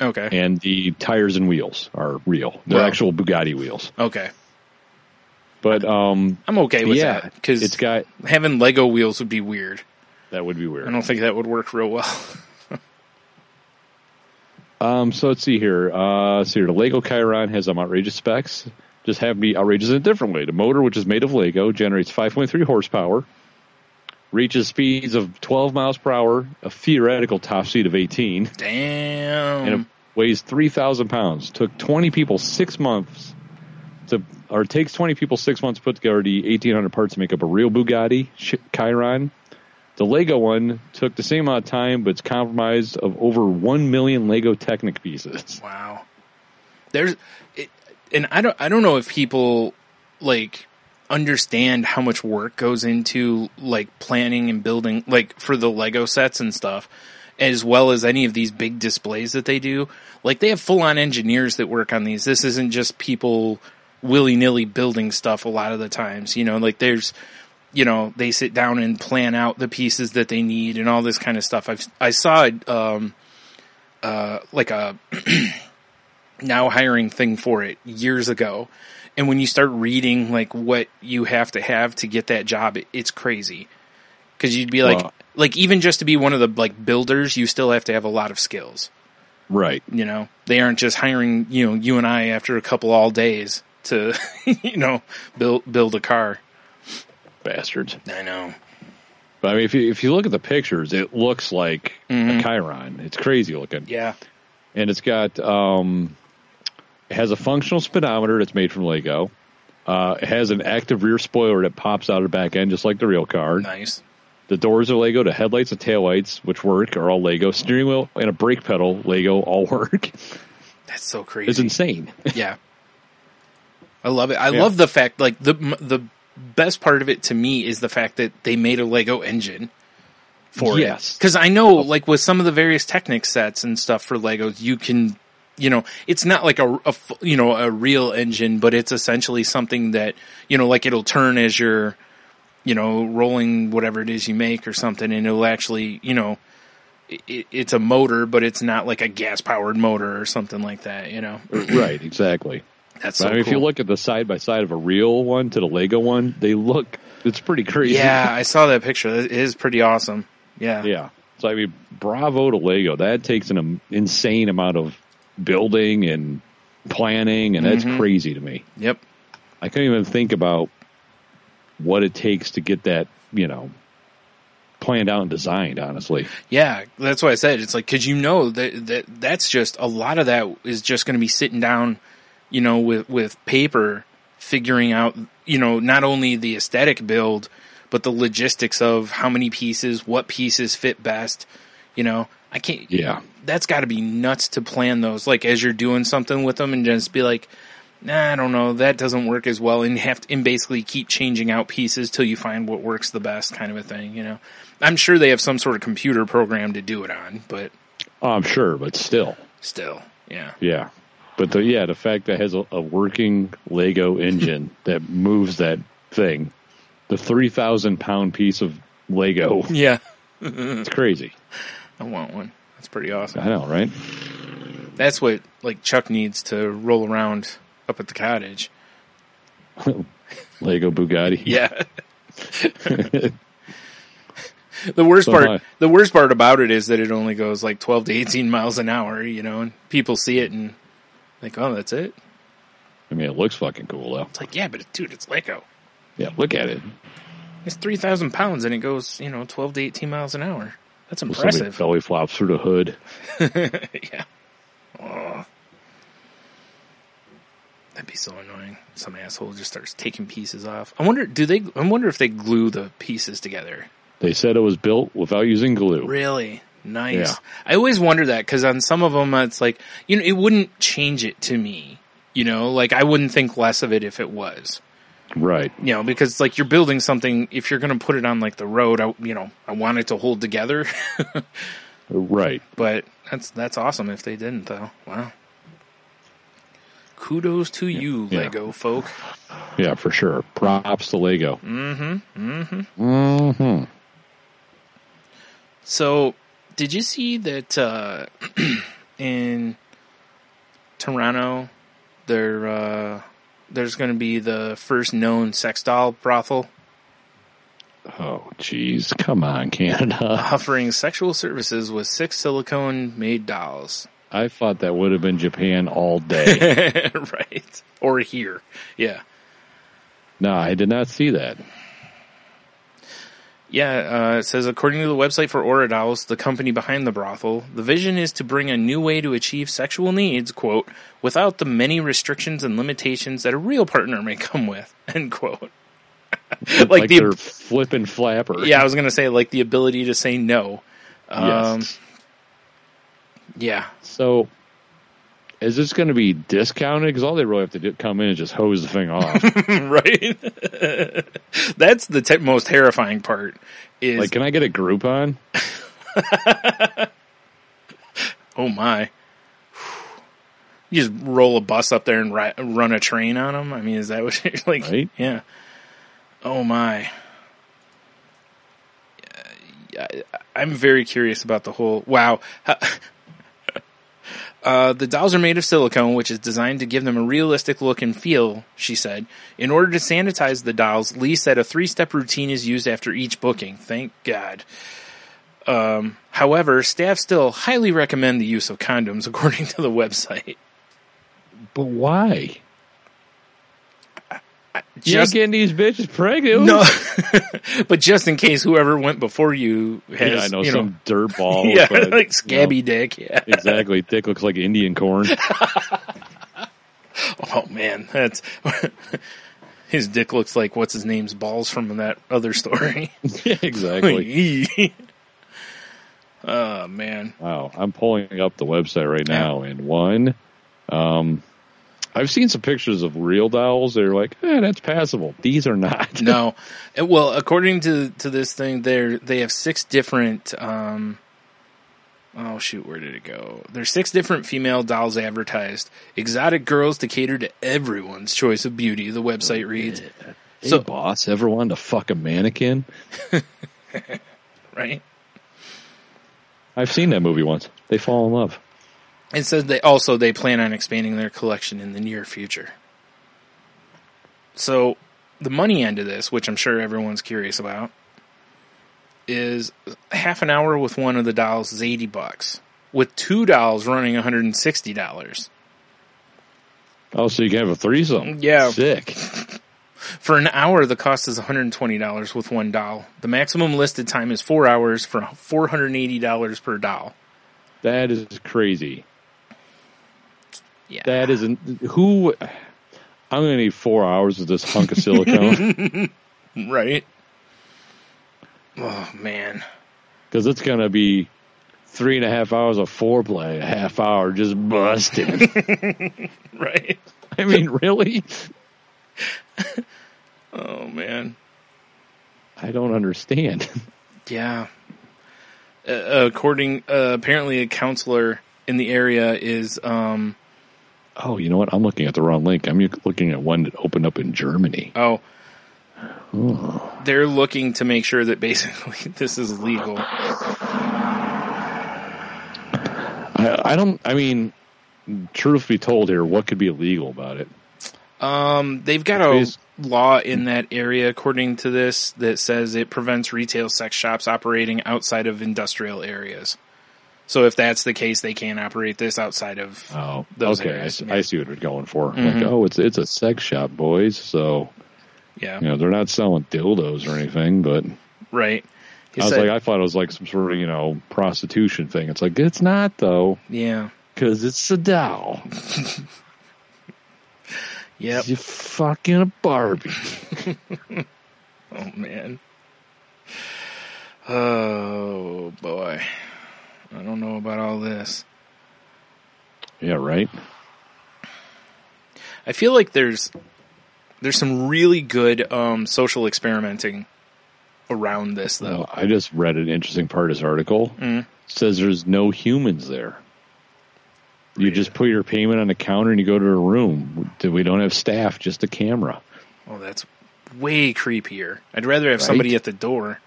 Okay. and the tires and wheels are real. They're Wow. actual Bugatti wheels. Okay. But um, I'm okay with yeah, that because it's got having Lego wheels would be weird. that would be weird. I don't think that would work real well. Um, so let's see here. Uh, see here. The Lego Chiron has some outrageous specs. Just have to be outrageous in a different way. The motor, which is made of Lego, generates 5.3 horsepower, reaches speeds of 12 miles per hour, a theoretical top speed of 18, Damn. and it weighs 3,000 pounds. Took 20 people six months to, or it takes 20 people six months to put together the 1,800 parts to make up a real Bugatti Chiron. The Lego one took the same amount of time, but it's comprised of over 1 million Lego Technic pieces. Wow. There's, it, and I don't, I don't know if people like understand how much work goes into like planning and building, like for the Lego sets and stuff, as well as any of these big displays that they do. Like they have full on engineers that work on these. This isn't just people willy nilly building stuff a lot of the times, you know, like there's, you know, they sit down and plan out the pieces that they need and all this kind of stuff. I've, I saw, um, uh, like a, now hiring thing for it years ago. And when you start reading like what you have to have to get that job, it, it's crazy. Cause you'd be like, like even just to be one of the like builders, you still have to have a lot of skills. Right. You know, they aren't just hiring, you know, you and I after a couple all days to, you know, build, build a car. Bastards. I know. But I mean, if you, if you look at the pictures, it looks like a Chiron. It's crazy looking. Yeah. And it's got, um, it has a functional speedometer that's made from Lego. Uh, it has an active rear spoiler that pops out of the back end, just like the real car. Nice. The doors are Lego. The headlights and taillights, which work, are all Lego. Steering wheel and a brake pedal, Lego, all work. That's so crazy. It's insane. Yeah. I love it. I Yeah. love the fact, like, the, the best part of it to me is the fact that they made a Lego engine for Yes. it. Cause I know, like, with some of the various Technic sets and stuff for Legos, you can, you know, it's not like a, you know, a real engine, but it's essentially something that, you know, like it'll turn as you're, you know, rolling whatever it is you make or something, and it'll actually, you know, it, it's a motor, but it's not like a gas powered motor or something like that, you know? right, exactly. That's But so I mean, if you look at the side by side of a real one to the Lego one, they look, it's pretty crazy. Yeah, I saw that picture. It is pretty awesome. Yeah. Yeah. So I mean, bravo to Lego. That takes an insane amount of building and planning, and that's Mhm. crazy to me. Yep. I can't even think about what it takes to get that, you know, planned out and designed. Honestly, Yeah, that's why I said it's like because you know that that that's just a lot of that is just going to be sitting down, you know, with with paper, figuring out, you know, not only the aesthetic build, but the logistics of how many pieces, what pieces fit best. You know, I can't. yeah, That's got to be nuts to plan those. Like as you're doing something with them, and just be like, nah, I don't know, that doesn't work as well, and have to, and basically keep changing out pieces till you find what works the best, kind of a thing. You know, I'm sure they have some sort of computer program to do it on, but oh, I'm sure, but still, still, yeah, yeah. But the yeah, the fact that it has a, a working Lego engine that moves that thing, the three thousand pound piece of Lego, oh, yeah, it's crazy. I want one. That's pretty awesome. I know, right? That's what like Chuck needs to roll around up at the cottage. Lego Bugatti. Yeah. the worst So part, the worst part about it is that it only goes like 12 to 18 miles an hour, you know, and people see it and like, oh, that's it. I mean, it looks fucking cool though. It's like, yeah, but dude, it's Lego. Yeah, look at it. It's 3,000 pounds and it goes, you know, 12 to 18 miles an hour. That's impressive. belly flops through the hood. yeah. Oh. That'd be so annoying. Some asshole just starts taking pieces off. I wonder, do they, I wonder if they glue the pieces together. They said it was built without using glue. Really? Nice. Yeah. I always wonder that because on some of them, it's like, you know, it wouldn't change it to me. You know, like I wouldn't think less of it if it was. Right. You know, because like you're building something, if you're going to put it on like the road, I, you know, I want it to hold together. Right. but that's, that's awesome if they didn't though. Wow. Kudos to you, Yeah. Lego folk. Yeah, for sure. Props to Lego. Mm-hmm. Mm-hmm. Mm-hmm. So, did you see that uh, in Toronto, there uh, there's going to be the first known sex doll brothel Oh, jeez. Come on, Canada. offering sexual services with six silicone made dolls. I thought that would have been Japan all day. right. Or here. Yeah. no, I did not see that. Yeah, uh, it says according to the website for Dolls, the company behind the brothel, the vision is to bring a new way to achieve sexual needs, quote, without the many restrictions and limitations that a real partner may come with, end quote. like, Like, the they're flipping flapper. yeah, I was gonna say like the ability to say no. Um, Yes. yeah, So, is this going to be discounted? Because all they really have to do come in and just hose the thing off. right. That's the te- most terrifying part. Is like, can I get a Groupon? oh my, you just roll a bus up there and ri- run a train on them. I mean, is that what you're like? Right. Yeah. Oh my. I'm very curious about the whole. Wow. Uh, the dolls are made of silicone, which is designed to give them a realistic look and feel, she said. In order to sanitize the dolls, Lee said a three step routine is used after each booking. Thank God. Um, however, staff still highly recommend the use of condoms, according to the website. But why? Just- you ain't getting these bitches pregnant. No, but just in case whoever went before you has, yeah, I know you some dirt ball. yeah, with a- like scabby you know, dick. Yeah. exactly. Dick looks like Indian corn. Oh man, that's his dick looks like what's his name's balls from that other story. yeah, exactly. oh man, Wow, I'm pulling up the website right now, and one, um, I've seen some pictures of real dolls. They're like, eh, that's passable. These are not. no. Uh, Well, according to to this thing, they they have six different. Um, oh shoot, where did it go? There's six different female dolls advertised. Exotic girls to cater to everyone's choice of beauty. The website reads. Hey, So- boss, ever wanted to fuck a mannequin? Right. I've seen that movie once. They fall in love. It says they also they plan on expanding their collection in the near future. So the money end of this, which I'm sure everyone's curious about, is half an hour with one of the dolls is eighty bucks. With two dolls running $160. Oh, so you can have a threesome? Yeah. sick. For an hour, the cost is $120 with one doll. The maximum listed time is four hours for $480 per doll. That is crazy. Yeah. That isn't who. I'm gonna need four hours of this hunk of silicone right? Oh, man. because it's gonna be three and a half hours of foreplay, a half hour just busting. Right? I mean, really? Oh, man. I don't understand. Yeah. Uh, according, uh, apparently, a counselor in the area is, um, Oh, you know what? I'm looking at the wrong link. I'm looking at one that opened up in Germany. oh, they're looking to make sure that basically this is legal. I, I don't. I mean, truth be told, here, what could be illegal about it? Um, they've got a law in that area, according to this, that says it prevents retail sex shops operating outside of industrial areas. So if that's the case, they can't operate this outside of. Oh, Those okay. I, areas, see- yeah. I see what they're going for. Mhm. Like, oh, it's it's a sex shop, boys. So Yeah, you know they're not selling dildos or anything, but right. He I was said- like, I thought it was like some sort of you know prostitution thing. It's like it's not though, yeah, because it's a doll. yep. You fucking a Barbie. Oh man. Oh boy. I don't know about all this. Yeah, right. I feel like there's there's some really good um, social experimenting around this though. Well, I just read an interesting part of this article. It says there's no humans there. You just put your payment on the counter and you go to a room. We don't have staff, just a camera. Oh, that's way creepier. I'd rather have somebody at the door.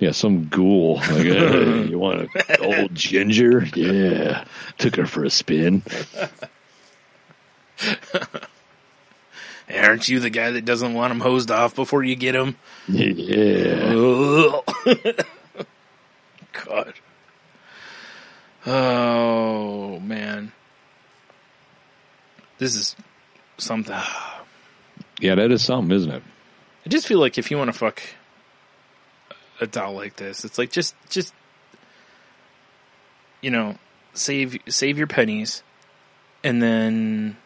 Yeah, some ghoul. Like, hey, you want an old ginger? Yeah. Took her for a spin. Aren't you the guy that doesn't want him hosed off before you get him? Yeah. God. Oh man. This is something. Yeah, that is something, isn't it? I just feel like if you want to fuck a doll like this, it's like just just you know, save save your pennies and then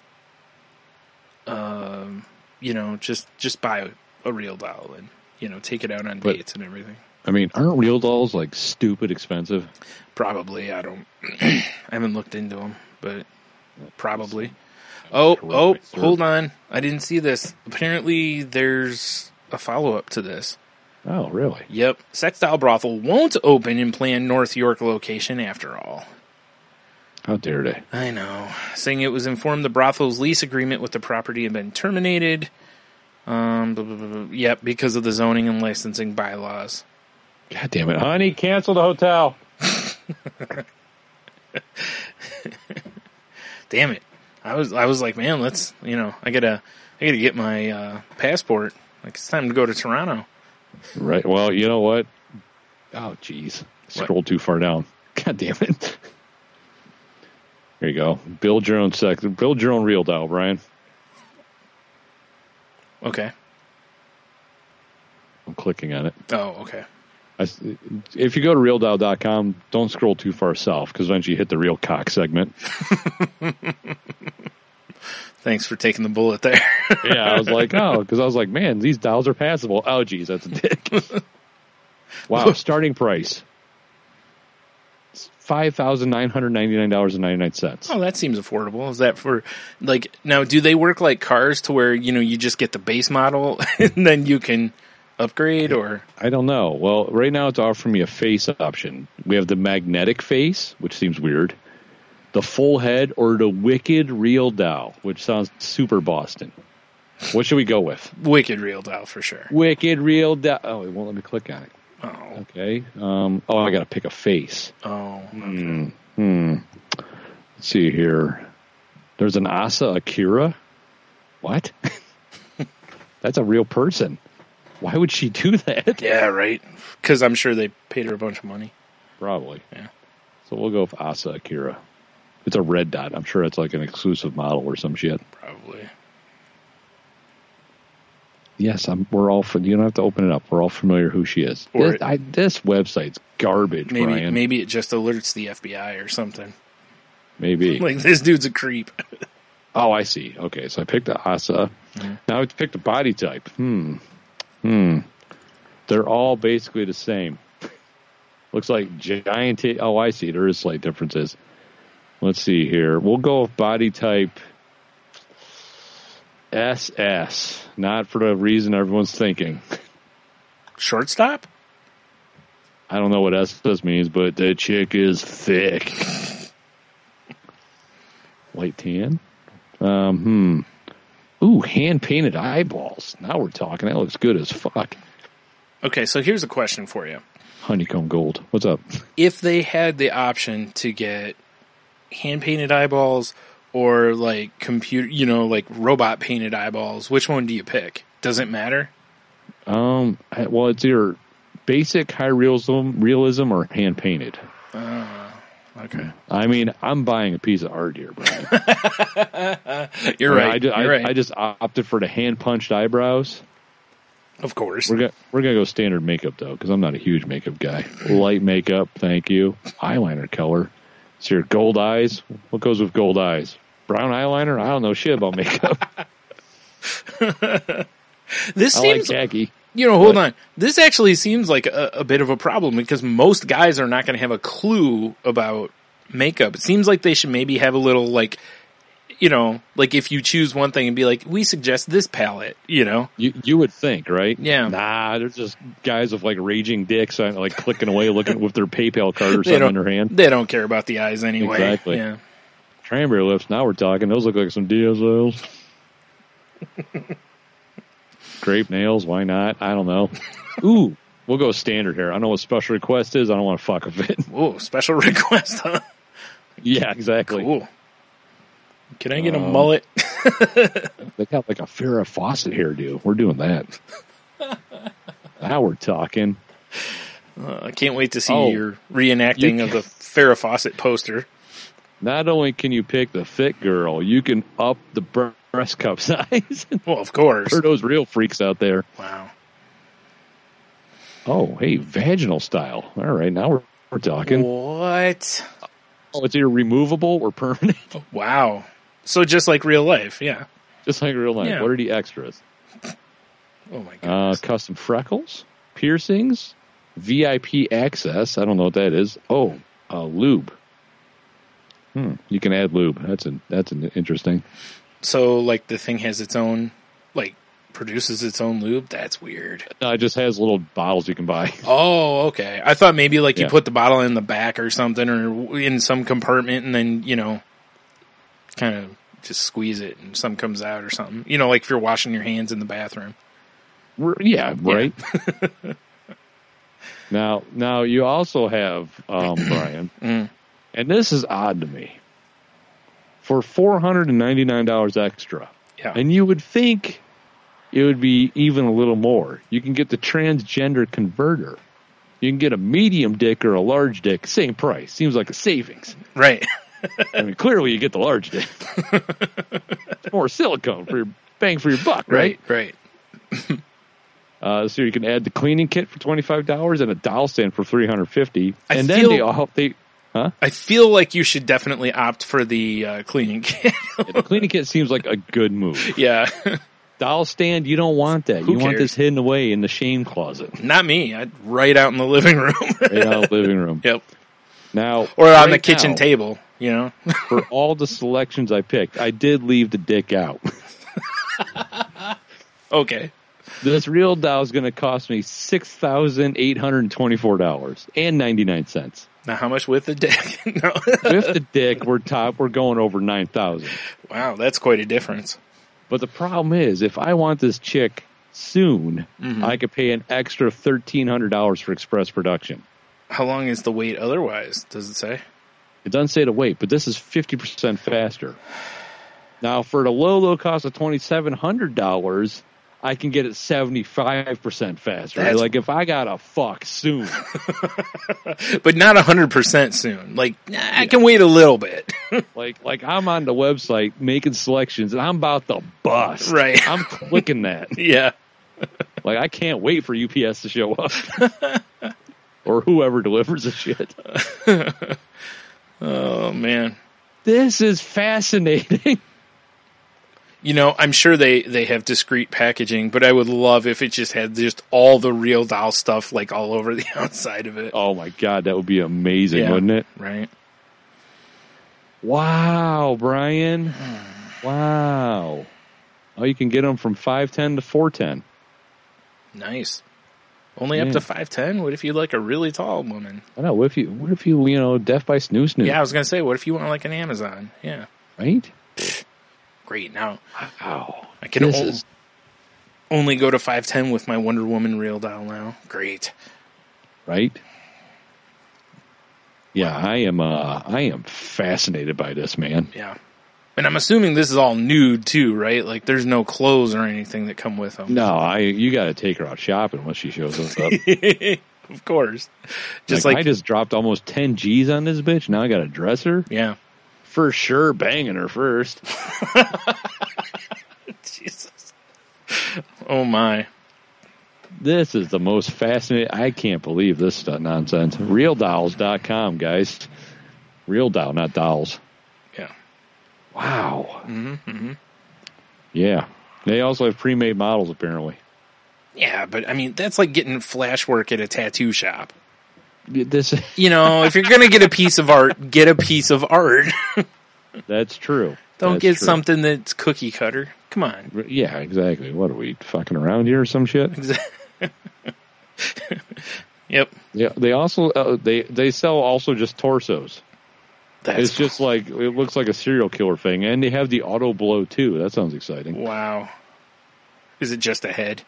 um you know, just just buy a real doll and you know, take it out on But- dates and everything. I mean, aren't real dolls like stupid expensive? Probably. I don't. I haven't looked into them, but probably. Oh, oh, hold on. I didn't see this. Apparently, there's a follow up to this. Oh, really? Yep. Sex doll brothel won't open in planned North York location after all. How dare they? I know. Saying it was informed the brothel's lease agreement with the property had been terminated. Um, blah, blah, blah, blah. Yep, because of the zoning and licensing bylaws. God damn it, honey! Cancel the hotel. damn it. I was I was like, man, let's you know, I gotta I gotta get my uh, passport. Like it's time to go to Toronto. Right. Well, you know what? Oh, jeez. Scroll too far down. God damn it. Here you go. Build your own sex. Build your own real doll, Bryan. Okay. I'm clicking on it. Oh, okay. I if you go to realdoll.com, don't scroll too far south because eventually you hit the real cock segment. Thanks for taking the bullet there. Yeah, I was like, oh, because I was like, man, these dolls are passable. Oh, geez, that's a dick. wow, starting price five thousand nine hundred ninety nine dollars and ninety nine cents. oh, that seems affordable. Is that for like now? Do they work like cars to where you know you just get the base model and then you can upgrade or I don't know. Well, right now it's offering me a face option. We have the magnetic face, which seems weird, the full head, or the wicked real Dow, which sounds super Boston. What should we go with? wicked real Dow for sure? Wicked real Dow. Oh, it won't let me click on it. Oh, Okay. Um, oh, I got to pick a face. oh, Hmm. Hmm. Let's see here. There's an Asa Akira. What? That's a real person. Why would she do that? yeah, right. Because I'm sure they paid her a bunch of money. Probably. Yeah. So we'll go with Asa Akira. It's a red dot. I'm sure it's like an exclusive model or some shit. Probably. Yes, I'm, we're all. fa- You don't have to open it up. We're all familiar who she is. Or This, it- I, this website's garbage, Maybe Bryan. maybe it just alerts the FBI or something. Maybe. Like this dude's a creep. Oh, I see. Okay, so I picked the Asa. Mm-hmm. Now I picked a body type. Hmm. Hmm. They're all basically the same. Looks like giant. T- oh, I see. There is slight differences. Let's see here. We'll go with body type SS. Not for the reason everyone's thinking. Shortstop? I don't know what SS means, but the chick is thick. Light tan. Um, hmm. Ooh, hand painted eyeballs. Now we're talking. That looks good as fuck. Okay, so here's a question for you. Honeycomb gold. What's up? If they had the option to get hand painted eyeballs or like computer, you know, like robot painted eyeballs, which one do you pick? Does it matter? Um, well, it's either basic high realism, realism, or hand painted. Okay. I mean, I'm buying a piece of art here, Bryan. You're I, right. ju- You're I, right. I just opted for the hand punched eyebrows. of course. We're gonna we're gonna go standard makeup though, because I'm not a huge makeup guy. Light makeup, thank you. Eyeliner color. Your gold eyes. What goes with gold eyes? Brown eyeliner. I don't know shit about makeup. This I like seems, khaki. you know, hold but- on. This actually seems like a, a bit of a problem because most guys are not going to have a clue about makeup. It seems like they should maybe have a little like, you know, like if you choose one thing and be like, we suggest this palette, you know? You you would think, right? Yeah. Nah, they're just guys with like raging dicks, uh, like clicking away, looking with their PayPal card or something in their hand. They don't care about the eyes anyway. Exactly. Yeah. Cranberry lips. Now we're talking. Those look like some DSLs. Grape nails. Why not? I don't know. Ooh, We'll go standard here. I know what special request is. I don't want to fuck with it. Ooh, special request, huh? yeah, exactly. Cool. Can I get a Um, mullet? They got like a Farrah Fawcett hairdo. We're doing that. now we're talking. Uh, I can't wait to see Oh. your reenacting You of the Farrah Fawcett poster. Not only can you pick the fit girl, you can up the breast cup size. Well, of course. For those real freaks out there. Wow. Oh, hey, vaginal style. All right, now we're, we're talking. What? Oh, it's either removable or permanent, Wow. So just like real life, yeah. just like real life. Yeah. What are the extras? Oh my Uh, custom freckles, piercings, VIP access. I don't know what that is. Oh, uh, lube. Hmm. You can add lube. That's an that's an interesting. so like the thing has its own, like produces its own lube. That's weird. No, it just has little bottles you can buy. Oh, okay. I thought maybe like you Yeah. put the bottle in the back or something, or in some compartment, and then you know, kind of just squeeze it, and some comes out or something. You know, like if you're washing your hands in the bathroom. Yeah, right. now, now you also have um, Bryan, Mm. and this is odd to me. For four hundred and ninety nine dollars extra, Yeah. and you would think it would be even a little more. You can get the transgender converter. You can get a medium dick or a large dick, same price. Seems like a savings. right. I mean, clearly you get the large dick. it's more silicone for your bang for your buck, right? Right. Right. Uh, so you can add the cleaning kit for twenty five dollars and a doll stand for three hundred fifty. And then feel- they all they I feel like you should definitely opt for the uh, cleaning kit. the cleaning kit seems like a good move. yeah. Doll stand, you don't want that. Who you want this hidden away in the shame closet, Not me. I'd right out in the living room. right out living room. yep. Now, Or on right the kitchen now, table, you know? for all the selections I picked, I did leave the dick out. okay. this real doll is going to cost me six thousand eight hundred twenty four dollars and ninety nine cents. Now, how much with the dick? no. With the dick, we're top. We're going over nine thousand. wow, that's quite a difference. But the problem is, if I want this chick soon, Mm-hmm. I could pay an extra thirteen hundred dollars for express production. How long is the wait otherwise? Does it say? It doesn't say to wait, but this is fifty percent faster. Now, for the low, low cost of twenty seven hundred dollars, I can get it seventy five percent faster. That's- Like if I got a fuck soon, But not 100% soon. Like, nah, I can wait a little bit. like like I'm on the website making selections, and I'm about to bust. Right. I'm clicking that. yeah. Like I can't wait for UPS to show up. or whoever delivers the shit. Oh, man. This is fascinating. You know, I'm sure they, they have discreet packaging, but I would love if it just had just all the real doll stuff like all over the outside of it. Oh my god, that would be amazing, Yeah. wouldn't it? Right? Wow, Bryan. Wow. Oh, you can get them from 510 to 410. Nice. Only up to 5'10? What if you like a really tall woman? I know. What if you, what if you, you know, deaf by snu snu? Yeah, I was going to say, what if you want like an Amazon? Yeah. Right? Great. Now, Wow. I can This o- is- only go to 5'10 with my Wonder Woman real doll now. Great. Right? Yeah, I am, uh, I am fascinated by this, man. Yeah. And I'm assuming this is all nude too, right? Like there's no clothes or anything that come with them. No, I, you gotta take her out shopping when she shows up. of course. Just like, like, I just dropped almost 10 G's on this bitch. Now I gotta dress her. yeah. For sure, banging her first. Jesus. Oh my. This is the most fascinating. I can't believe this stuff nonsense. RealDolls.com, guys. Real doll, not dolls. Wow. Mm-hmm, Yeah. They also have pre-made models, apparently. Yeah, but I mean that's like getting flash work at a tattoo shop. This, You know, if you're gonna get a piece of art, get a piece of art. that's true. Don't That's get true. something that's cookie cutter. Come on. Yeah, exactly. What are we fucking around here or some shit? Yep. Yeah. They also uh, they they sell also just torsos. That's it's just like it looks like a serial killer thing, and they have the Autoblow too. That sounds exciting. wow. Is it just a head?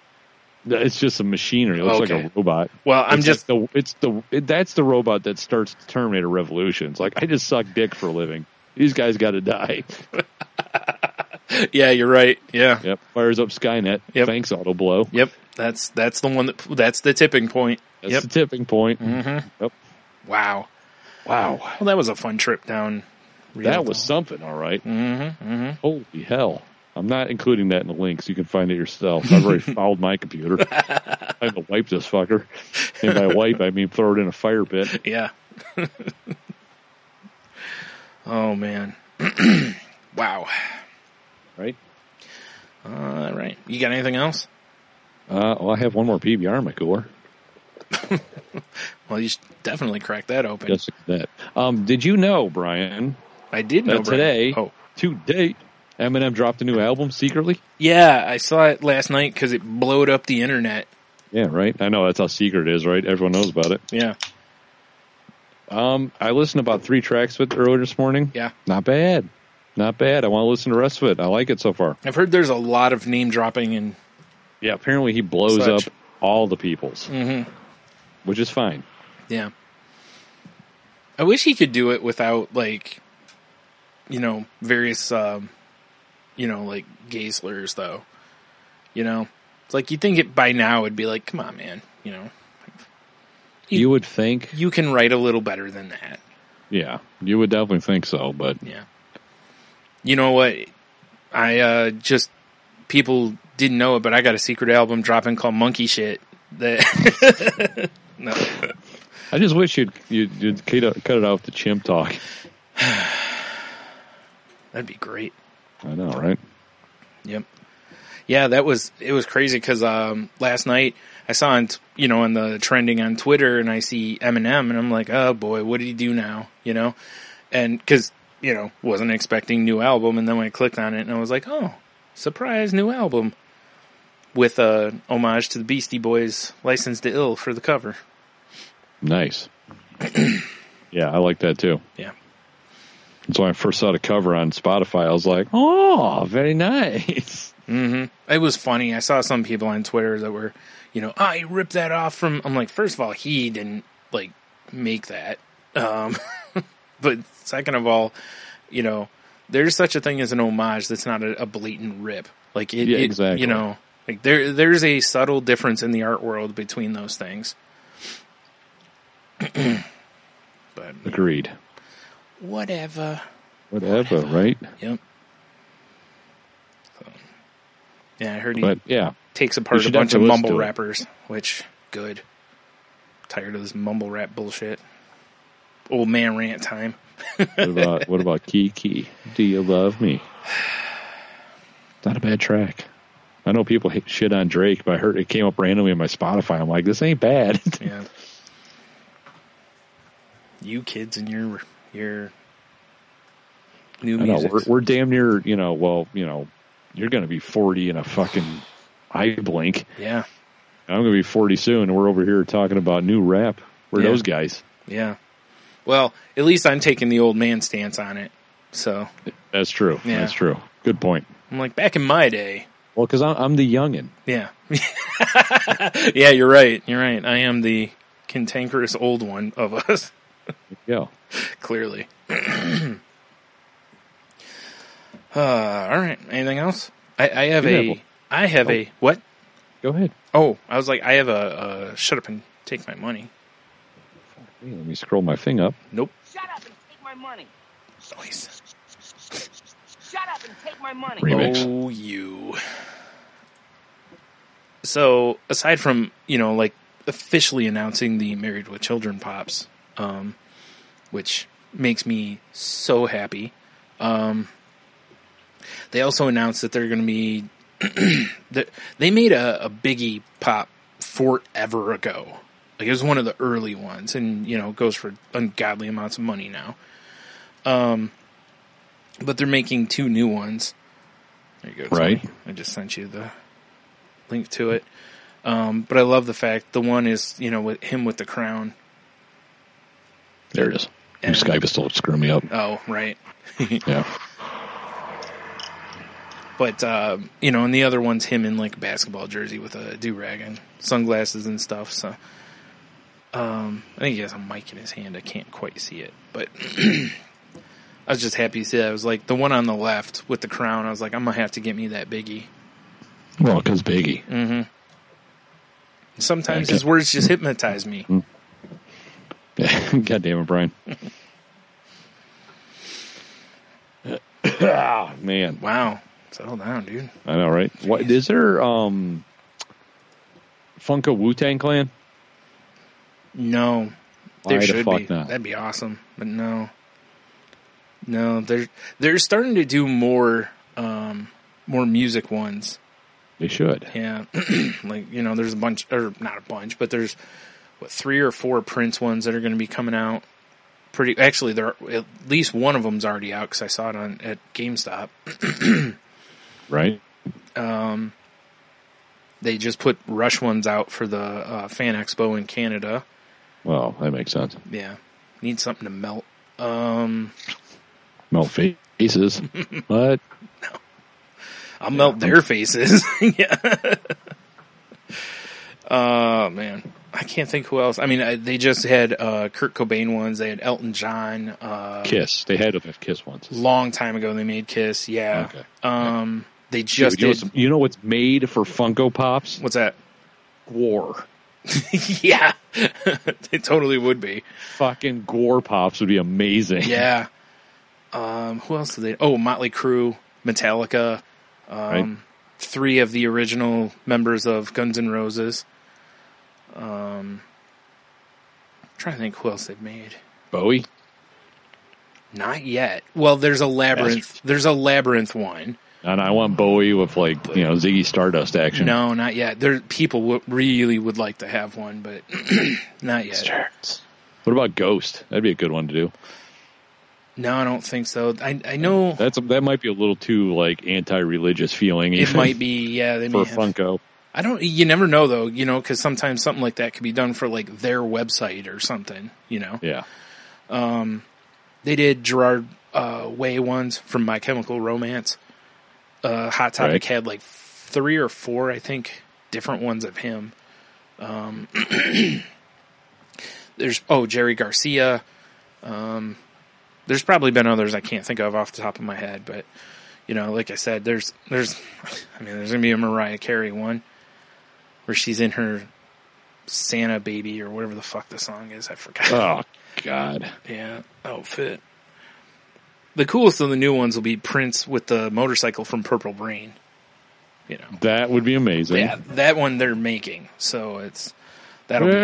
It's just a machinery. It looks like a robot. Well, I'm It's just like the it's the it, that's the robot that starts the Terminator Revolution. It's like I just suck dick for a living. These guys got to die. yeah, you're right. Yeah. Yep. Fires up Skynet. Yep. Thanks, Autoblow. Yep. That's that's the one that that's the tipping point. That's yep. the tipping point. Mm-hmm. Yep. Wow. Wow. Well, that was a fun trip down. That was something, all right. Mm-hmm. Mm-hmm. Holy hell. I'm not including that in the links. You can find it yourself. I've already fouled my computer. I have to wipe this fucker. And by wipe, I mean throw it in a fire pit. Yeah. oh man. wow. Right? All right. You got anything else? Uh, well, I have one more PBR in my cooler. Well, you should definitely crack that open. Just that. Um, did you know, Bryan, I did know that Bryan. today, Oh, to date, Eminem dropped a new album secretly? yeah. I saw it last night because it blowed up the internet. Yeah, right. I know that's how secret it is, right? Everyone knows about it. Yeah. Um, I listened about three tracks of it earlier this morning. Yeah. Not bad. Not bad. I want to listen to the rest of it. I like it so far. I've heard there's a lot of name dropping and Yeah, apparently he blows Such. up all the peoples, Mhm. Which is fine. yeah. I wish he could do it without like, you know, various, um, you know, like gay slurs though. You know, it's like you think it by now it'd be like, come on, man. You know, He- You would think, you can write a little better than that. yeah, you would definitely think so, but Yeah. You know what? I uh just people didn't know it, but I got a secret album dropping called Monkey Shit. That no, I just wish you'd you'd, you'd cut it cut it out the chimp talk. that'd be great. I know, right? Yep. Yeah, that was it was crazy because um, last night I saw on t- you know on the trending on Twitter and I see Eminem and I'm like, oh boy, what did he do now? You know, and because you know wasn't expecting new album and then when I clicked on it and I was like, oh, surprise, new album with a homage to the Beastie Boys, "Licensed to Ill" for the cover. Nice. yeah, I like that too. Yeah. So when I first saw the cover on Spotify, I was like, "Oh, very nice." hmm It was funny. I saw some people on Twitter that were, you know, I ripped that off from. I'm like, first of all, he didn't like make that. Um, but second of all, you know, there's such a thing as an homage that's not a, a blatant rip. Like it, Yeah, it- exactly. You know, like there there's a subtle difference in the art world between those things. but Agreed. whatever. Whatever, right? Yep. So, yeah, I heard he But yeah, takes apart a bunch of mumble to it. rappers, which good. Tired of this mumble rap bullshit. Old man rant time. what about what about Kiki? Do you love me? Not a bad track. I know people hate shit on Drake, but I heard it came up randomly on my Spotify. I'm like, this ain't bad. Yeah. You kids and your your new I know music. we're, we're damn near, you know. Well, you know, you're going to be 40 in a fucking eye blink. yeah, I'm going to be 40 soon, and we're over here talking about new rap. We're Yeah. those guys. yeah. Well, at least I'm taking the old man stance on it. So That's true. Yeah. That's true. Good point. I'm like, back in my day. Well, because I'm, I'm the youngin. Yeah. yeah, you're right. You're right. I am the cantankerous old one of us. Yeah. clearly. uh, all right. Anything else? I, I have You a. have I have a what? Go ahead. Oh, I was like, I have a, a shut up and take my money. Hey, let me scroll my thing up. Nope. Shut up and take my money. Noise. Shut up and take my money. Remix. Oh, you. So, aside from you know, like officially announcing the Married with Children pops, um, which makes me so happy. Um, they also announced that they're going to be. that they made a, a Biggie pop forever ago. Like it was one of the early ones, and you know goes for ungodly amounts of money now. Um, but they're making two new ones. There you go. Right. Tony. I just sent you the link to it. Um, but I love the fact the one is you know with him with the crown. There it is. And- Skype is still screwing me up. Oh right. Yeah. But uh, you know, and the other one's him in like a basketball jersey with a do rag and sunglasses and stuff. So um, I think he has a mic in his hand. I can't quite see it, but I was just happy to see that. I was like the one on the left with the crown. I was like, I'm gonna have to get me that biggie. Well, because Biggie. Mm-hmm. Sometimes his words just hypnotize me. God damn it, Bryan. ah, man, Wow, settle down, dude. I know, right? What is there? Um, Funko Wu Tang Clan? No, Why there the should fuck be. not? That'd be awesome, but no, no. They're they're starting to do more um, more music ones. They should. Yeah, like you know, there's a bunch, or not a bunch, but there's what three or four Prince ones that are going to be coming out. Pretty actually, there are, at least one of them's already out because I saw it on at GameStop. Right? Um, they just put Rush ones out for the uh, Fan Expo in Canada. Well, that makes sense. Yeah, need something to melt. Um, Melt faces. what? No. I'll melt their faces. yeah. Oh man, I can't think who else. I mean, I, they just had uh, Kurt Cobain ones. They had Elton John. Uh, Kiss. They had Kiss once. long time ago they made Kiss. Yeah. Okay. Um, they Dude, just you, know did. what's, you know what's made for Funko Pops? What's that? Gore. yeah, they totally would be. Fucking Gore Pops would be amazing. Yeah. Um, who else did they? Oh, Motley Crue, Metallica, um, Right. three of the original members of Guns N' Roses. Um, trying to think who else they've made. Bowie. Not yet. Well, there's a labyrinth. There's a labyrinth one. And I want Bowie with like you know Ziggy Stardust action. No, not yet. There, people w- really would like to have one, but not yet. What about Ghost? That'd be a good one to do. No, I don't think so. I I know That's that might be a little too like anti-religious feeling. it might be. Yeah, they for may have. Funko. I don't. You never know though. You know, because sometimes something like that could be done for like their website or something. You know, Yeah. Um, they did Gerard uh, Way ones from My Chemical Romance. Uh, Hot Topic Right. had like three or four, I think, different ones of him. Um, there's oh Jerry Garcia. Um, there's probably been others I can't think of off the top of my head, but you know, like I said, there's there's I mean, there's gonna be a Mariah Carey one where she's in her Santa baby or whatever the fuck the song is. I forgot. Oh God. Yeah, outfit. The coolest of the new ones will be Prince with the motorcycle from Purple Rain. You know, That would be amazing. yeah, that one they're making, so it's that'll be.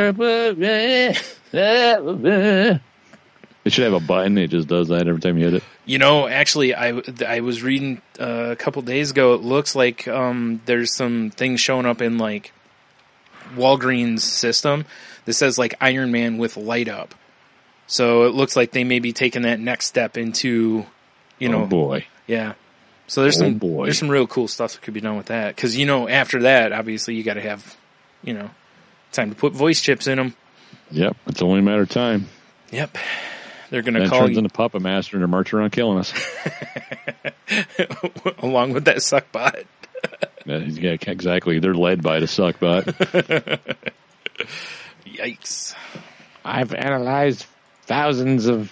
It should have a button. It just does that every time you hit it. You know, actually, I I was reading uh, a couple days ago. It looks like um, there's some things showing up in like Walgreens system that says like Iron Man with light up. So it looks like they may be taking that next step into, you know, oh boy. Yeah. So there's Oh, some boy. there's some real cool stuff that could be done with that because you know after that obviously you got to have you know time to put voice chips in them. Yep. It's only a matter of time. Yep. They're gonna Then call turns you into Puppet Master and they're marching around killing us. along with that suck bot. yeah, yeah, exactly. They're led by the suckbot. Yikes! I've analyzed thousands of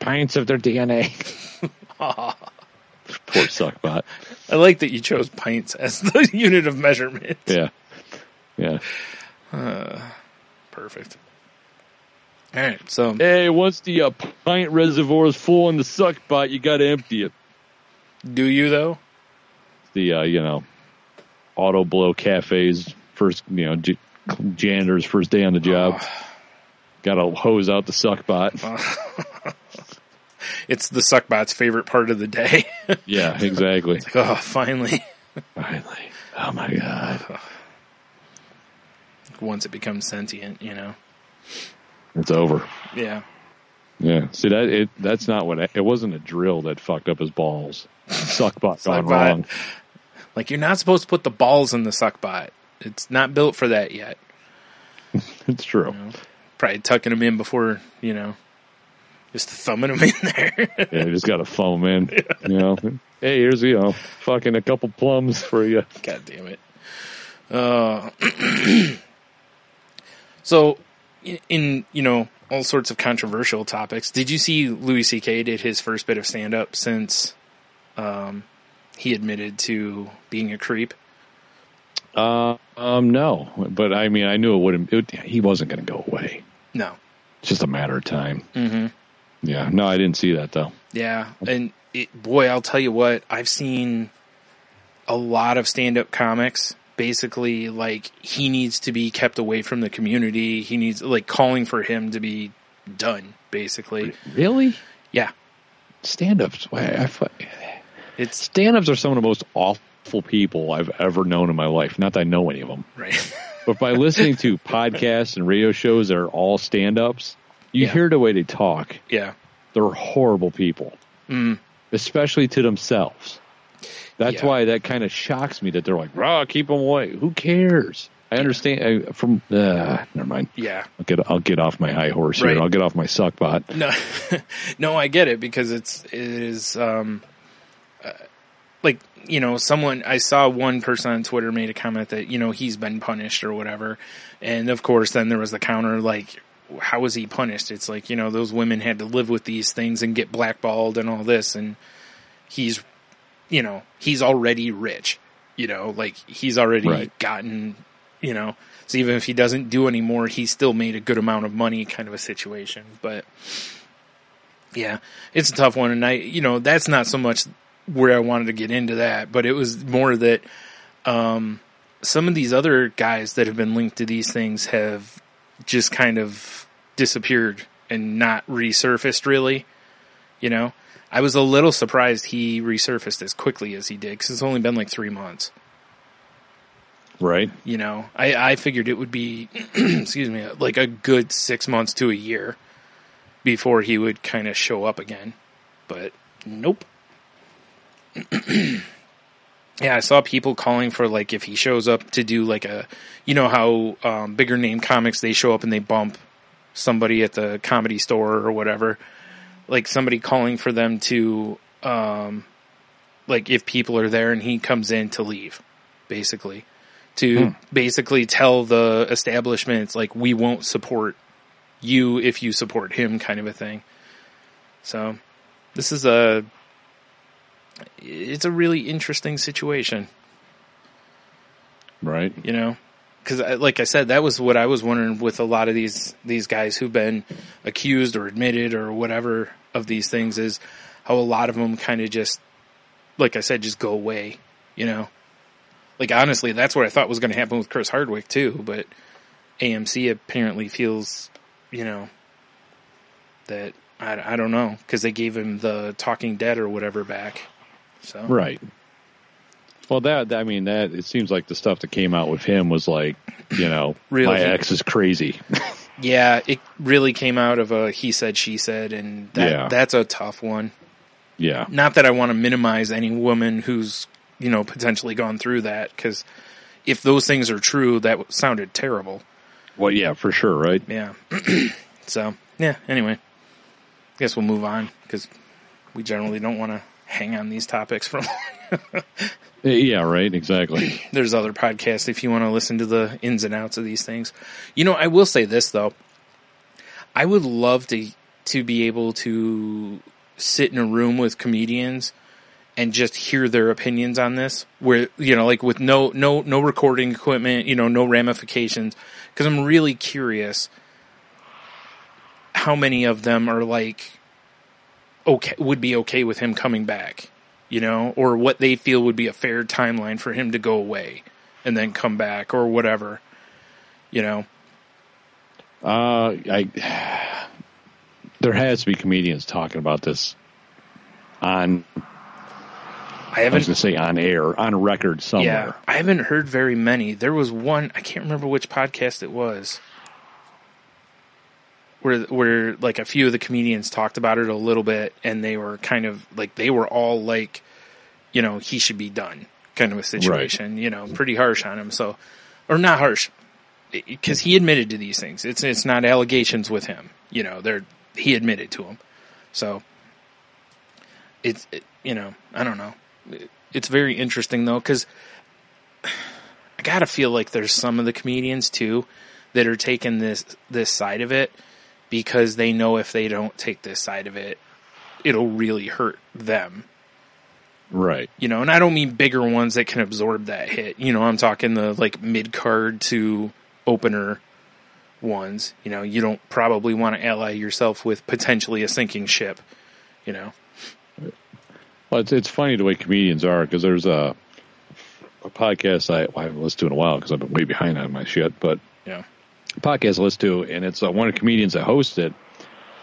pints of their DNA. Poor suckbot. I like that you chose pints as the unit of measurement. Yeah. Yeah. Uh, perfect. All right, so Hey, once the uh, pint reservoir is full in the suckbot, you got to empty it. do you though? The uh, you know, Autoblow cafes first, you know, j- janitor's first day on the job. Got to hose out the suckbot. It's the suckbot's favorite part of the day. yeah, exactly. oh, finally. Finally. Oh my god. Once it becomes sentient, you know. It's over. Yeah. Yeah. See that it that's not what it wasn't a drill that fucked up his balls. Suckbot gone Suckbot. wrong. Like you're not supposed to put the balls in the suckbot. It's not built for that yet. It's true. Probably tucking them in before you know Just thumbing them in there. Yeah, you just got to foam in. You know, hey, here's you know, fucking a couple plums for you. God damn it. Uh, so, in, you know all sorts of controversial topics, did you see Louis C.K. did his first bit of stand up since um, he admitted to being a creep? Uh, um, no, but I mean, I knew it wouldn't. It, he wasn't going to go away. No. It's just a matter of time. Mm-hmm. Yeah, no, I didn't see that though. Yeah, and it, boy, I'll tell you what, I've seen a lot of stand-up comics. Basically, like he needs to be kept away from the community. He needs like calling for him to be done. Basically, Really? yeah, Stand-ups. I, I, fu- it's stand-ups are some of the most awful people I've ever known in my life. Not that I know any of them, right. but by listening to podcasts and radio shows that are all stand-ups, you Yeah. hear the way they talk. yeah, They're horrible people, mm, especially to themselves. That's Yeah. why that kind of shocks me that they're like, "Raw, keep them away." Who cares? I understand. I, from uh, never mind. yeah. I'll get I'll get off my high horse Right. here. I'll get off my suck bot. No, no, I get it because it's it is um, uh, like you know someone I saw one person on Twitter made a comment that you know he's been punished or whatever, and of course then there was the counter like how was he punished? It's like you know those women had to live with these things and get blackballed and all this, and he's you know he's already rich, you know like he's already Right. gotten you know. So even if he doesn't do anymore, he still made a good amount of money, kind of a situation. But yeah, it's a tough one, and I, you know, that's not so much where I wanted to get into that, but it was more that um, some of these other guys that have been linked to these things have just kind of disappeared and not resurfaced really. You know, I was a little surprised he resurfaced as quickly as he did because it's only been like three months. Right? You know, I, I figured it would be, excuse me, like a good six months to a year before he would kind of show up again. But nope. yeah, I saw people calling for like if he shows up to do like a, you know how um, bigger name comics they show up and they bump somebody at the comedy store or whatever. Like somebody calling for them to, um, like if people are there and he comes in to leave, basically to basically tell the establishments like we won't support you if you support him kind of a thing. So this is a it's a really interesting situation, Right? you know, because like I said, that was what I was wondering with a lot of these these guys who've been accused or admitted or whatever of these things is how a lot of them kind of just, like I said, just go away, you know. Like honestly, that's what I thought was going to happen with Chris Hardwick too, but AMC apparently feels, you know, that I, I don't know because they gave him the Talking Dead or whatever back. So Right. Well, that I mean that it seems like the stuff that came out with him was like, you know, Real my ex is crazy. yeah, it really came out of a he said she said, and that Yeah. that's a tough one. yeah. Not that I want to minimize any woman who's you know potentially gone through that because if those things are true, that sounded terrible. Well, yeah, for sure, right? Yeah. so yeah. Anyway, I guess we'll move on because we generally don't want to hang on these topics for. Yeah, right. Exactly. There's other podcasts if you want to listen to the ins and outs of these things. You know, I will say this though. I would love to to be able to sit in a room with comedians and just hear their opinions on this where you know like with no no no recording equipment, you know, no ramifications cuz I'm really curious how many of them are like okay would be okay with him coming back, you know, or what they feel would be a fair timeline for him to go away and then come back or whatever. You know. Uh, I there has to be comedians talking about this on. I I was haven't to say on air, on record somewhere. Yeah, I haven't heard very many. There was one I can't remember which podcast it was, where where like a few of the comedians talked about it a little bit, and they were kind of like they were all like, you know, he should be done, kind of a situation. You know, pretty harsh on him. So, or not harsh, because he admitted to these things. It's it's not allegations with him. You know, they're he admitted to them. So it's it, you know I don't know. It's very interesting though because I gotta feel like there's some of the comedians too that are taking this this side of it because they know if they don't take this side of it, it'll really hurt them. Right. You know, and I don't mean bigger ones that can absorb that hit. You know, I'm talking the like mid card to opener ones. You know, you don't probably want to ally yourself with potentially a sinking ship. You know. Well, it's it's funny the way comedians are because there's a a podcast I, I haven't listened to in a while because I've been way behind on my shit, but Yeah. Podcast I listened to, and it's uh, one of the comedians that hosts it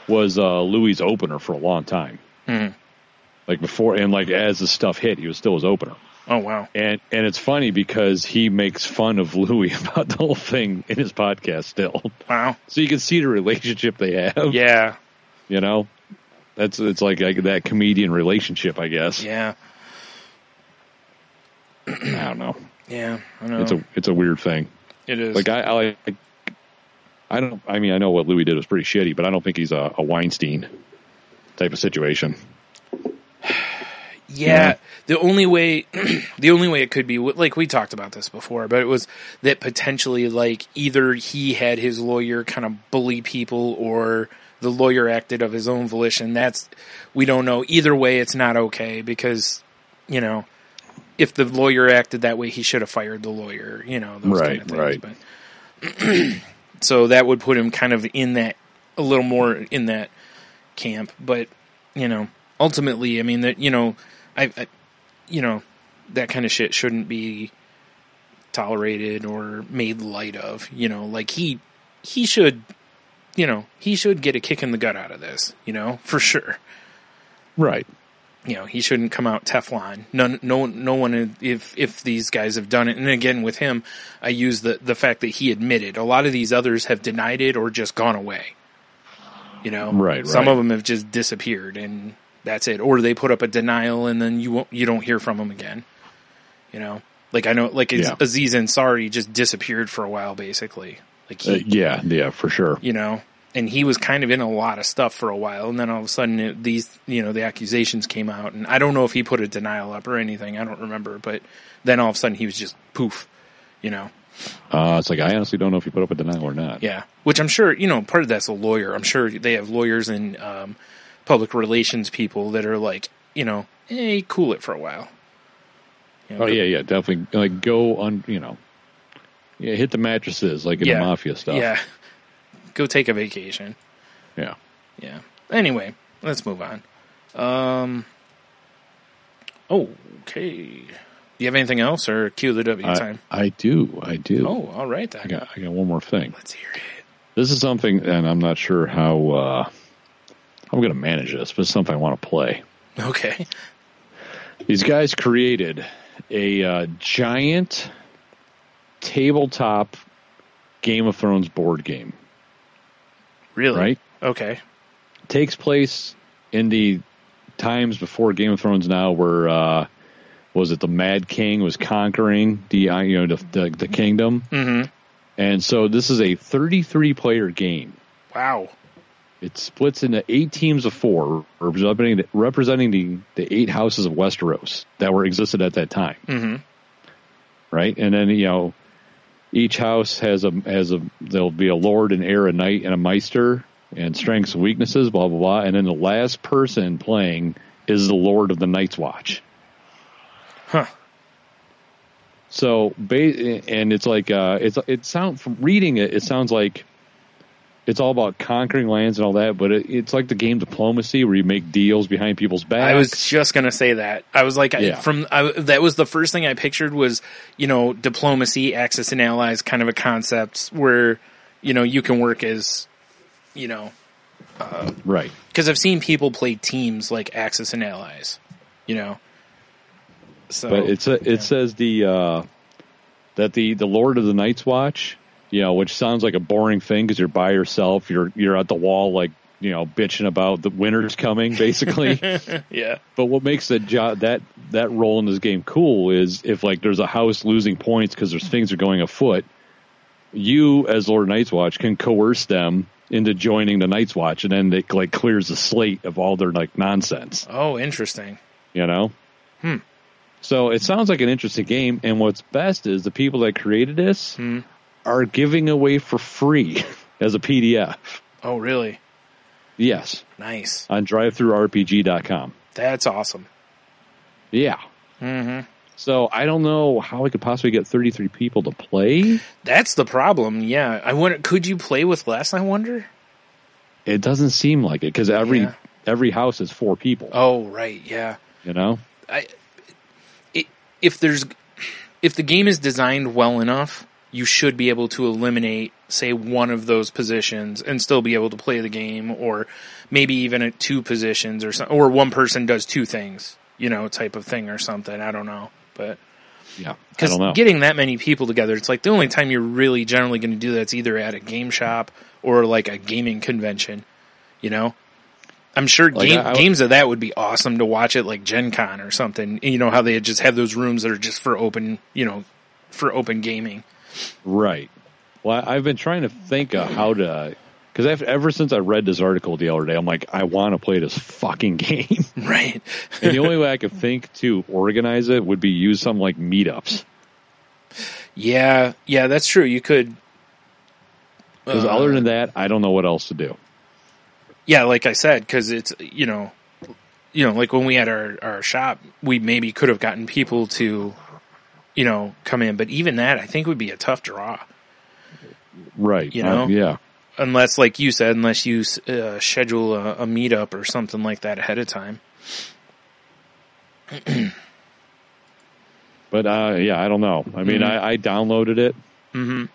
was uh, Louis' opener for a long time. Mhm. Like before, and like as the stuff hit, he was still his opener. Oh wow. And and it's funny because he makes fun of Louis about the whole thing in his podcast still. Wow. So you can see the relationship they have. Yeah. You know, that's it's like, like that comedian relationship, I guess. Yeah. I don't know. Yeah. I know. It's a it's a weird thing. it is. Like I, I like. I don't. I mean, I know what Louis did was pretty shitty, but I don't think he's a, a Weinstein type of situation. Yeah, the only way, the only way it could be, like we talked about this before, but it was that potentially, like either he had his lawyer kind of bully people, or the lawyer acted of his own volition. That's we don't know. Either way, it's not okay because you know if the lawyer acted that way, he should have fired the lawyer. You know, those kind of Right. But so that would put him kind of in that a little more in that camp. But you know, ultimately, I mean that you know, I, I you know that kind of shit shouldn't be tolerated or made light of. You know, like he he should. You know, he should get a kick in the gut out of this, you know, for sure Right. You know he shouldn't come out Teflon. None, no, no one. If if these guys have done it, and again with him, I use the the fact that he admitted. A lot of these others have denied it or just gone away. You know, Right, Some right. of them have just disappeared, and that's it. Or they put up a denial, and then you won't, you don't hear from them again. You know, like I know, like Yeah. Aziz Ansari just disappeared for a while, basically. Like he, Uh, yeah. Yeah. For sure. you know and he was kind of in a lot of stuff for a while and then all of a sudden it, these you know the accusations came out and i don't know if he put a denial up or anything i don't remember but then all of a sudden he was just poof you know Uh, it's like I honestly don't know if you put up a denial or not. yeah which i'm sure you know part of that's a lawyer i'm sure they have lawyers and um, public relations people that are like you know hey cool it for a while You know, Oh yeah. Yeah. Definitely. Like go on. You know. Yeah. Hit the mattresses like in Yeah. the mafia stuff. yeah go take a vacation Yeah. Yeah. Anyway, let's move on. Um. Okay. Do you have anything else, or cue the W I, time? I do. I do. Oh, all right then. I got. I got one more thing. Let's hear it. This is something, and I'm not sure how uh, I'm going to manage this, but it's something I want to play. Okay. These guys created a uh, giant tabletop Game of Thrones board game. Really? Right? Okay. Takes place in the times before Game of Thrones now, where uh, was it the Mad King was conquering the uh, you know the the, the kingdom, Mm-hmm. and so this is a 33 player game. Wow. It splits into eight teams of four, representing the, representing the, the eight houses of Westeros that were existed at that time. Mm-hmm. right? And then you know, each house has a has a there'll be a lord, an heir, a knight, and a maester, and strengths and weaknesses, blah blah blah. And then the last person playing is the lord of the Night's Watch. Huh. So, and it's like uh, it's it sound from reading it, it sounds like it's all about conquering lands and all that, but it, it's like the game diplomacy where you make deals behind people's backs. I was just gonna say that. I was like, I, from I, that was the first thing I pictured was you know diplomacy, Axis and allies, kind of a concept where you know you can work as you know right. because I've seen people play teams like Axis and allies, you know. So But it's a, it yeah. says the uh, that the the Lord of the Night's Watch, you know, which sounds like a boring thing because you're by yourself, you're you're at the wall like you know bitching about the winter's coming, basically. yeah, but what makes that job that that role in this game cool is if like there's a house losing points because there's things are going afoot, you as Lord Night's Watch can coerce them into joining the Night's Watch, and then it like clears the slate of all their like nonsense. Oh, interesting. You know. Hmm. So it sounds like an interesting game, and what's best is the people that created this Hmm. Are giving away for free as a PDF. Oh, really? Yes, Nice. on drivethrurpg.com. That's awesome. Yeah. hmm So I don't know how I could possibly get 33 people to play. That's the problem. Yeah. I wonder, could you play with less? I wonder. It doesn't seem like it because every Yeah. every house is four people. Oh, right. Yeah. You know. I, i if there's, if the game is designed well enough, you should be able to eliminate, say, one of those positions and still be able to play the game, or maybe even at two positions, or some, or one person does two things, you know, type of thing, or something. I don't know, but Yeah. Because getting that many people together, it's like the only time you're really generally going to do that's either at a game shop or like a gaming convention. You know, I'm sure Like, game, I- I- games of that would be awesome to watch at like Gen Con or something. You know how they just have those rooms that are just for open, you know, for open gaming. Right. Well, I've been trying to think of how to, because ever since I read this article the other day, I'm like, I want to play this fucking game. Right. and the only way I could think to organize it would be use some like meetups. Yeah. Yeah, that's true. You could. Because uh, other than that, I don't know what else to do. yeah, like I said, because it's you know, you know, like when we had our our shop, we maybe could have gotten people to, you know, come in, but even that, I think would be a tough draw, Right. You know? Uh, yeah. unless, like you said, unless you uh, schedule a, a meetup or something like that ahead of time. But uh, yeah, I don't know. I mean, Mhm. I, I downloaded it, hmm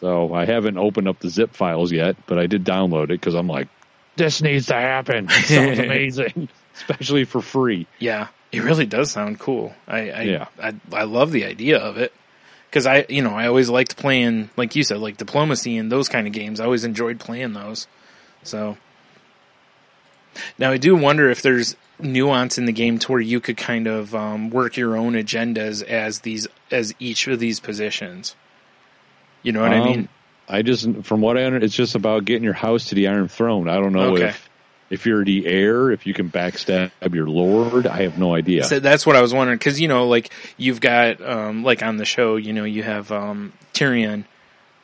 so I haven't opened up the zip files yet, but I did download it because I'm like, this needs to happen. It sounds amazing, especially for free. Yeah, it really does sound cool. I I Yeah. I, I love the idea of it because I you know I always liked playing like you said like diplomacy and those kind of games. I always enjoyed playing those. So now I do wonder if there's nuance in the game to where you could kind of um, work your own agendas as these as each of these positions. You know what I Um, mean? I just, from what I understand, it's just about getting your house to the Iron Throne. I don't know Okay. if if you're the heir, if you can backstab your lord. I have no idea. So that's what I was wondering because you know, like you've got um, like on the show, you know, you have um, Tyrion,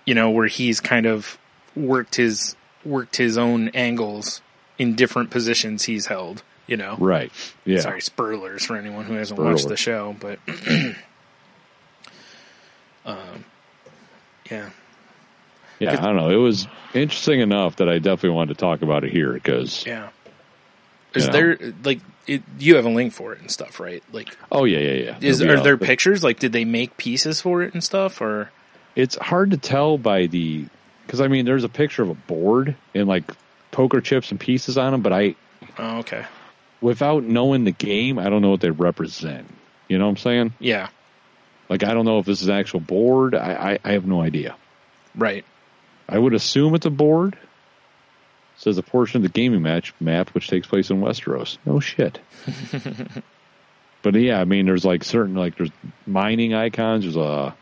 you know, where he's kind of worked his worked his own angles in different positions he's held. You know, right? Yeah. sorry, spoilers for anyone who hasn't watched the show, but um, yeah, Yeah, I don't know. It was interesting enough that I definitely wanted to talk about it here because. yeah. Is You know. there like it, you have a link for it and stuff, right? Like, Oh yeah, yeah, yeah. is are up, there pictures? Like, did they make pieces for it and stuff, or It's hard to tell by the because I mean, there's a picture of a board and like poker chips and pieces on them, but I oh, okay, without knowing the game, I don't know what they represent. You know what I'm saying? yeah, Like I don't know if this is an actual board. I, I, I have no idea. right. I would assume it's a board. It says a portion of the gaming match map which takes place in Westeros. No shit. but yeah, I mean, there's like certain like there's mining icons. There's a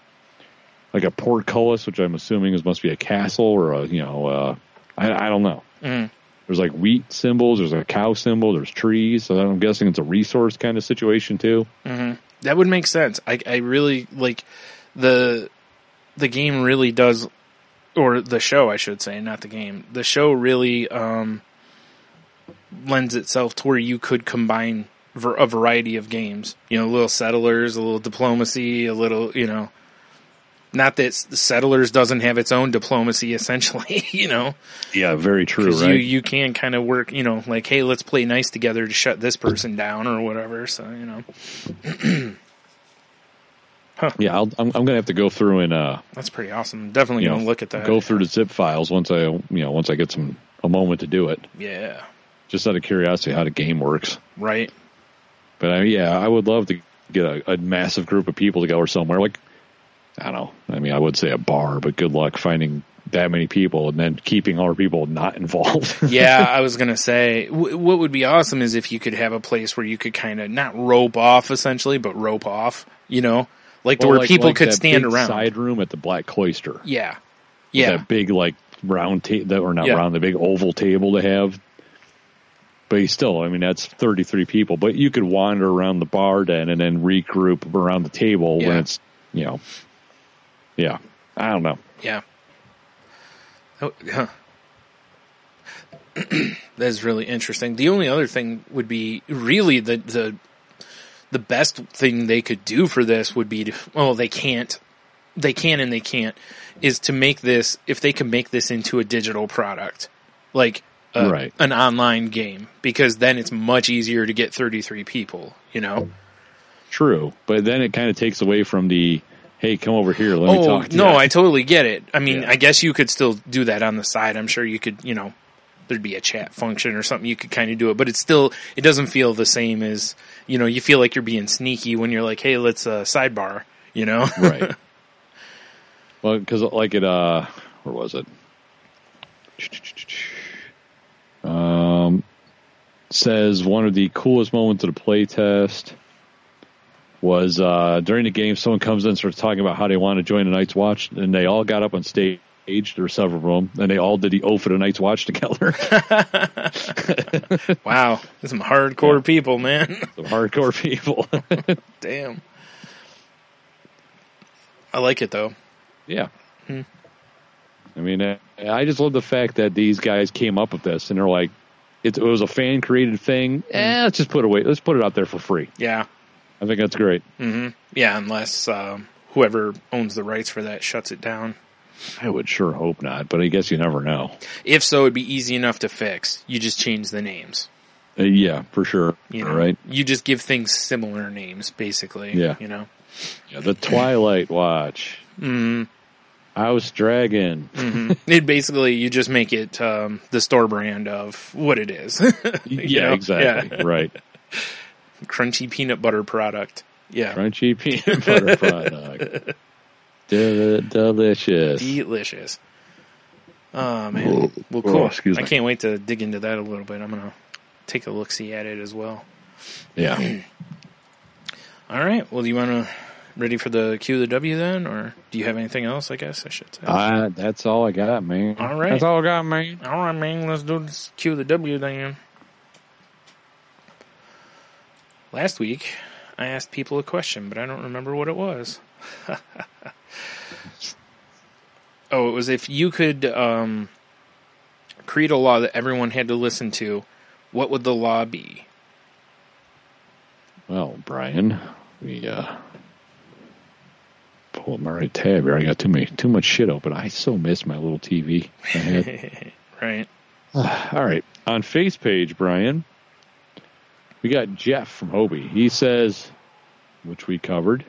like a portcullis, which I'm assuming is must be a castle or a you know uh, I I don't know. Mm. There's like wheat symbols. There's a cow symbol. There's trees. So I'm guessing it's a resource kind of situation too. hmm That would make sense. I, I really like the the game really does, or the show, I should say, not the game. The show really um, lends itself to where you could combine ver- a variety of games. You know, a little settlers, a little diplomacy, a little, you know. Not that settlers doesn't have its own diplomacy, essentially. You know, Yeah, very true Right? you you can kind of work. You know, like hey, let's play nice together to shut this person down or whatever. So you know. yeah, I'll, I'm I'm gonna have to go through and uh That's pretty awesome. Definitely you gonna know, look at that. go through the zip files once I you know once I get some a moment to do it. Yeah. Just out of curiosity, how the game works. Right. But I, yeah, I would love to get a, a massive group of people to go or somewhere like I don't know. I mean, I would say a bar, but good luck finding that many people and then keeping all our people not involved. Yeah, I was gonna say w- what would be awesome is if you could have a place where you could kind of not rope off essentially, but rope off. You know, like Well, where like- people like could stand around. side room at the Black Cloister. Yeah. Yeah. That big like round table, or not Yeah. round, the big oval table to have. But still, I mean, that's 33 people. But you could wander around the bar then and then regroup around the table when it's, you know, yeah. I don't know. Yeah. Oh, huh. that is really interesting. The only other thing would be really the the the best thing they could do for this would be to well they can't they can and they can't is to make this if they can make this into a digital product like a, Right. an online game because then it's much easier to get 33 people you know True. But then it kind of takes away from the, hey, come over here. Let me oh talk to you. no you. i totally get it i mean Yeah. i guess you could still do that on the side i'm sure you could you know there'd be a chat function or something you could kind of do it but it's still it doesn't feel the same as you know you feel like you're being sneaky when you're like hey let's uh sidebar you know right. Well, because like it, uh, where was it? Um, says one of the coolest moments of the playtest was uh, during the game. Someone comes in starts talking about how they want to join the Night's Watch, and they all got up on stage. There were several of them, and they all did the oath for the Night's Watch together. wow some hardcore people man Some hardcore people. damn i like it though Yeah. Hmm. I mean, uh, I just love the fact that these guys came up with this and they're like, it, it was a fan created thing. Eh, let's just put it away. Let's put it out there for free. yeah I think that's great. hmm Yeah, unless um, whoever owns the rights for that shuts it down. I would sure hope not, but I guess you never know. If so, it'd be easy enough to fix. You just change the names. Uh, yeah, for sure. You know, right? You just give things similar names, basically. Yeah. You know. Yeah, the Twilight Watch, Mm, House Dragon. hmm it basically you just make it um, the store brand of what it is. Yeah, know? exactly. Yeah. Right. Crunchy peanut butter product. Yeah. Crunchy peanut butter product. Del- delicious. Delicious. Oh man. Well, cool. Oh, excuse I can't wait to dig into that a little bit. I'm gonna take a look see at it as well. yeah. All right. Well, do you want to ready for the Q the W then, or do you have anything else? I guess I should say. Uh, that's all I got, man. All right. That's all I got, man. All right, man. Let's do this Q the W then. Last week, I asked people a question, but I don't remember what it was. oh, it was if you could um, create a law that everyone had to listen to, what would the law be? Well, Bryan, we uh pull up my right tab here. I got too many too much shit open. I so miss my little TV. Right. All right. On face page, Bryan, we got Jeff from Hobie. He says, which we covered,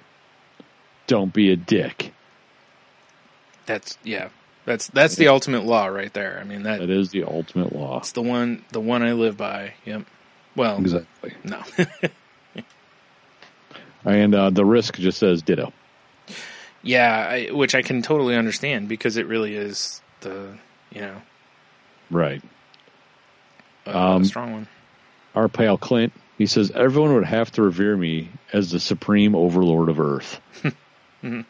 don't be a dick. That's yeah. That's that's the ultimate law right there. I mean that That is the ultimate law. It's the one the one I live by. Yep. Well, Exactly. no. And uh, the risk just says ditto. yeah, I, which I can totally understand because it really is the you know Right. uh, Um, strong one. Our pal Clint, he says, everyone would have to revere me as the supreme overlord of Earth. Mhm.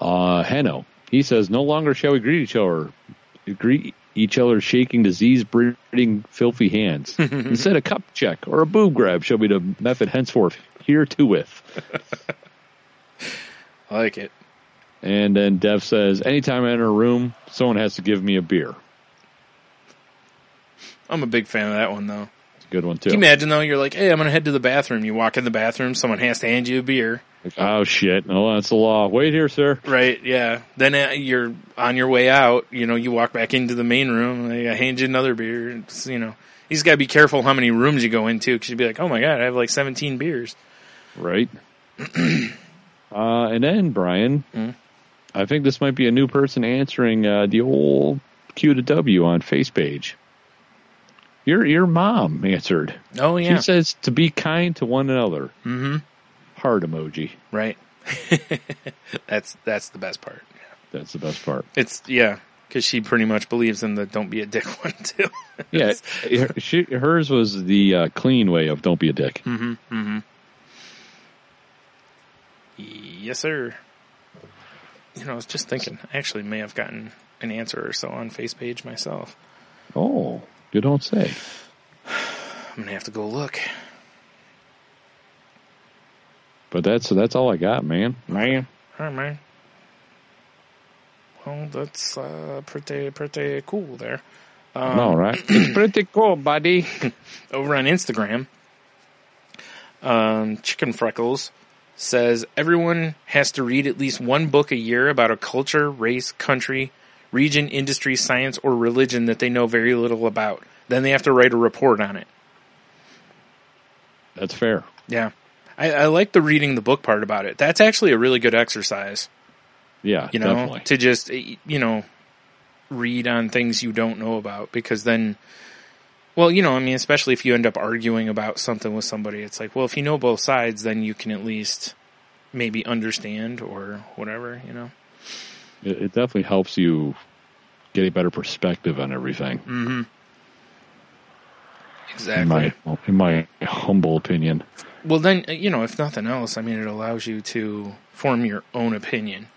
uh, Hanno, he says, no longer shall we greet each other, greet each other shaking disease-breeding filthy hands. Instead, a cup check or a boob grab shall be the method henceforth here to with. I like it. And then Dev says, anytime I enter a room, someone has to give me a beer. I'm a big fan of that one though. It's a good one too. Can you imagine though? You're like, hey, I'm gonna head to the bathroom. You walk in the bathroom, someone has to hand you a beer. Like, oh shit! No, that's the law. Wait here, sir. Right? Yeah. Then uh, you're on your way out. You know, you walk back into the main room. They hand you another beer. It's, you know, you just gotta be careful how many rooms you go into because you'd be like, oh my god, I have like 17 beers. Right. uh, and then Bryan, Mhm. I think this might be a new person answering uh, the old Q to W on face page. Your your mom answered. Oh yeah. She says to be kind to one another. mm-hmm. Heart emoji. Right. that's that's the best part. That's the best part. It's yeah, because she pretty much believes in the "don't be a dick" one too. Yeah, she, hers was the uh, clean way of don't be a dick. mm-hmm. Mm-hmm. Yes, sir. you know, I was just thinking, I actually may have gotten an answer or so on face page myself. Oh, you don't say. I'm gonna have to go look. But that's that's all I got, man. Man. All right, man. Well, that's uh, pretty pretty cool there. Um, all right. it's pretty cool, buddy. over on Instagram, um, Chicken Freckles says everyone has to read at least one book a year about a culture, race, country, region, industry, science, or religion that they know very little about. Then they have to write a report on it. That's fair. Yeah. I, I like the reading the book part about it. That's actually a really good exercise, Yeah, you know, definitely. to just, eh, you know, read on things you don't know about because then, well, you know, I mean, especially if you end up arguing about something with somebody, it's like, well, if you know both sides, then you can at least maybe understand or whatever, you know? It, it definitely helps you get a better perspective on everything. Mm-hmm. In Exactly. my in my humble opinion. Well, then, uh, you know, if nothing else, I mean, it allows you to form your own opinion.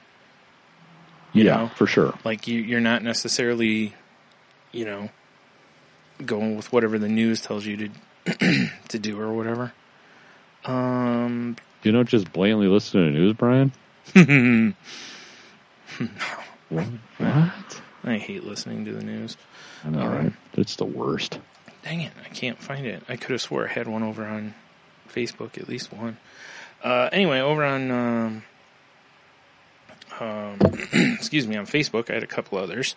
You yeah, know? for sure. Like, you, you're not necessarily, you know, going with whatever the news tells you to to do or whatever. Um, You don't just blatantly listen to the news, Bryan. What? What? I hate listening to the news. I know, Um, right? It's the worst. Dang it, I can't find it. I could have swore I had one over on Facebook, at least one. Uh, anyway, over on, um, um, excuse me, on Facebook, I had a couple others.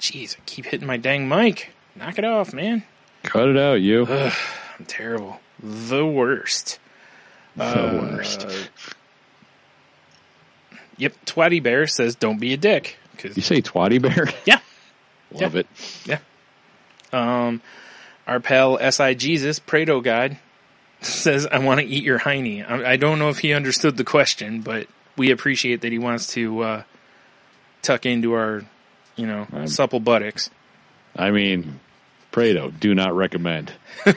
Jeez, I keep hitting my dang mic. Knock it off, man. Cut it out, you. Ugh, I'm terrible. The worst. the Uh, worst. Yep, Twatty Bear says, "Don't be a dick." 'cause- You say twatty bear? yeah, Love it. Yeah. Um, our pal Si Jesus Prado God says, "I want to eat your hiney." I, I don't know if he understood the question, but we appreciate that he wants to uh, tuck into our, you know, I'm- supple buttocks. I mean, Prado, do not recommend.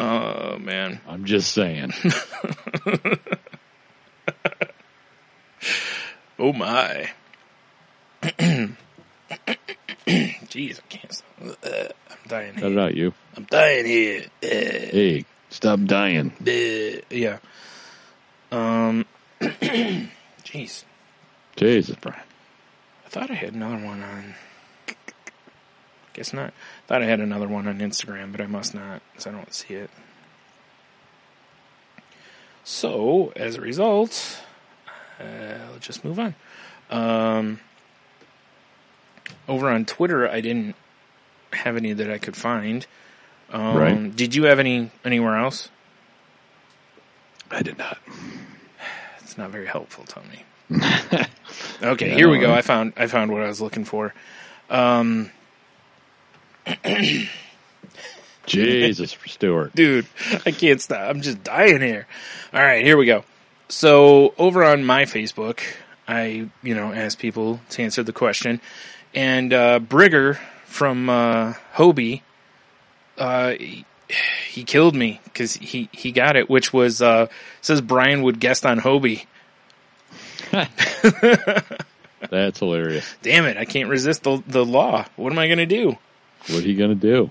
Oh man, I'm just saying. oh my. Jeez, I can't stop. Ugh, I'm dying here. out, you. I'm dying here. Ugh. Hey, stop dying. Bleh. Yeah. Um. Jeez, Jesus, Bryan. I thought I had another one on. Guess not. Thought I had another one on Instagram, but I must not, because I don't see it. So, as a result, uh, let's just move on. Um, over on Twitter, I didn't have any that I could find. Um, Right. Did you have any anywhere else? I did not. It's not very helpful, Tony. Okay, Yeah, here we go. I found I found what I was looking for. Um, Jesus, Stuart. dude, I can't stop. I'm just dying here. All right, here we go. So over on my Facebook, I you know asked people to answer the question, and uh, Brigger from uh, Hobie, uh, he, killed me because he he got it, which was uh, says Bryan would guest on Hobie. That's hilarious. Damn it, I can't resist the the law. What am I gonna do? What are you gonna do?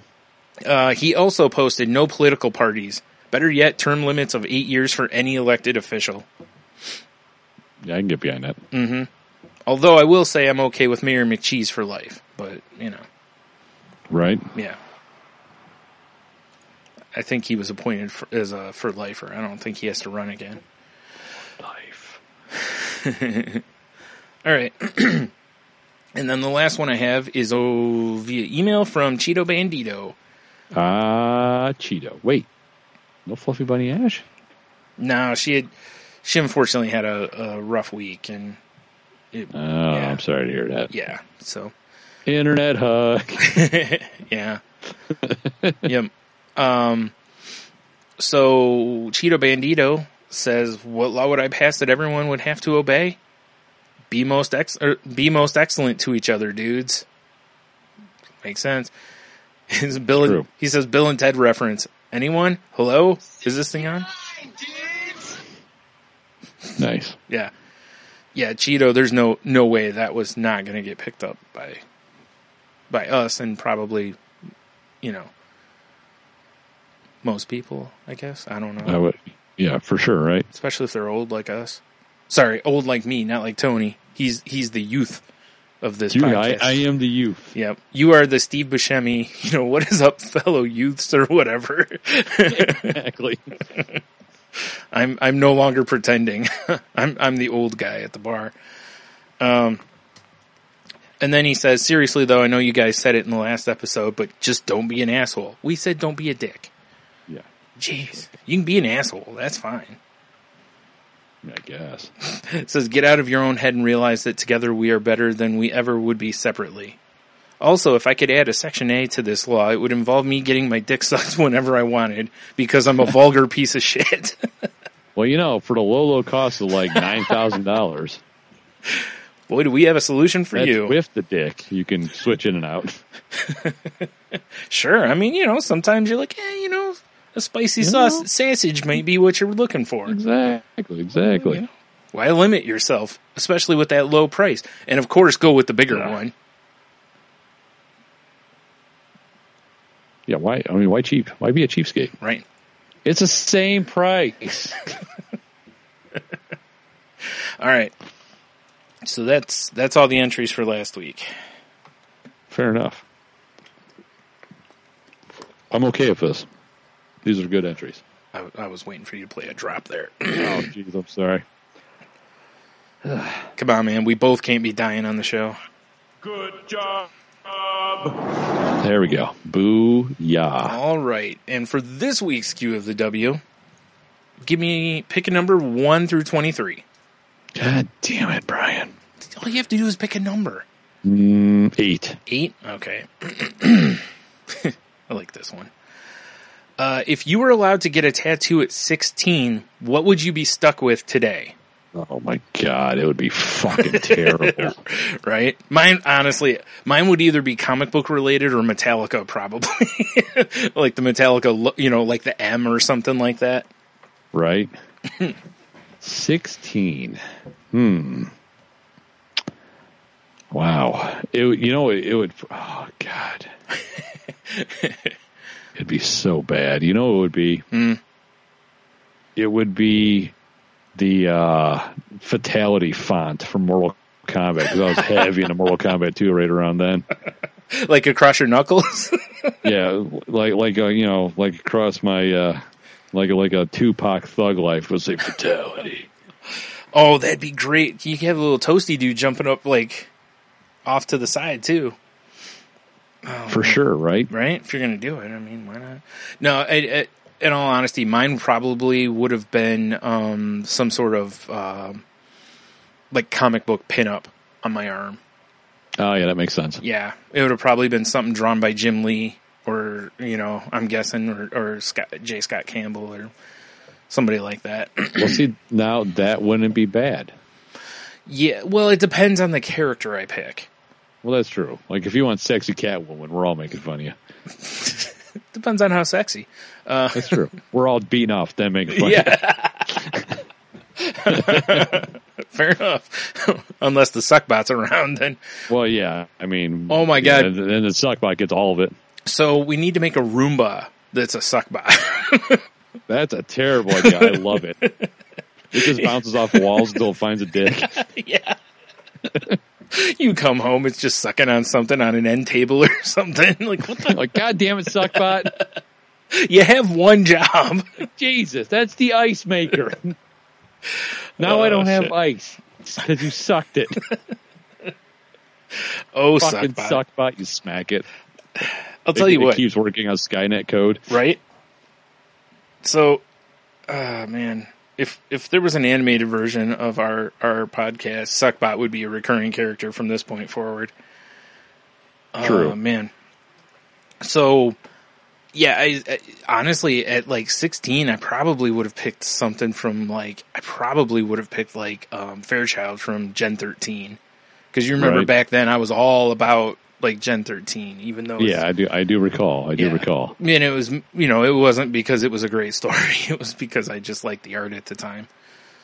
Uh, he also posted no political parties. Better yet, term limits of eight years for any elected official. Yeah, I can get behind that. Mm-hmm. Although I will say I'm okay with Mayor McCheese for life, but you know, Right? yeah. I think he was appointed for, as a for lifer. I don't think he has to run again. Life. All right. and then the last one I have is oh via email from Cheeto Bandito. Ah, Cheeto. Wait. No Fluffy Bunny Ash? No, she had she unfortunately had a, a rough week and it, Oh, Yeah. I'm sorry to hear that. yeah, so Internet hug. yeah. yep. Um, so Cheeto Bandito says, "What law would I pass that everyone would have to obey? Be most ex- er, be most excellent to each other, dudes." Makes sense. His Bill and, he says Bill and Ted reference. Anyone? Hello? Is this thing on? Nice. Yeah. Yeah, Cheeto, there's no no way that was not going to get picked up by by us and probably you know most people, I guess. I don't know. I would. Yeah, for sure. Right. Especially if they're old like us. Sorry, old like me, not like Tony. He's he's the youth of this Dude, I. I am the youth. Yep. You are the Steve Buscemi, you know, what is up, fellow youths or whatever. exactly. I'm I'm no longer pretending. I'm I'm the old guy at the bar. Um and then he says, seriously though, I know you guys said it in the last episode, but just don't be an asshole. We said don't be a dick. Yeah. Jeez. You can be an asshole. That's fine. I guess. It says, get out of your own head and realize that together we are better than we ever would be separately. Also, if I could add a section A to this law, it would involve me getting my dick sucked whenever I wanted because I'm a vulgar piece of shit. Well, you know, for the low, low cost of like nine thousand dollars, Boy, do we have a solution for you. with the dick. You can switch in and out. Sure. I mean, you know, sometimes you're like, eh, you know, a spicy sauce sausage might be what you're looking for. Exactly. Exactly. You know, Why limit yourself, especially with that low price? And of course, go with the bigger Yeah. one. Yeah. Why? I mean, why cheap? Why be a cheapskate? Right. It's the same price. All right. So that's that's all the entries for last week. Fair enough. I'm okay with this. These are good entries. I, I was waiting for you to play a drop there. Oh, jeez, I'm sorry. Come on, man. We both can't be dying on the show. Good job. There we go. Boo yeah. All right. And for this week's Q of the W, give me pick a number one through twenty-three. God damn it, Bryan. All you have to do is pick a number. Mm, eight. Eight? Okay. I like this one. Uh, if you were allowed to get a tattoo at 16, what would you be stuck with today? Oh my god, it would be fucking terrible. Right? Mine, honestly, mine would either be comic book related or Metallica, probably. like the Metallica, you know, like the M or something like that. right? 16. Hmm. Wow. It, you know, it, it would, oh God. It'd be so bad. You know, what it would be, Hmm. it would be the, uh, fatality font from Mortal Kombat because I was heavy into Mortal Kombat 2 right around then. Like across your knuckles? Yeah, like like uh, you know, like across my uh, like like a Tupac thug life was a fatality. oh, that'd be great. You could have a little toasty dude jumping up, like, off to the side, too. For sure, right? right? If you're going to do it, I mean, why not? No, in all honesty, mine probably would have been um, some sort of um like comic book pinup on my arm. Oh yeah, that makes sense. Yeah, it would have probably been something drawn by Jim Lee, or you know, I'm guessing, or, or Scott, J. Scott Campbell, or somebody like that. Well, see, now that wouldn't be bad. yeah, well, it depends on the character I pick. Well, that's true. Like if you want sexy Catwoman, we're all making fun of you. Depends on how sexy. Uh, That's true. we're all beating off them making fun. yeah. Fair enough. Unless the suckbot's around, then Well, yeah. I mean, Oh my yeah, God. And then the suckbot gets all of it. So we need to make a Roomba that's a suckbot. That's a terrible idea. I love it. It just bounces off walls until it finds a dick. yeah. You come home, it's just sucking on something on an end table or something. Like what the? Like, God damn it, suckbot! You have one job. Jesus, that's the ice maker. now I don't Oh, have ice because you sucked it. Oh, Fucking suckbot. suckbot, you smack it. I'll tell it, you it what, keeps working on Skynet code. right? So, uh, man, if if there was an animated version of our our podcast, Suckbot would be a recurring character from this point forward. True. Oh, man. So, yeah, I, I honestly at like 16, I probably would have picked something from like I probably would have picked like um, Fairchild from Gen 13 because you remember Right. back then I was all about like Gen 13, even though Yeah, I do. I do recall. I do Yeah. recall. I mean, it was, you know, it wasn't because it was a great story. It was because I just liked the art at the time.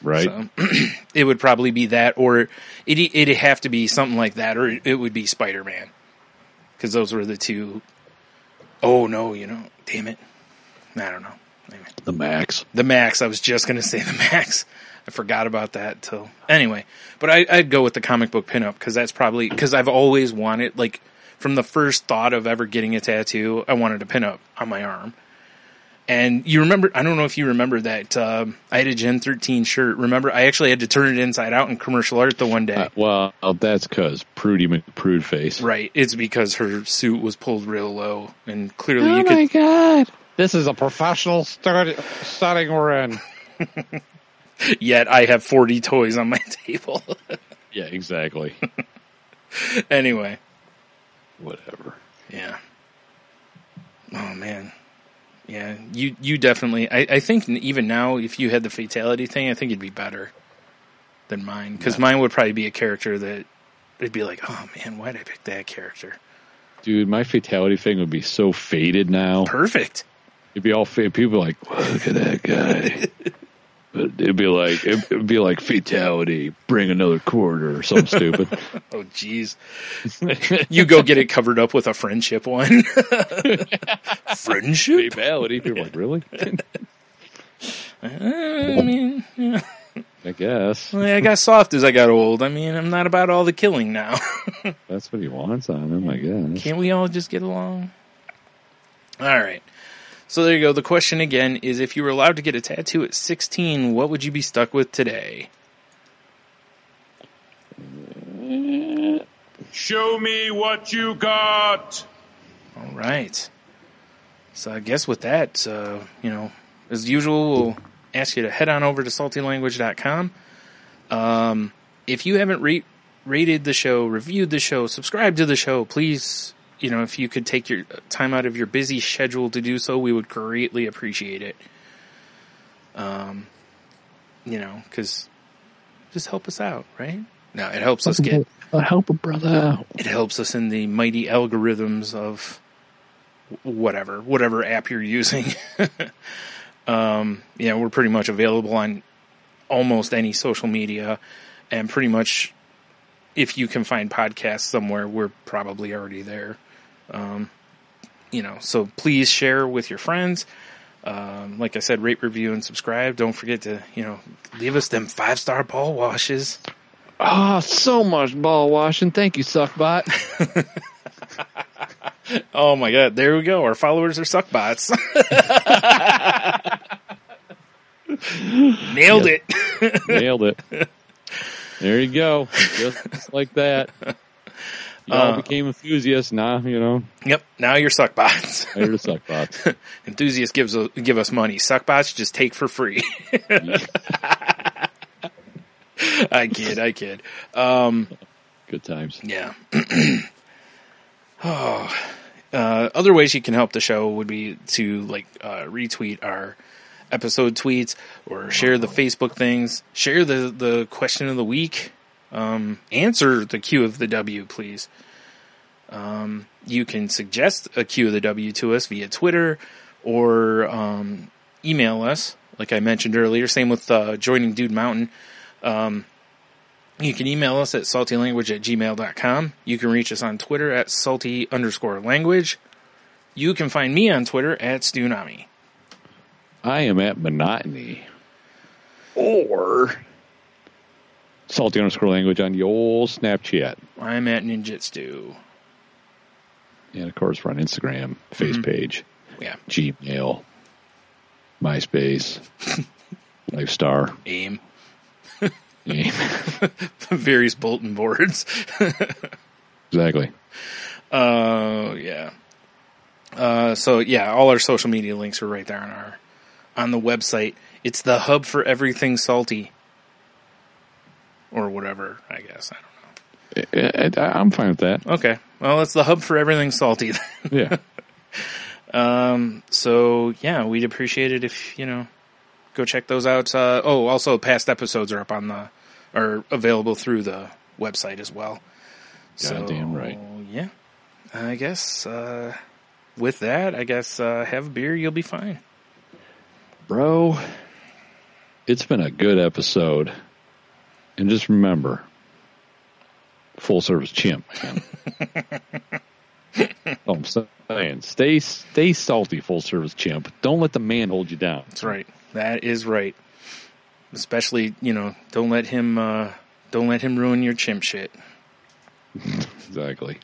Right. So, it would probably be that, or it it'd have to be something like that, or it would be Spider Man, because those were the two oh no, you know, damn it, I don't know. Anyway. The Max. The Max. I was just gonna say the Max. I forgot about that till anyway. But I, I'd go with the comic book pinup because that's probably because I've always wanted like from the first thought of ever getting a tattoo, I wanted a pinup on my arm. And you remember, I don't know if you remember that, um, I had a Gen 13 shirt. Remember, I actually had to turn it inside out in commercial art the one day. Uh, well, that's because Prudy McPrude face. right. It's because her suit was pulled real low and clearly Oh you could, Oh my god! This is a professional study, setting we're in. yet I have 40 toys on my table. Yeah, exactly. anyway. Whatever. Yeah. Oh man. Yeah, you you definitely. I, I think even now, if you had the fatality thing, I think it'd be better than mine because mine would probably be a character that it'd be like, oh man, why did I pick that character? Dude, my fatality thing would be so faded now. Perfect. It'd be all faded. People like, look at that guy. It'd be like it'd be like fatality. Bring another quarter or something stupid. Oh jeez, you go get it covered up with a friendship one. friendship. fatality. People are like, really? I mean, yeah. I guess I got soft as I got old. I mean, I'm not about all the killing now. that's what he wants on him. I guess. Can't we all just get along? All right. So there you go. The question again is if you were allowed to get a tattoo at 16, what would you be stuck with today? Show me what you got. All right. So I guess with that, uh, you know, as usual, we'll ask you to head on over to saltylanguage.com. Um, if you haven't rate, rated the show, reviewed the show, subscribed to the show, please, you know, if you could take your time out of your busy schedule to do so, we would greatly appreciate it. Um, you know, cause just help us out, right? No, it helps us get I'll help a brother out. it helps us in the mighty algorithms of whatever whatever app you're using um yeah we're pretty much available on almost any social media and pretty much if you can find podcasts somewhere we're probably already there um you know so please share with your friends um, like I said, rate, review, and subscribe. Don't forget to, you know, leave us them five star ball washes. Oh, so much ball washing. Thank you, Suckbot. Oh my god, there we go. Our followers are suckbots. Nailed it. Nailed it. There you go. Just like that. Y'all Uh, became enthusiasts. Now, you know, Yep, now you're suckbots. now you're Suckbots. Enthusiasts gives us, give us money. Suckbots just take for free. I kid, I kid. Um, Good times. yeah. oh, uh, other ways you can help the show would be to like uh, retweet our episode tweets or share the Facebook things. Share the the question of the week. Um, answer the Q of the W, please. Um, you can suggest a Q of the W to us via Twitter or um, email us, like I mentioned earlier. Same with uh, joining Dude Mountain. Um, you can email us at saltylanguage at gmail.com. You can reach us on Twitter at salty underscore language. You can find me on Twitter at Stunami. I am at monotony. Or salty underscore language on the old Snapchat. I'm at Ninjitsu. And of course, we're on Instagram, face Mhm. page, Yeah. Gmail, MySpace, Lifestar. AIM. AIM, Various bulletin boards. exactly. Uh, yeah. Uh, so yeah, all our social media links are right there on our, on the website. It's the hub for everything salty. Or whatever, I guess. I I, I, I'm fine with that. Okay. Well, it's the hub for everything salty. Yeah. Um, so yeah, we'd appreciate it if, you know, go check those out. Uh, oh, also past episodes are up on the, are available through the website as well. Goddamn right. Yeah. I guess, uh, with that, I guess, uh, have a beer, you'll be fine. Bro, it's been a good episode. And just remember, full service chimp, man. I'm saying, stay stay salty, full service chimp. Don't let the man hold you down. That's right. That is right. Especially, you know, don't let him uh don't let him ruin your chimp shit. Exactly.